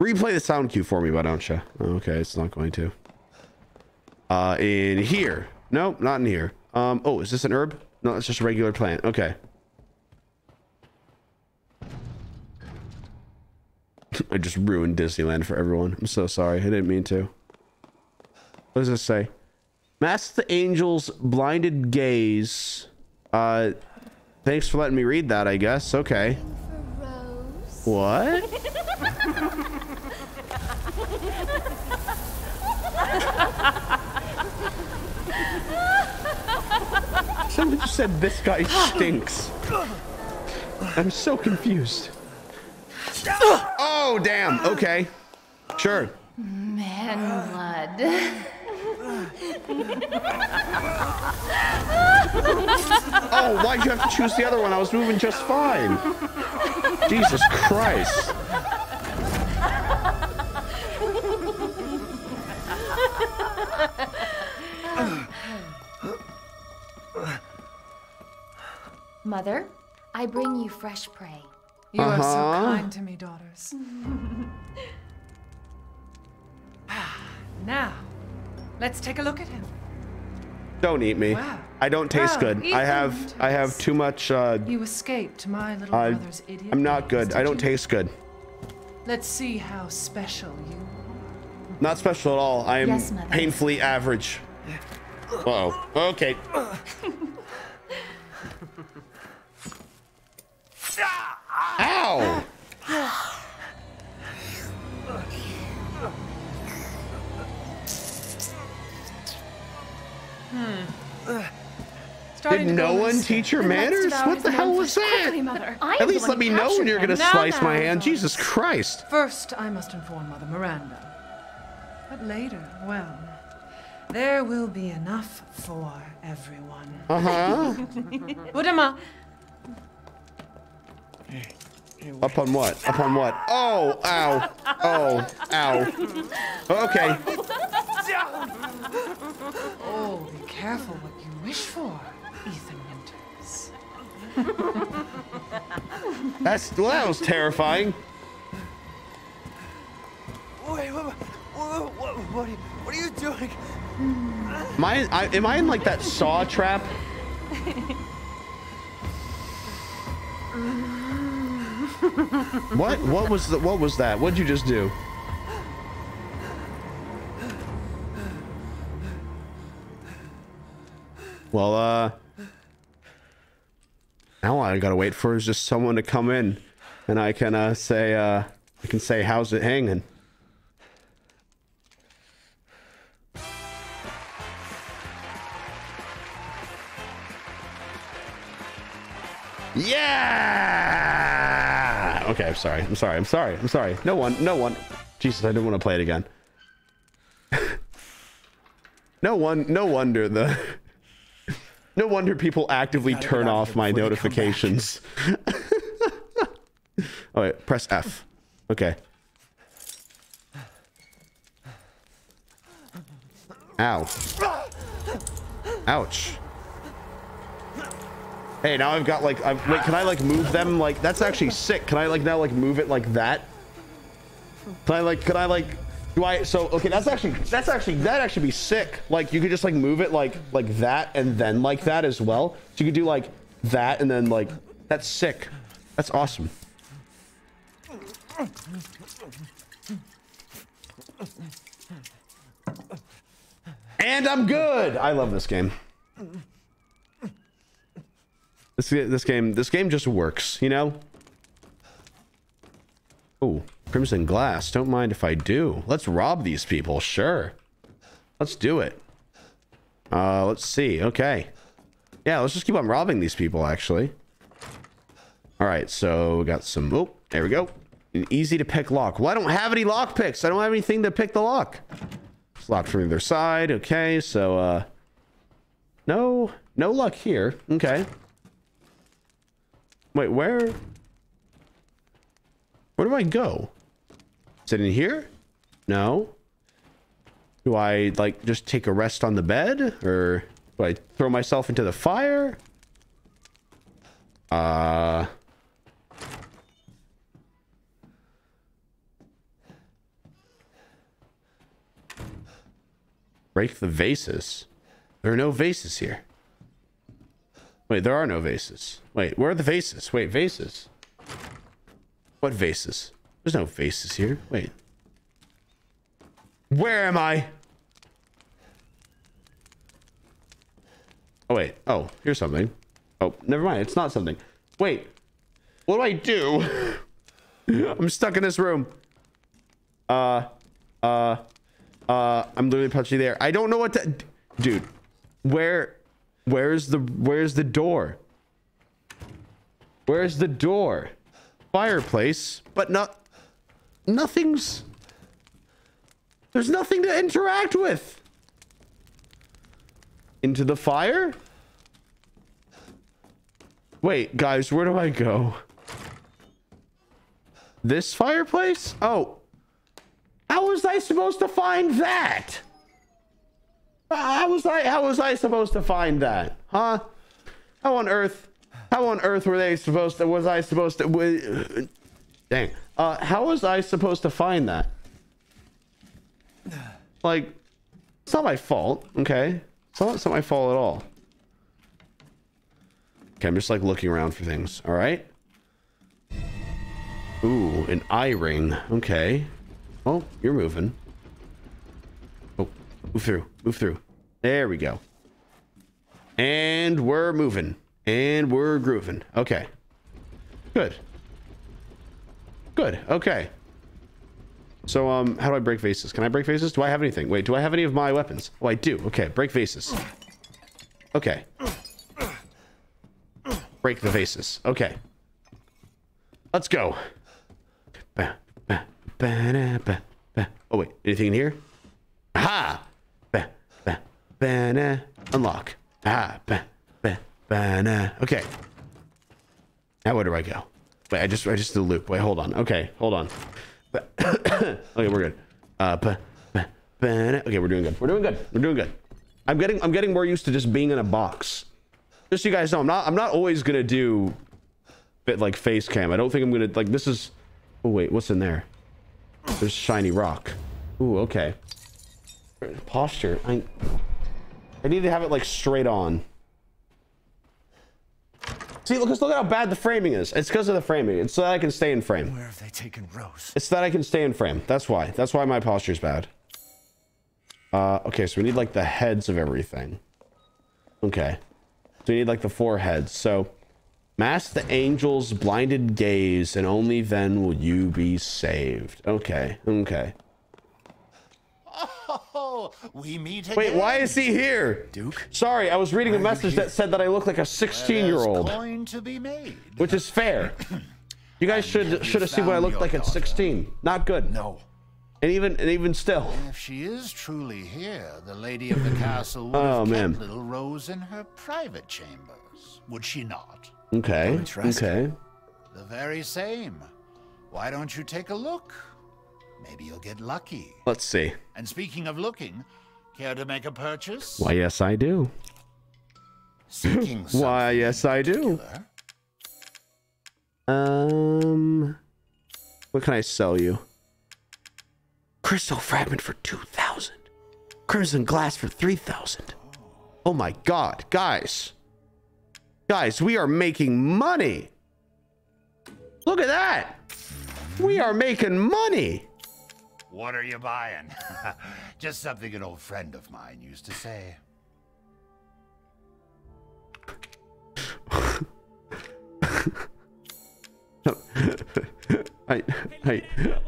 Replay the sound cue for me, why don't you? Okay, it's not going to. Uh, in here. Nope, not in here. Um, oh, is this an herb? No, it's just a regular plant. Okay. (laughs) I just ruined Disneyland for everyone. I'm so sorry. I didn't mean to. What does this say? Mask the Angel's blinded gaze. Uh, thanks for letting me read that, I guess. Okay. What? (laughs) Somebody just said this guy stinks. I'm so confused. Oh, damn. Okay. Sure. Man blood. Oh, why'd you have to choose the other one? I was moving just fine. Jesus Christ. (laughs) Mother, I bring you fresh prey. You are so Uh-huh. kind to me, daughters. (laughs) now, let's take a look at him. Don't eat me. Wow. I don't taste Well, good. I have I have too much uh You escaped my little I, brother's idiot. I'm not good. I don't you? taste good. Let's see how special you are. Not special at all. I am Yes, painfully average. Uh-oh. Okay. Ow! Hmm. Hey, Did no one teach her manners? What the hell was that? Quickly, Mother. At least let me know when you're gonna Now, slice my hand. now. Jesus Christ. First, I must inform Mother Miranda. But later, well, there will be enough for everyone. Uh-huh. (laughs) Put him up. Up on what? Up on what? Oh, ow. Oh, ow. Okay. Oh, be careful what you wish for, Ethan Winters. That's well, that was terrifying. Wait, what, what, what, what, are you, what are you doing? Am I, I am I in like that saw trap? What? What was the, what was that? What'd you just do? Well, uh now all I gotta wait for is just someone to come in and I can uh say uh I can say how's it hanging? Yeah. Okay, I'm sorry. I'm sorry. I'm sorry. I'm sorry. No one. No one. Jesus, I didn't want to play it again. (laughs) no one. No wonder the. (laughs) No wonder people actively turn off my notifications. (laughs) oh wait, press F. Okay. Ow. Ouch. Hey, now I've got like, I've, wait, can I like move them? Like, that's actually sick. Can I like now like move it like that? Can I like, can I like, do I, so, okay, that's actually, that's actually, that actually be sick. Like, you could just like move it like, like that and then like that as well. So you could do like that and then like, that's sick. That's awesome. And I'm good. I love this game. This this game this game just works, you know. Oh, crimson glass. Don't mind if I do. Let's rob these people. Sure. Let's do it. Uh, let's see. Okay. Yeah, let's just keep on robbing these people. Actually. All right. So we got some. Oh, there we go. An easy to pick lock. Well, I don't have any lock picks. I don't have anything to pick the lock. It's locked from either side. Okay. So uh, no, no luck here. Okay. Wait, where? Where do I go? Is it in here? No. Do I, like, just take a rest on the bed? Or do I throw myself into the fire? Uh... Break the vases. There are no vases here. Wait, there are no vases. Wait, where are the vases? Wait, vases. What vases? There's no vases here. Wait. Where am I? Oh, wait. Oh, here's something. Oh, never mind. It's not something. Wait. What do I do? (laughs) I'm stuck in this room. Uh, uh, uh, I'm literally punching there. I don't know what to... Dude, where... Where's the where's the door? Where's the door? Fireplace, but not nothing's There's nothing to interact with. Into the fire? Wait, guys, where do I go? This fireplace? Oh. How was I supposed to find that? How was I how was I supposed to find that? Huh? How on earth how on earth were they supposed to was I supposed to wa- Dang. Uh how was I supposed to find that? Like it's not my fault, okay? It's not, it's not my fault at all. Okay, I'm just like looking around for things, all right? Ooh, an eye ring. Okay. Oh, you're moving. Move through. Move through. There we go. And we're moving. And we're grooving. Okay. Good. Good. Okay. So, um, how do I break vases? Can I break vases? Do I have anything? Wait, do I have any of my weapons? Oh, I do. Okay, break vases. Okay. break the vases. Okay. Let's go. Oh, wait. Anything in here? Aha! Ba, ba, ba, na. Unlock. Aha! Ba, ba. Okay. Now where do I go? Wait, I just I just did a loop. Wait, hold on. Okay, hold on. (coughs) okay, we're good. Uh, ba, ba, ba, okay, we're doing good. We're doing good. We're doing good. I'm getting I'm getting more used to just being in a box. Just so you guys know, I'm not I'm not always gonna do bit like face cam. I don't think I'm gonna like this is. Oh wait, what's in there? There's shiny rock. Ooh, okay. Posture. I I need to have it like straight on. See, look, look at how bad the framing is. It's because of the framing. It's so that I can stay in frame. Where have they taken Rose? It's that I can stay in frame. That's why. That's why my posture's bad. Uh, okay, so we need like the heads of everything. Okay. So we need like the four heads. So mask the angel's blinded gaze, and only then will you be saved. Okay. Okay. We meet again. Wait, why is he here? Duke? Sorry, I was reading a message that said that I look like a 16 year old. Coin to be made. Which is fair. (clears throat) You guys should should have seen what I looked like at 16. Not good. No. And even and even still. If she is truly here, the lady of the (clears throat) castle would Oh, have man. kept little Rose in her private chambers, would she not? Okay. Okay. The very same. Why don't you take a look? Maybe you'll get lucky. Let's see. And speaking of looking, care to make a purchase? Why, yes, I do. Seeking (laughs) Why, yes, I do. Um, what can I sell you? Crystal fragment for two thousand. Crimson glass for three thousand. Oh my god, guys! Guys, we are making money. Look at that. We are making money. What are you buying? (laughs) Just something an old friend of mine used to say. (laughs) I, I,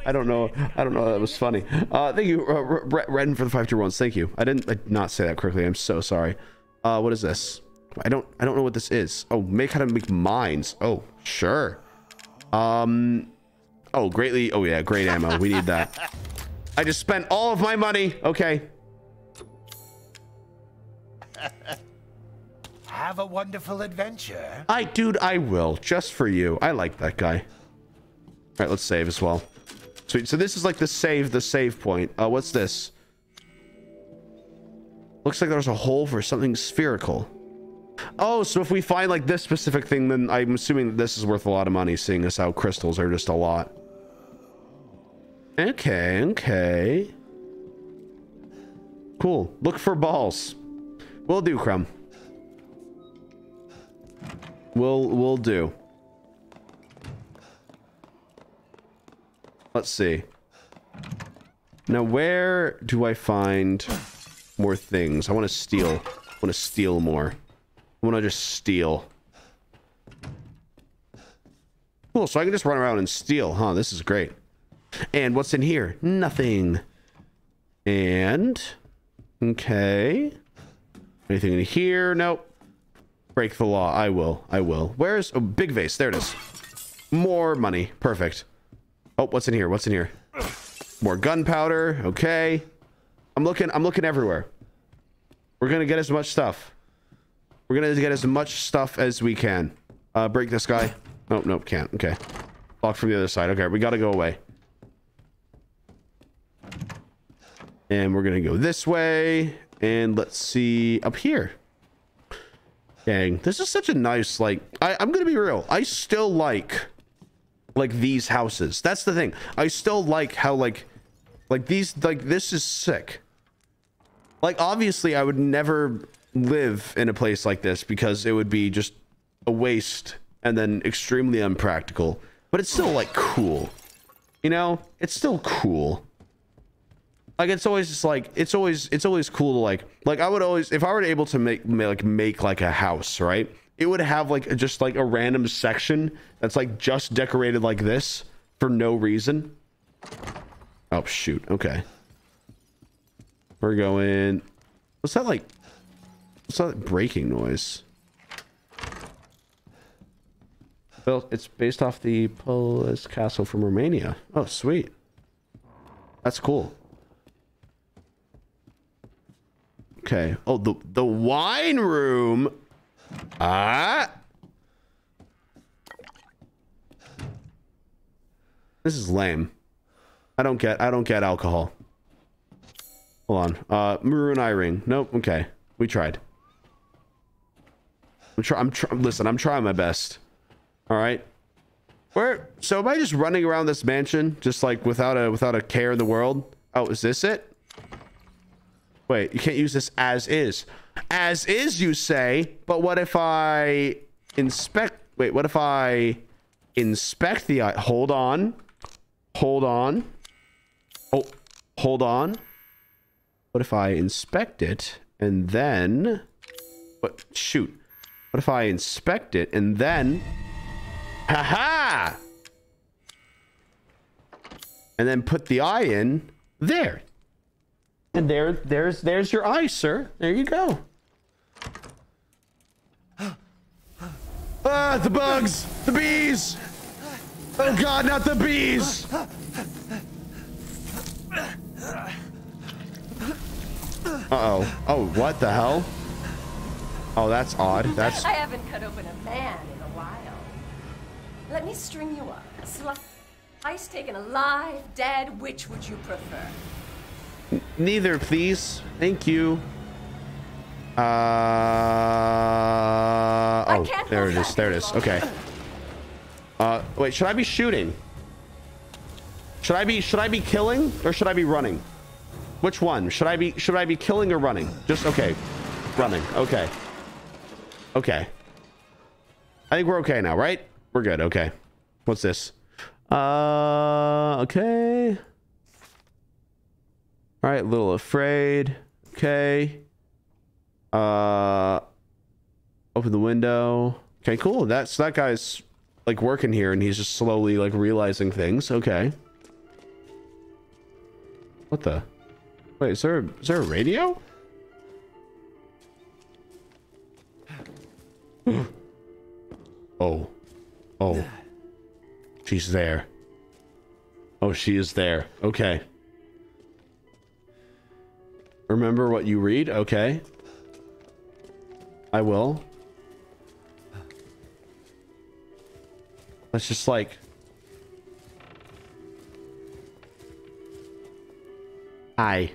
I don't know. I don't know. That was funny. Uh, thank you, uh, Redden, for the five tier ones. Thank you. I didn't I did not say that correctly. I'm so sorry. Uh, what is this? I don't. I don't know what this is. Oh, make how to make mines. Oh, sure. Um. Oh, greatly. Oh yeah, great ammo. We need that. (laughs) I just spent all of my money. Okay. (laughs) Have a wonderful adventure. I, dude, I will just for you. I like that guy. All right, let's save as well. Sweet. So this is like the save, the save point. Uh, what's this? Looks like there's a hole for something spherical. Oh, so if we find like this specific thing, then I'm assuming that this is worth a lot of money, seeing as how crystals are just a lot. Okay, okay. Cool. Look for balls. We'll do, Crumb. Will we'll do. Let's see. Now, where do I find more things? I want to steal. I want to steal more. I want to just steal. Cool, so I can just run around and steal, huh? This is great. And what's in here? Nothing. And... Okay. Anything in here? Nope. Break the law. I will. I will. Where's... Oh, big vase. There it is. More money. Perfect. Oh, what's in here? What's in here? More gunpowder. Okay. I'm looking. I'm looking everywhere. We're gonna get as much stuff. We're gonna get as much stuff as we can. Uh, break this guy. Nope, nope, can't. Okay. Lock from the other side. Okay, we gotta go away. And we're gonna go this way. And let's see up here. Dang, this is such a nice, like, I, I'm gonna be real. I still like, like, these houses. That's the thing. I still like how, like, like, these, like, this is sick. Like, obviously, I would never live in a place like this because it would be just a waste and then extremely unpractical. But it's still, like, cool. You know? It's still cool. Like it's always just like it's always it's always cool to like like I would always if I were able to make like make like a house right it would have like just like a random section that's like just decorated like this for no reason. Oh shoot! Okay, we're going. What's that like? What's that breaking noise? It's based off the Polis Castle from Romania. Oh, sweet. That's cool. Okay. Oh, the the wine room. Ah. This is lame. I don't get. I don't get alcohol. Hold on. Uh, maroon eye ring. Nope. Okay. We tried. I'm trying. I'm trying. Listen, I'm trying my best. All right. Where? So am I just running around this mansion, just like without a without a care in the world? Oh, is this it? Wait, you can't use this as is. As is, you say. But what if I inspect? Wait, what if I inspect the eye? Hold on. Hold on. Oh, hold on. What if I inspect it and then... What? Shoot. What if I inspect it and then... Haha! And then put the eye in there. And there, there's, there's your eye, sir. There you go. Ah, the bugs! The bees! Oh god, not the bees! Uh-oh. Oh, what the hell? Oh, that's odd. That's... I haven't cut open a man in a while. Let me string you up. Slice taken alive, dead, which would you prefer? Neither, please. Thank you. Uh... Oh, there it is. There it is. Okay. Uh, wait, should I be shooting? Should I be should I be killing or should I be running? Which one? Should I be should I be killing or running? Just okay. Running. Okay. Okay. I think we're okay now, right? We're good. Okay. What's this? Uh okay. All right, a little afraid. Okay. Uh open the window. Okay, cool. That's that guy's like working here and he's just slowly like realizing things. Okay. What the? Wait, is there, is there a radio? oh. Oh. She's there. Oh, she is there. Okay. Remember what you read? Okay. I will. Let's just like... Hi.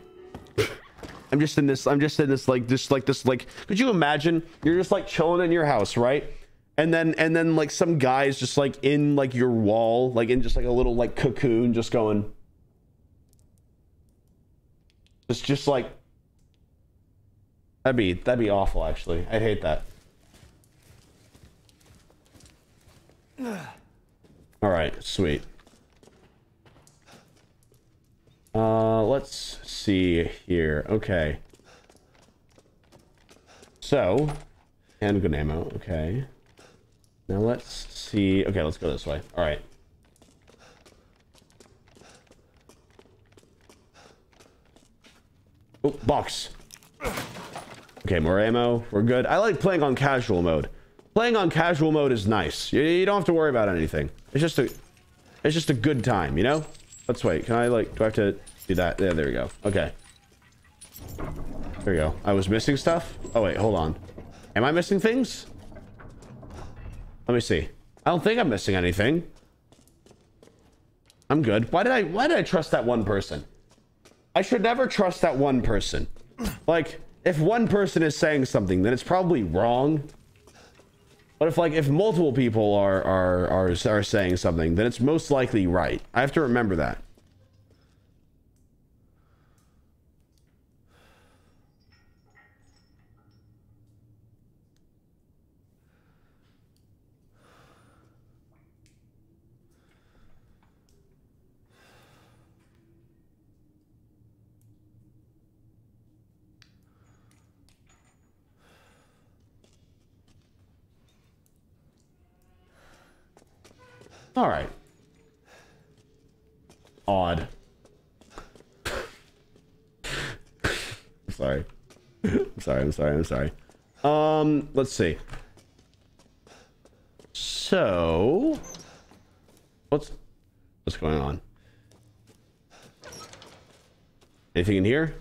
I'm just in this, I'm just in this, like, just like this, like, could you imagine? You're just like chilling in your house, right? And then, and then like some guy's just like in like your wall, like in just like a little like cocoon, just going. It's just like. That'd be, that'd be awful, actually. I'd hate that. All right, sweet. Uh, let's see here. Okay. So, handgun ammo. Okay. Now let's see. Okay, let's go this way. All right. Oh, box. Okay, more ammo. We're good. I like playing on casual mode. Playing on casual mode is nice. You, you don't have to worry about anything. It's just a, it's just a good time, you know? Let's wait. Can I like, do I have to do that? Yeah, there we go. Okay. There we go. I was missing stuff? Oh, wait, hold on. Am I missing things? Let me see. I don't think I'm missing anything. I'm good. Why did I, why did I trust that one person? I should never trust that one person. Like, if one person is saying something, then it's probably wrong. But if like if multiple people are are are are saying something, then it's most likely right. I have to remember that. All right. Odd. I'm sorry. I'm sorry. I'm sorry. I'm sorry. Um, let's see. so what's what's going on? Anything in here?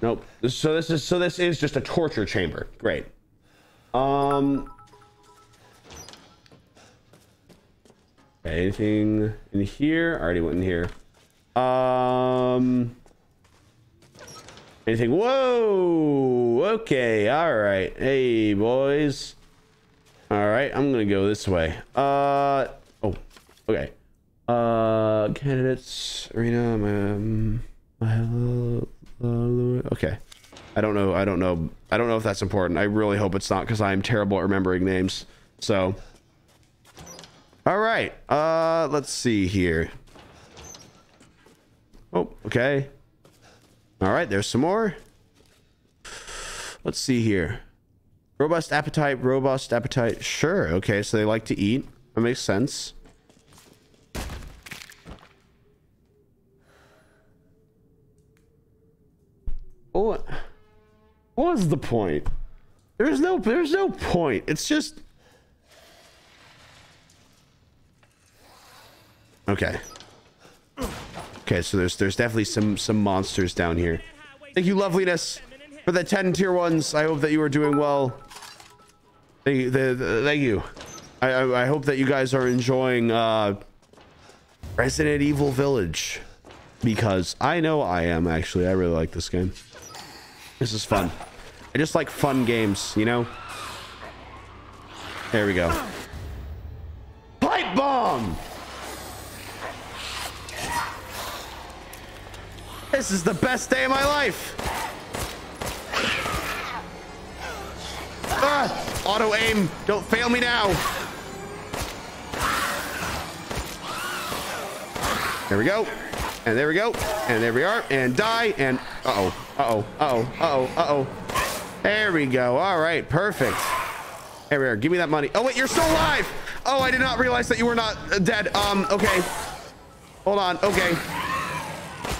Nope. So this is so this is just a torture chamber. Great. Um. Okay, anything in here? I already went in here. Um. Anything? Whoa. Okay. All right. Hey, boys. All right. I'm gonna go this way. Uh. Oh. Okay. Uh. Candidates. Arena. Um. Okay. I don't know. I don't know. I don't know if that's important. I really hope it's not because I'm terrible at remembering names. So. All right. Uh. Let's see here. Oh. Okay. All right, there's some more. Let's see here. Robust appetite, robust appetite. Sure. Okay, so they like to eat. That makes sense. What? What was the point? There's no there's no point. It's just Okay. Okay, so there's there's definitely some some monsters down here. Thank you, loveliness, for the 10 tier ones. I hope that you are doing well. Thank you. The, the, thank you. I, I, I hope that you guys are enjoying uh, Resident Evil Village because I know I am actually. I really like this game. This is fun. I just like fun games, you know. There we go. Pipe bomb. This is the best day of my life. Ah, auto aim. Don't fail me now. There we go. And there we go. And there we are. And die. And uh-oh. Uh-oh. Uh-oh. Uh-oh. Uh-oh. There we go. All right. Perfect. There we are. Give me that money. Oh, wait. You're still alive. Oh, I did not realize that you were not uh, dead. Um, okay. Hold on. Okay.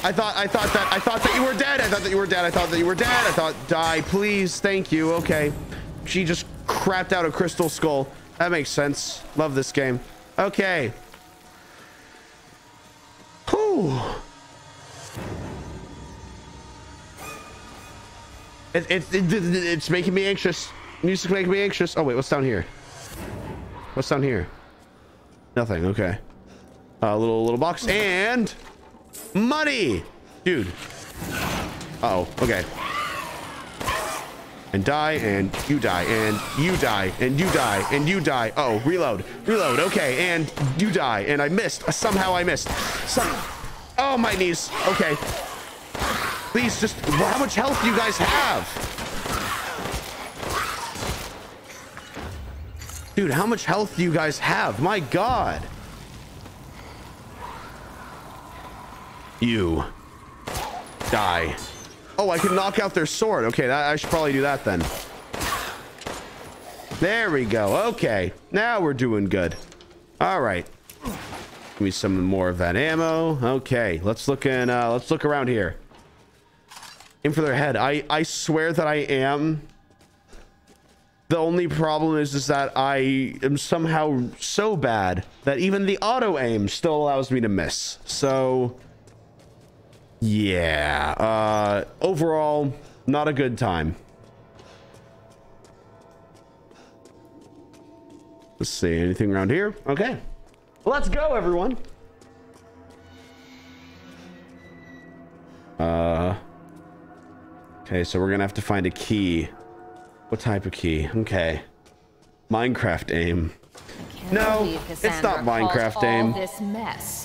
I thought I thought that I thought that you were dead. I thought that you were dead. I thought that you were dead. I thought die, please. Thank you. Okay. She just crapped out a crystal skull. That makes sense. Love this game. Okay. Whew. It, it, it, it, it's making me anxious. Music making me anxious. Oh wait, what's down here? What's down here? Nothing. Okay. A uh, little little box and money, dude. Uh oh. Okay. And die, and you die, and you die, and you die, and you die. Oh, reload, reload. Okay, and you die, and I missed. Somehow I missed. Some. Oh my knees. Okay. Please, just how much health do you guys have? Dude, how much health do you guys have? My God. You die. Oh, I can knock out their sword. Okay, that, I should probably do that then. There we go. Okay, now we're doing good. All right. Give me some more of that ammo. Okay, let's look in. Uh, let's look around here. Aim for their head. I I swear that I am. The only problem is is that I am somehow so bad that even the auto aim still allows me to miss. So. Yeah. Uh, overall, not a good time. Let's see. Anything around here? Okay. Let's go, everyone. Uh. Okay, so we're gonna have to find a key. What type of key? Okay. Minecraft aim. No, it's not Minecraft aim. This mess.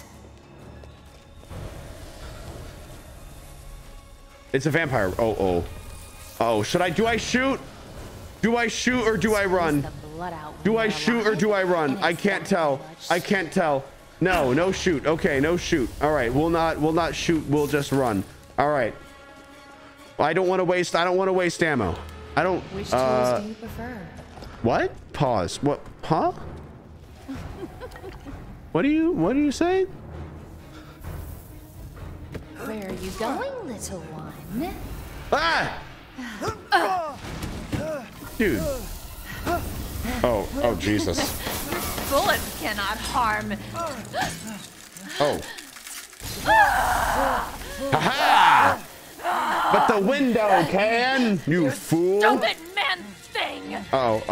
It's a vampire. Oh, oh. Oh, should I, do I shoot? Do I shoot or do I run? Do I shoot or do I run? I can't tell. I can't tell. No, no shoot. Okay, no shoot. All right, we'll not, we'll not shoot. We'll just run. All right. I don't want to waste, I don't want to waste ammo. I don't, Which uh, tools do you prefer? what? Pause. What? Huh? (laughs) What are you, what are you saying? Where are you going, little one? Ah! Dude. Oh, oh, Jesus. Bullets cannot harm. Oh. Haha! But the window can, you fool. Stupid man thing. Oh, uh,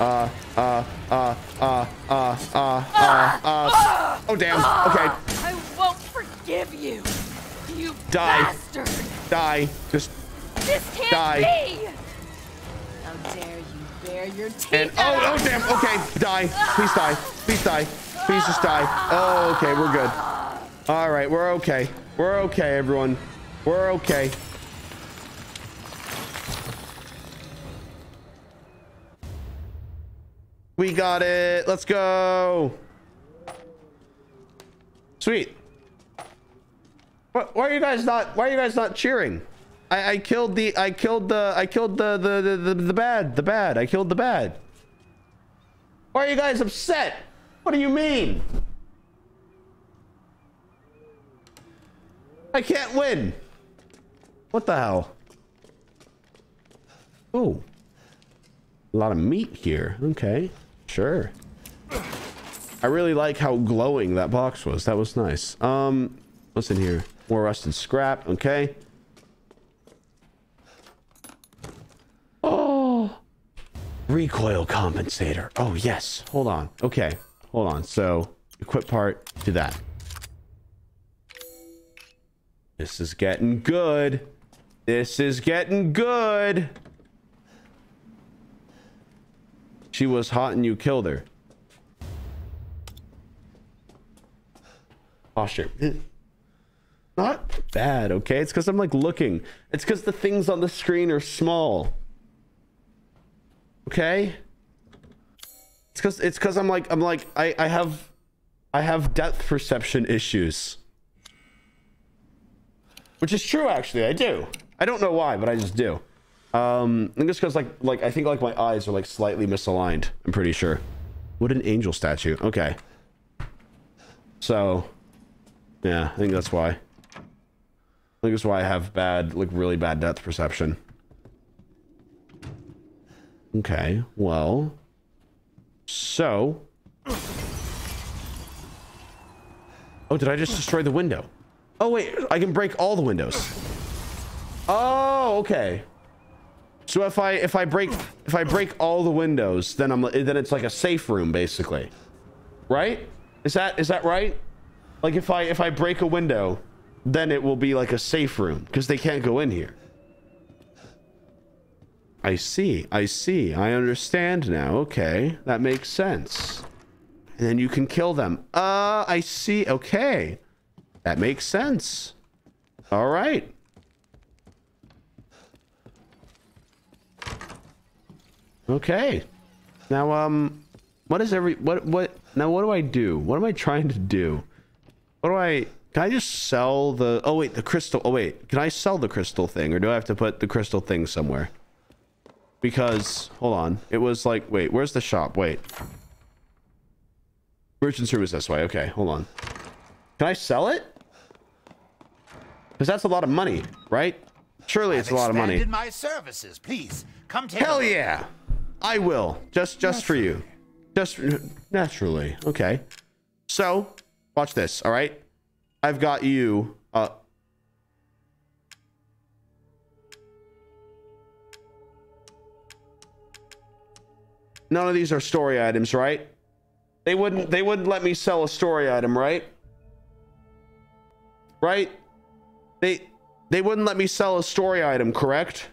uh, uh, uh, uh, uh, uh, uh, uh. Oh, damn. Okay. I won't forgive you. You Die. bastard. Die. Just This can't Die. be. How dare you bare your teeth And oh, oh damn. Okay, die. Please die. Please die. Please just die. Oh, okay, we're good. All right, we're okay. We're okay, everyone. We're okay. We got it. Let's go. Sweet. Wh- Why are you guys not? Why are you guys not cheering? I, I killed the. I killed the. I killed the the, the the the bad. The bad. I killed the bad. Why are you guys upset? What do you mean? I can't win. What the hell? Oh. A lot of meat here. Okay. Sure. I really like how glowing that box was. That was nice. Um, what's in here? More rusted scrap. Okay. Oh. Recoil compensator. Oh, yes. Hold on. Okay. Hold on. So, equip part to that. This is getting good. This is getting good. She was hot and you killed her. Posture. Not bad, okay? It's because I'm like looking. It's because the things on the screen are small. Okay? It's because it's because I'm like I'm like I I have I have depth perception issues. Which is true actually. I do. I don't know why, but I just do. Um, think it's because like like I think like my eyes are like slightly misaligned. I'm pretty sure. What an angel statue. Okay. So, yeah, I think that's why. I think that's why I have bad, like really bad depth perception. Okay, well, so. Oh, did I just destroy the window? Oh wait, I can break all the windows. Oh, okay. So if I if I break if I break all the windows, then I'm then it's like a safe room basically. Right? Is that is that right? Like if I if I break a window, then it will be like a safe room because they can't go in here. I see. I see. I understand now. Okay. That makes sense. And then you can kill them. Uh, I see. Okay. That makes sense. All right. Okay. Now, um, what is every, what, what, now what do I do? What am I trying to do? What do I, can I just sell the, oh wait, the crystal, oh wait, can I sell the crystal thing or do I have to put the crystal thing somewhere? Because, hold on, it was like, wait, where's the shop? Wait. Merchant service this way. Okay, hold on. Can I sell it? Because that's a lot of money, right? Surely it's I've a lot of money. my services. Please, come take Hell yeah. I will. Just just for you. Just naturally. Okay. So, watch this, all right? I've got you uh None of these are story items, right? They wouldn't they wouldn't let me sell a story item, right? Right? They they wouldn't let me sell a story item, correct?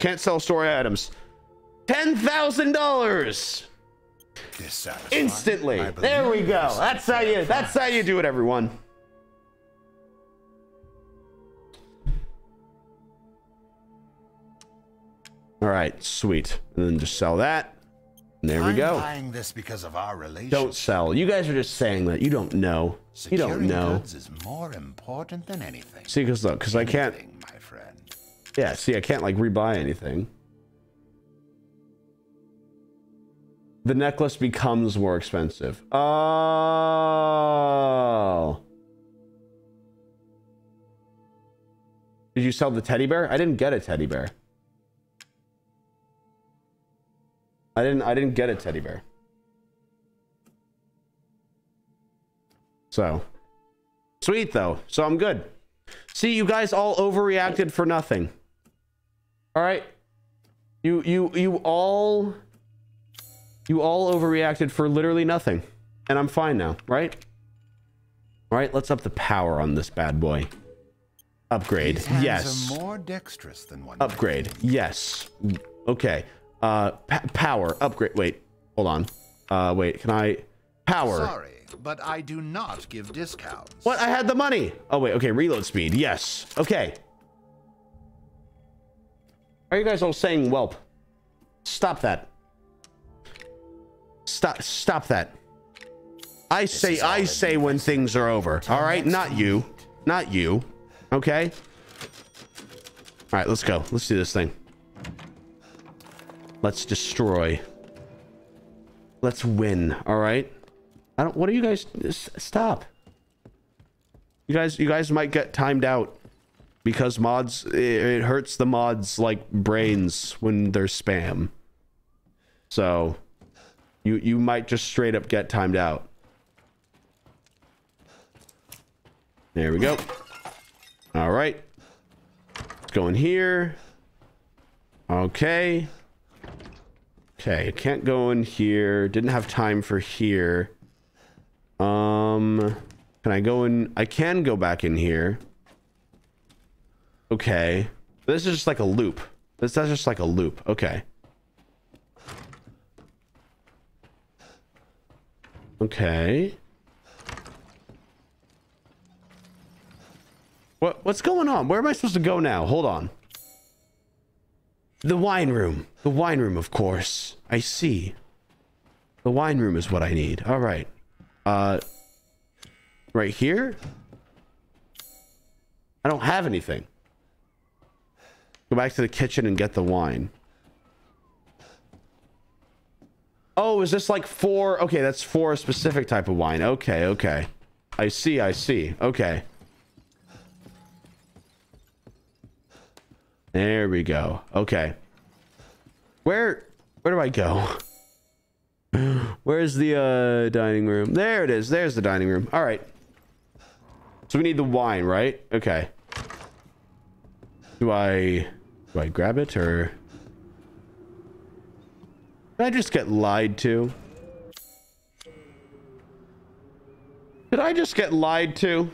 Can't sell story items. Ten thousand dollars instantly. There we go. That's how you. That's how you do it, everyone. All right, sweet. And then just sell that. And there we go. buying this because of our relationship. Don't sell. You guys are just saying that. You don't know. You don't know. goods is more important than anything. See, because look, because I can't. my friend. Yeah, see, I can't like rebuy anything. The necklace becomes more expensive. Oh. Did you sell the teddy bear? I didn't get a teddy bear. I didn't I didn't get a teddy bear. So sweet though. So I'm good. See, you guys all overreacted for nothing. All right? You you you all you all overreacted for literally nothing. And I'm fine now, right? All right, let's up the power on this bad boy. Upgrade. Yes. more dexterous than one. Upgrade. Yes. Okay. Uh, power. Upgrade. Wait. Hold on. Uh, wait. Can I? Power. Sorry, but I do not give discounts. What? I had the money. Oh wait. Okay. Reload speed. Yes. Okay. Are you guys all saying whelp? Stop that. Stop. Stop that. I say. I say when things are over. All right. Not you. Not you. Okay. All right. Let's go. Let's do this thing. Let's destroy. Let's win. All right. I don't. What are you guys? Stop. You guys. You guys might get timed out because mods. It, it hurts the mods like brains when they're spam. So, you you might just straight up get timed out. There we go. All right. Let's go in here. Okay. Okay, I can't go in here. Didn't have time for here. Um, can I go in? I can go back in here. Okay. This is just like a loop. This that's just like a loop. Okay. Okay. What what's going on? Where am I supposed to go now? Hold on. The wine room. The wine room, of course. I see. The wine room is what I need. All right. Uh, right here? I don't have anything. Go back to the kitchen and get the wine. Oh, is this like for... Okay, that's for a specific type of wine. Okay, okay. I see, I see. Okay. There we go. Okay. Where where do I go? (gasps) Where's the uh dining room? There it is. There's the dining room. All right. So we need the wine, right? Okay. Do I do I grab it or Did I just get lied to? Did I just get lied to?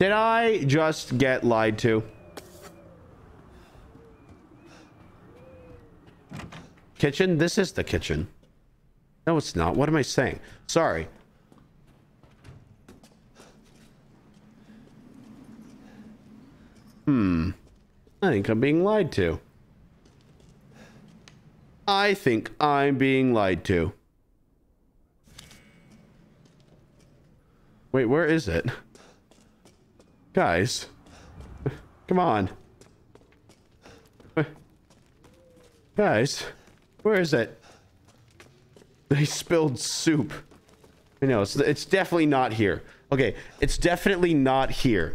Did I just get lied to? Kitchen? This is the kitchen. No, it's not. What am I saying? Sorry. Hmm. I think I'm being lied to. I think I'm being lied to. Wait, where is it? Guys. Come on. Guys. Where is it? They spilled soup. I know, it's, it's definitely not here. Okay, it's definitely not here.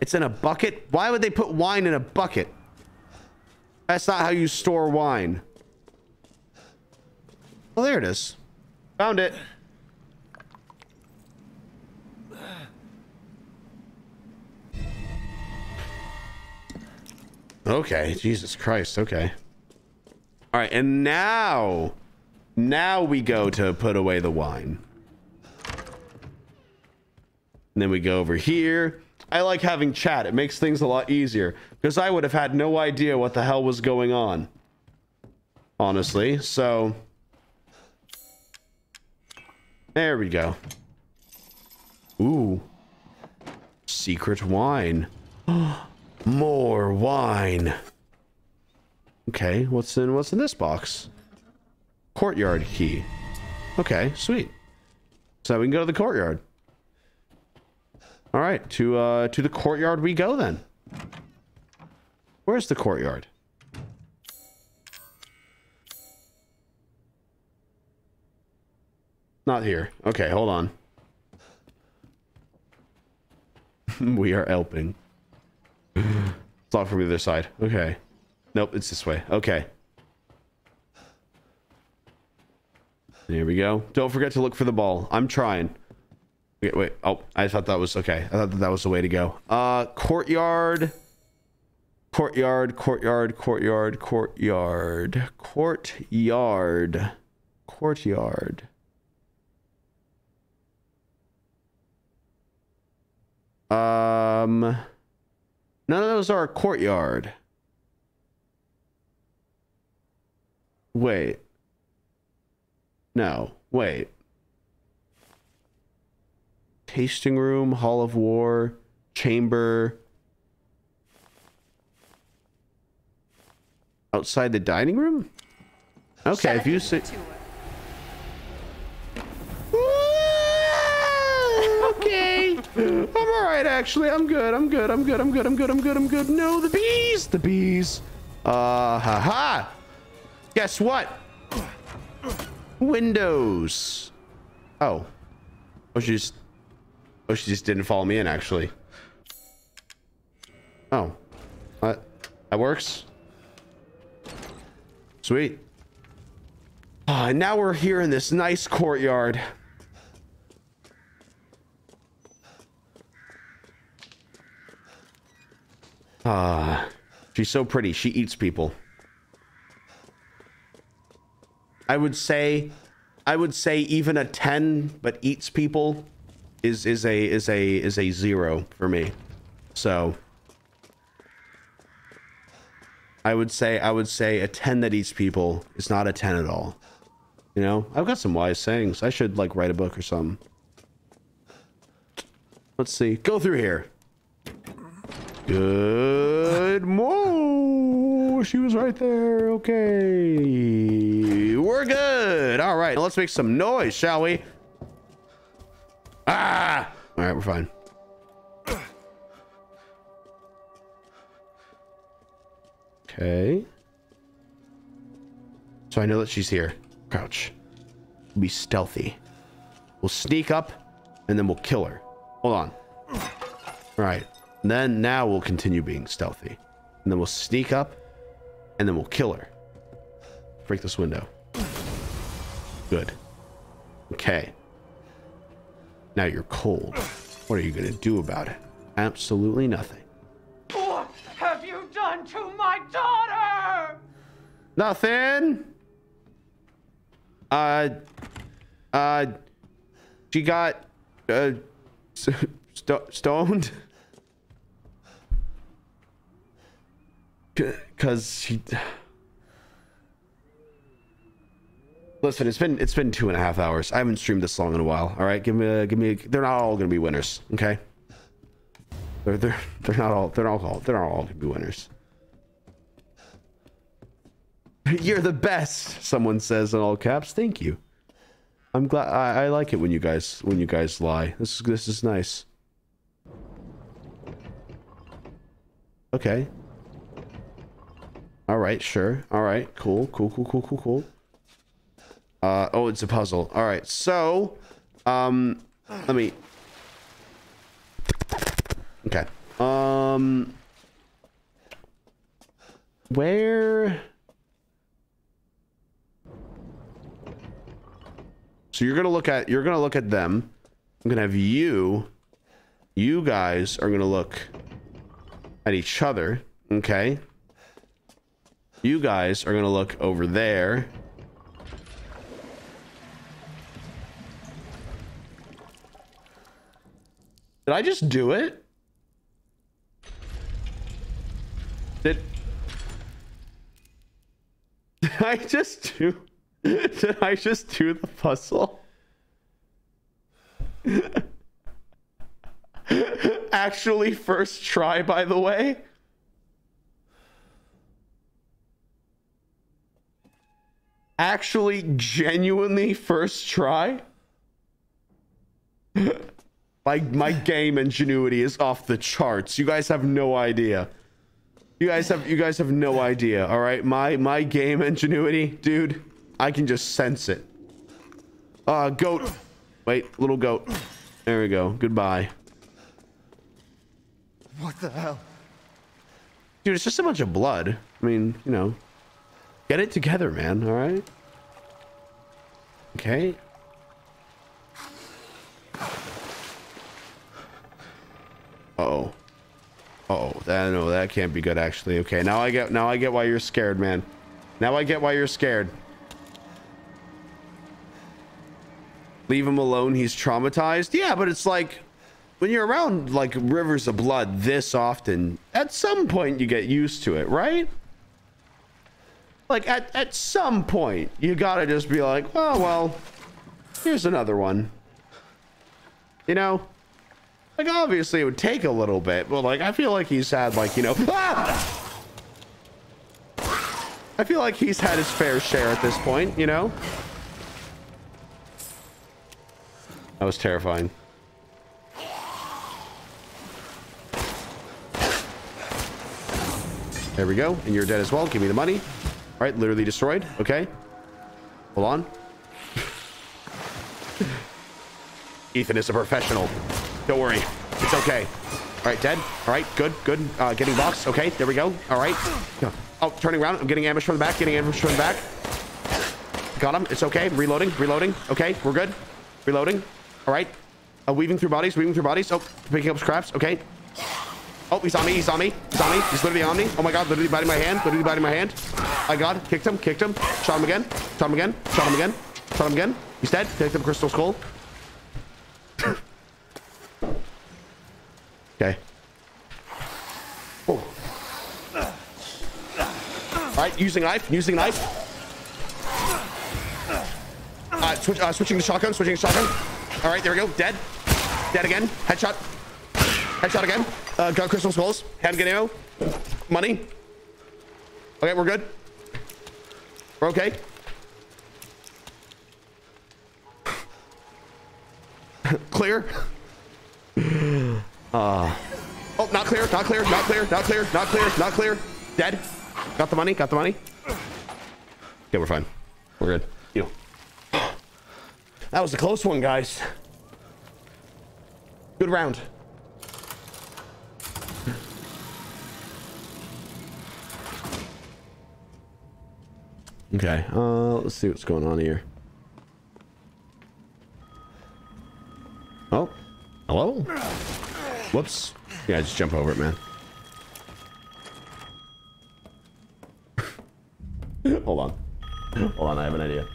It's in a bucket? Why would they put wine in a bucket? That's not how you store wine. Oh, there it is. Found it. Okay, Jesus Christ. Okay. All right, and now, now we go to put away the wine. And then we go over here. I like having chat. It makes things a lot easier because I would have had no idea what the hell was going on. Honestly, so there we go. Ooh. Secret wine. (gasps) More wine. Okay, what's in what's in this box? Courtyard key. Okay, sweet. So we can go to the courtyard. All right, to uh to the courtyard we go then. Where's the courtyard? Not here. Okay, hold on. (laughs) we are helping. It's not from the other side. Okay. Nope, it's this way. Okay. There we go. Don't forget to look for the ball. I'm trying. Wait, wait. Oh, I thought that was okay. I thought that, that was the way to go. Uh, courtyard. Courtyard, courtyard, courtyard, courtyard, courtyard, courtyard. Um, none of those are courtyard. Wait. No, wait. Tasting room, hall of war, chamber. Outside the dining room? Okay, if you say. okay. I'm all right, actually. I'm good. I'm good. I'm good. I'm good. I'm good. I'm good. I'm good. No, the bees. The bees. Uh, ha ha. Guess what? Windows. Oh. Oh, she just. Oh, she just didn't follow me in, actually. Oh. What? That works? Sweet. Ah, and now we're here in this nice courtyard. Ah, she's so pretty. She eats people. I would say, I would say even a 10, but eats people is, is a, is a, is a zero for me. So I would say, I would say a 10 that eats people is not a 10 at all. You know, I've got some wise sayings. I should like write a book or something. Let's see. Go through here. Good morning. She was right there. Okay. We're good. All right. Let's make some noise, shall we? Ah. All right. We're fine. Okay. So I know that she's here. Crouch. Be stealthy. We'll sneak up and then we'll kill her. Hold on. All right. Then now we'll continue being stealthy. And then we'll sneak up and then we'll kill her. Break this window. Good. Okay. Now you're cold. What are you going to do about it? Absolutely nothing. What have you done to my daughter? Nothing. Uh, uh, she got, uh, st stoned. Cause she. Listen, it's been it's been two and a half hours. I haven't streamed this long in a while. All right, give me a, give me. A, they're not all gonna be winners. Okay. They're they're they're not all they're all they're not all gonna be winners. You're the best. Someone says in all caps. Thank you. I'm glad. I, I like it when you guys when you guys lie. This is this is nice. Okay. All right. Sure. All right. Cool. Cool. Cool. Cool. Cool. Cool. Uh. Oh, it's a puzzle. All right. So, um, let me. Okay. Um. Where? So you're gonna look at you're gonna look at them. I'm gonna have you. You guys are gonna look at each other. Okay. You guys are gonna look over there. Did I just do it? Did, did (laughs) I just do did I just do the puzzle? (laughs) Actually, first try, by the way. Actually, genuinely first try. (laughs) my my game ingenuity is off the charts. You guys have no idea. You guys have you guys have no idea. All right, my my game ingenuity, dude. I can just sense it. Uh, goat. Wait, little goat. There we go. Goodbye. What the hell? Dude, it's just a bunch of blood. I mean, you know, get it together, man. All right. Okay. Uh-oh. Uh-oh. That no, that can't be good actually. Okay, now I get now I get why you're scared, man. Now I get why you're scared. Leave him alone, he's traumatized. Yeah, but it's like when you're around like rivers of blood this often, at some point you get used to it, right? Like at, at some point, you gotta just be like, oh well, here's another one. You know? Like obviously it would take a little bit, but like I feel like he's had like, you know, (laughs) ah! I feel like he's had his fair share at this point, you know? That was terrifying. There we go. And you're dead as well. Give me the money. All right, literally destroyed. Okay. Hold on. (laughs) Ethan is a professional. Don't worry. It's okay. All right, dead. All right, good, good. Uh, getting boxed. Okay, there we go. All right. Oh, turning around. I'm getting ambushed from the back. Getting ambushed from the back. Got him. It's okay. Reloading. Reloading. Okay, we're good. Reloading. All right. Uh, weaving through bodies. Weaving through bodies. Oh, picking up scraps. Okay. Oh, he's on me. He's on me. He's on me. He's literally on me. Oh my god, literally biting my hand. Literally biting my hand. My god. Kicked him. Kicked him. Shot him again. Shot him again. Shot him again. Shot him again. He's dead. Picked up crystal skull. Okay. Oh. All right, using knife. Using knife. Uh, switch, uh, switching to shotgun. Switching to shotgun. All right, there we go. Dead. Dead again. Headshot. Headshot again. Uh, got crystal skulls. Handgun ammo. Money. Okay, we're good. We're okay. (laughs) clear. (laughs) Uh, oh, not clear. Not clear. Not clear. Not clear. Not clear. Not clear. Dead. Got the money. Got the money. Okay, we're fine. We're good. You. That was a close one, guys. Good round. Okay, uh, let's see what's going on here. Oh, hello? Whoops. Yeah, just jump over it, man. (laughs) Hold on. Hold on, I have an idea.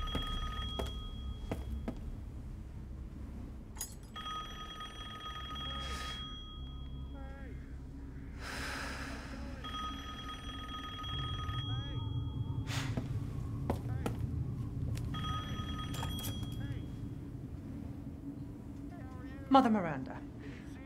Mother Miranda,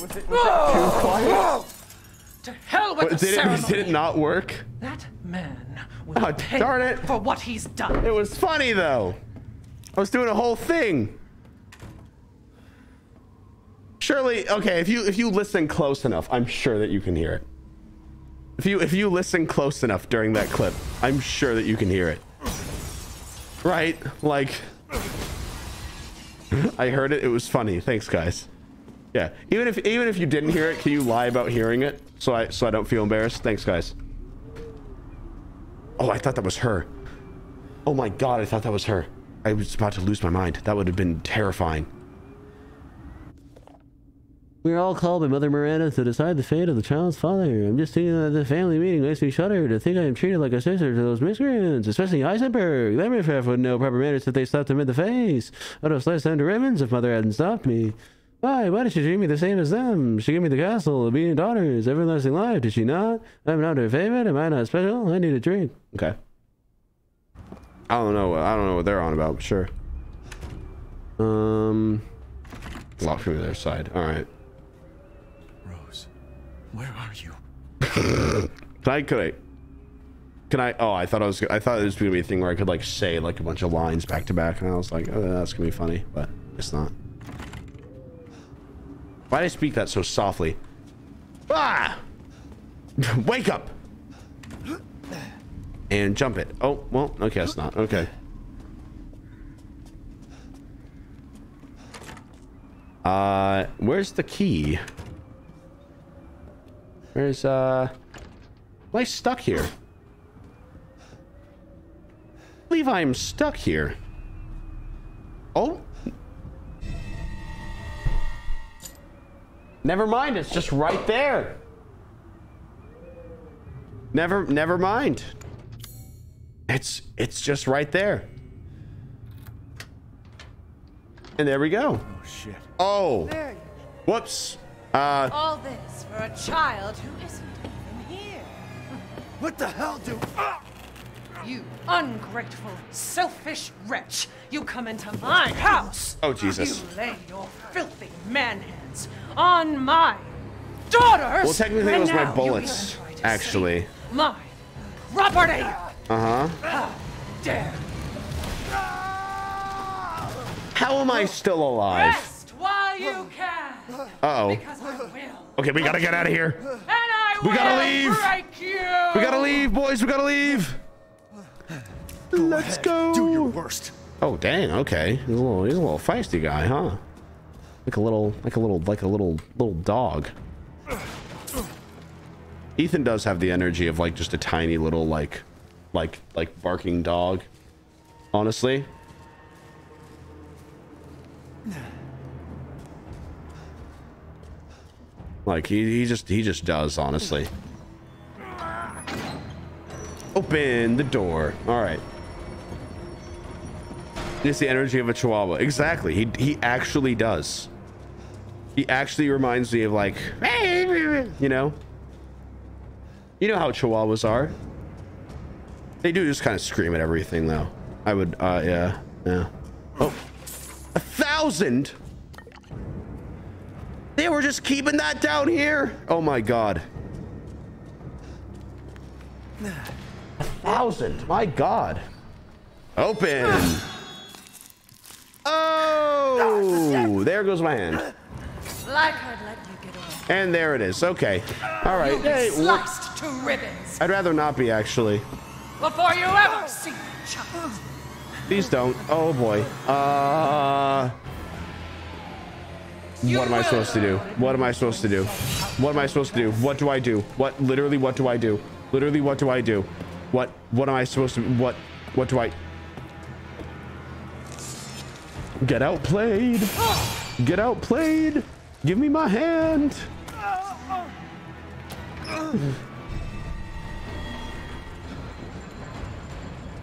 Was it, was it too quiet? To hell with What, the did, ceremony! it, did it not work? That man will Oh, ah, pay darn it. for what he's done. It was funny, though. I was doing a whole thing. Surely, okay, if you if you listen close enough, I'm sure that you can hear it. If you if you listen close enough during that clip, I'm sure that you can hear it. Right? Like I heard it. It was funny. Thanks, guys. Yeah. Even if even if you didn't hear it, can you lie about hearing it so I so I don't feel embarrassed? Thanks, guys. Oh, I thought that was her. Oh my god, I thought that was her. I was about to lose my mind. That would have been terrifying. We are all called by Mother Miranda to decide the fate of the child's father. I'm just thinking that the family meeting makes me shudder to think I am treated like a sister to those miscreants, especially Heisenberg. Lemonfraff would know proper manners if they slapped him in the face. I'd have sliced them to ribbons if Mother hadn't stopped me. Why? Why did she treat me the same as them? She gave me the castle, obedient daughters, everlasting life, did she not? I'm not her favorite. Am I not special? I need a drink. Okay. I don't know. I don't know what they're on about. But sure. Um, lock from the other side. All right. Rose, where are you? (laughs) can I? Can I? Can I? Oh, I thought I was. I thought it was gonna be a thing where I could like say like a bunch of lines back to back, and I was like, oh, that's gonna be funny, but it's not. Why did I speak that so softly? Ah! (laughs) Wake up! And jump it. Oh, well, okay, it's not. Okay. Uh, where's the key? Where's, uh... I stuck here? I believe I'm stuck here. Oh. Never mind, it's just right there. Never, never mind. It's, it's just right there. And there we go. Oh, shit. Oh. Whoops. Uh, All this for a child who isn't even here. (laughs) What the hell do... Ah! You ungrateful, selfish wretch! You come into my house! Oh, Jesus. You lay your filthy man hands on my daughters! well, technically it was my bullets, actually. My property! Uh-huh. How dare How am I still alive? Rest while you can! Uh-oh. Because I will. Okay, we gotta get out of here. And I We gotta leave. break you! We gotta leave, boys. We gotta leave. Let's go. Do your worst. Oh, dang. Okay. He's a little, he's a little feisty guy, huh? Like a little, like a little, like a little, little dog. Ethan does have the energy of like just a tiny little like, like, like barking dog. Honestly. Like he, he just he just does honestly. Open the door. All right. It's the energy of a chihuahua. Exactly. He he actually does. He actually reminds me of like, you know. You know how chihuahuas are. They do just kind of scream at everything though. I would uh yeah. Yeah. Oh. A thousand. They were just keeping that down here. Oh my god. A thousand. My god. Open. Oh, there goes my hand. Like I'd let you get away. And there it is. Okay. All right. You'll Hey, wha- sliced to ribbons I'd rather not be actually. before you ever see the child. Please don't. Oh boy. Uh. What am I supposed to do? What am I supposed to do? What am I supposed to do? What do I do? What literally what do I do? Literally what do I do? What what am I supposed to what what do I Get outplayed. Get outplayed. Give me my hand.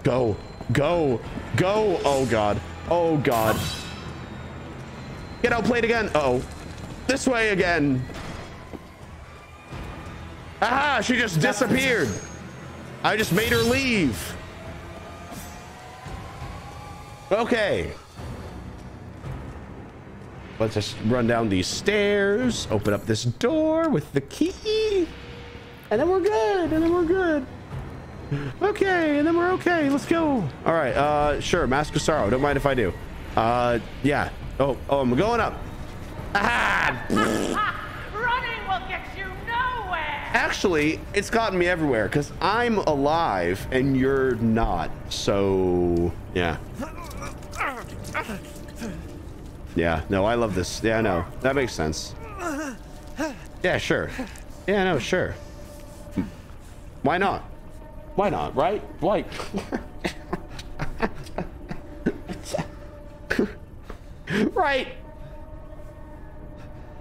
Go. Go. Go. Oh god. Oh god. Get outplayed again. Uh oh. This way again. Aha, she just disappeared. I just made her leave. Okay. Let's just run down these stairs, open up this door with the key, and then we're good, and then we're good. Okay, and then we're okay. Let's go. All right, uh, sure, Mask of Sorrow. Don't mind if I do. Uh, yeah. Oh, oh, I'm going up. Ah! (laughs) Running will get you nowhere. Actually, it's gotten me everywhere because I'm alive and you're not. So, yeah. Yeah, no, I love this. Yeah, I know. That makes sense. Yeah, sure. Yeah, no, sure. Why not? Why not, right? Why? (laughs) right.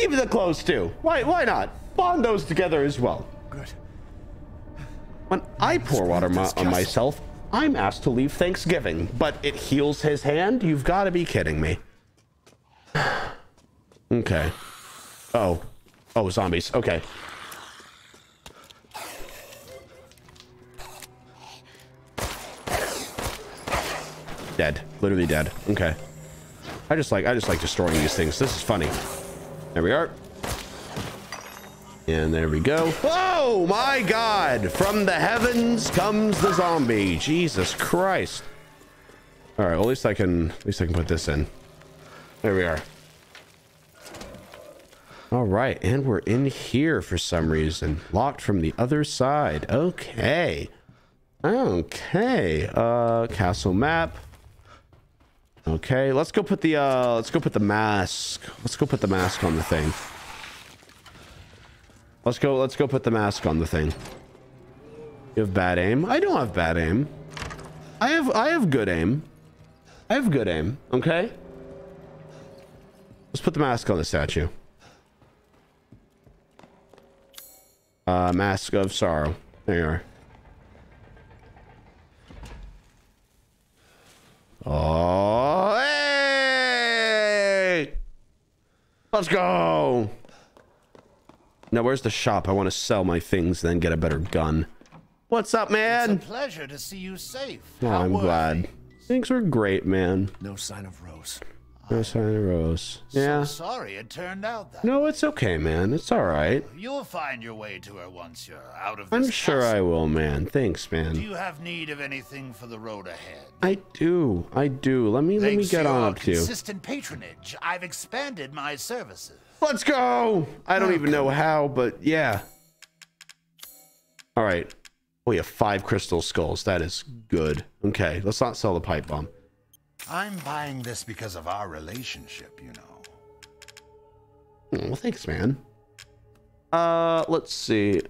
Even the clothes too. Why why not? Bond those together as well. Good. When I pour water my, on myself, I'm asked to leave Thanksgiving, but it heals his hand? You've got to be kidding me. Okay. Oh. Oh, zombies. Okay. Dead. Literally dead. Okay. I just like I just like destroying these things. This is funny. There we are. And there we go. Oh my God! From the heavens comes the zombie. Jesus Christ. All right, well, at least I can, at least I can put this in. There we are. All right, and we're in here for some reason. Locked from the other side. Okay. Okay. Uh, castle map. Okay, let's go put the, uh, let's go put the mask. Let's go put the mask on the thing. Let's go, let's go put the mask on the thing. You have bad aim? I don't have bad aim. I have, I have good aim. I have good aim, okay? Let's put the mask on the statue. Uh, Mask of Sorrow. There you are. Oh, hey! Let's go! Now, where's the shop? I want to sell my things, then get a better gun. What's up, man? It's a pleasure to see you safe. Oh, How I'm glad. Things were great, man. No sign of Rose. No sign of Rose. Yeah. So sorry it turned out that. No, it's okay, man. It's all right. You'll find your way to her once you're out of this I'm sure I will, man. Thanks, man. Do you have need of anything for the road ahead? I do. I do. Let me let me get on up to you. consistent patronage, I've expanded my services. Let's go. I don't even know how, but yeah. All right. Oh, we have five crystal skulls. That is good. Okay, let's not sell the pipe bomb. I'm buying this because of our relationship, you know. Oh, well, thanks, man. Uh, let's see.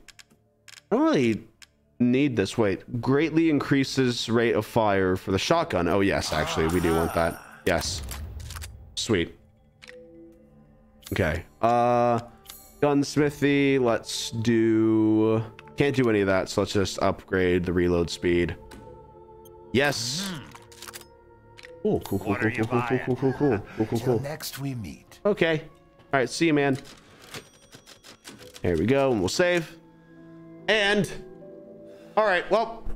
I don't really need this. Wait, greatly increases rate of fire for the shotgun. Oh yes, actually, we do want that. Yes. Sweet. Okay. Uh, gunsmithy. Let's do. Can't do any of that, so let's just upgrade the reload speed. Yes. Cool, cool, cool, What cool, cool, cool, cool, cool, cool, cool, cool, cool. next we meet. Okay. All right. See you, man. There we go. And we'll save. And. All right. Well,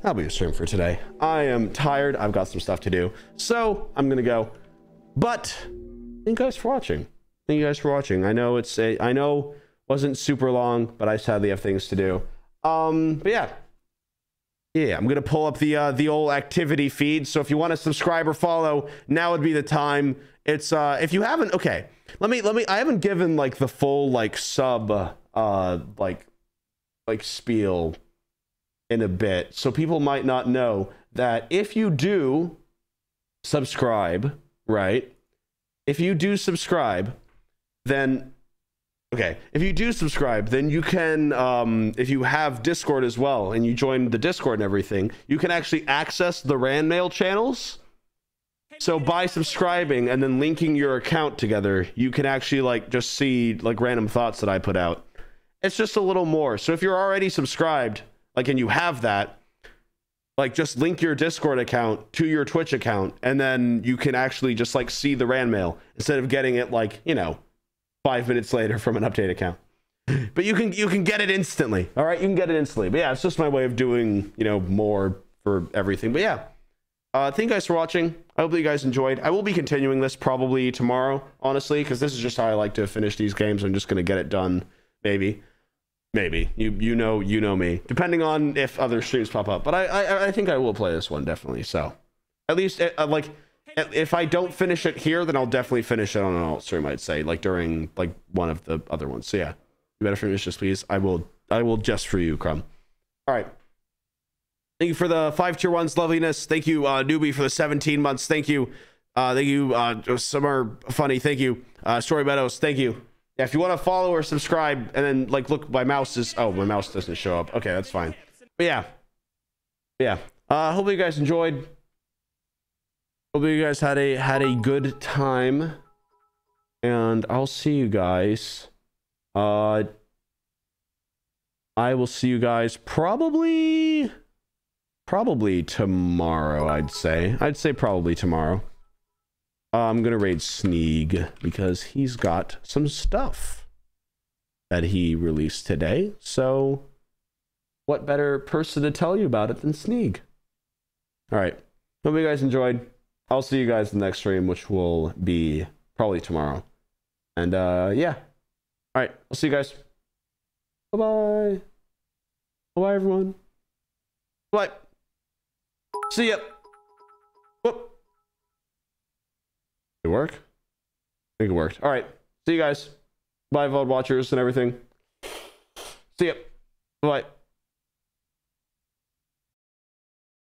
that'll be the stream for today. I am tired. I've got some stuff to do. So I'm going to go. But thank you guys for watching. Thank you guys for watching. I know it's a, I know wasn't super long, but I sadly have things to do. Um, but yeah, yeah, I'm gonna pull up the uh, the old activity feed. So if you want to subscribe or follow, now would be the time. It's uh, if you haven't, okay. Let me let me. I haven't given like the full like sub uh like like spiel in a bit, so people might not know that if you do subscribe, right? If you do subscribe, then Okay, if you do subscribe, then you can, um, if you have Discord as well and you join the Discord and everything, you can actually access the RAN mail channels. So by subscribing and then linking your account together, you can actually like just see like random thoughts that I put out. It's just a little more. So if you're already subscribed, like and you have that, like just link your Discord account to your Twitch account, and then you can actually just like see the RAN mail instead of getting it like, you know, five minutes later from an update account. But you can you can get it instantly. All right, you can get it instantly. But yeah, it's just my way of doing you know more for everything. But yeah, uh, thank you guys for watching. I hope that you guys enjoyed. I will be continuing this probably tomorrow, honestly, because this is just how I like to finish these games. I'm just gonna get it done, maybe, maybe. You you know you know me. Depending on if other streams pop up, but I I, I think I will play this one definitely. So at least uh, like if I don't finish it here, then I'll definitely finish it on an alt stream. I'd say like during like one of the other ones. So yeah, you better finish this, please. I will. I will just for you, Crumb. All right. Thank you for the five tier ones, loveliness. Thank you, uh, newbie, for the 17 months. Thank you. Uh, thank you, uh, Summer Funny. Thank you, uh, Story Meadows. Thank you. Yeah, if you want to follow or subscribe, and then like look, my mouse is. Oh, my mouse doesn't show up. Okay, that's fine. But yeah, yeah. Uh, hope you guys enjoyed. Hope you guys had a had a good time, and I'll see you guys. Uh, I will see you guys probably probably tomorrow. I'd say. I'd say probably tomorrow. Uh, I'm gonna raid Sneeg because he's got some stuff that he released today. So, what better person to tell you about it than Sneeg? All right. Hope you guys enjoyed. I'll see you guys in the next stream, which will be probably tomorrow. And uh, yeah. All right, I'll see you guys. Bye bye. Bye bye, everyone. Bye. See ya. Whoop. Did it work? I think it worked. All right. See you guys. Bye, VOD watchers and everything. See ya. Bye.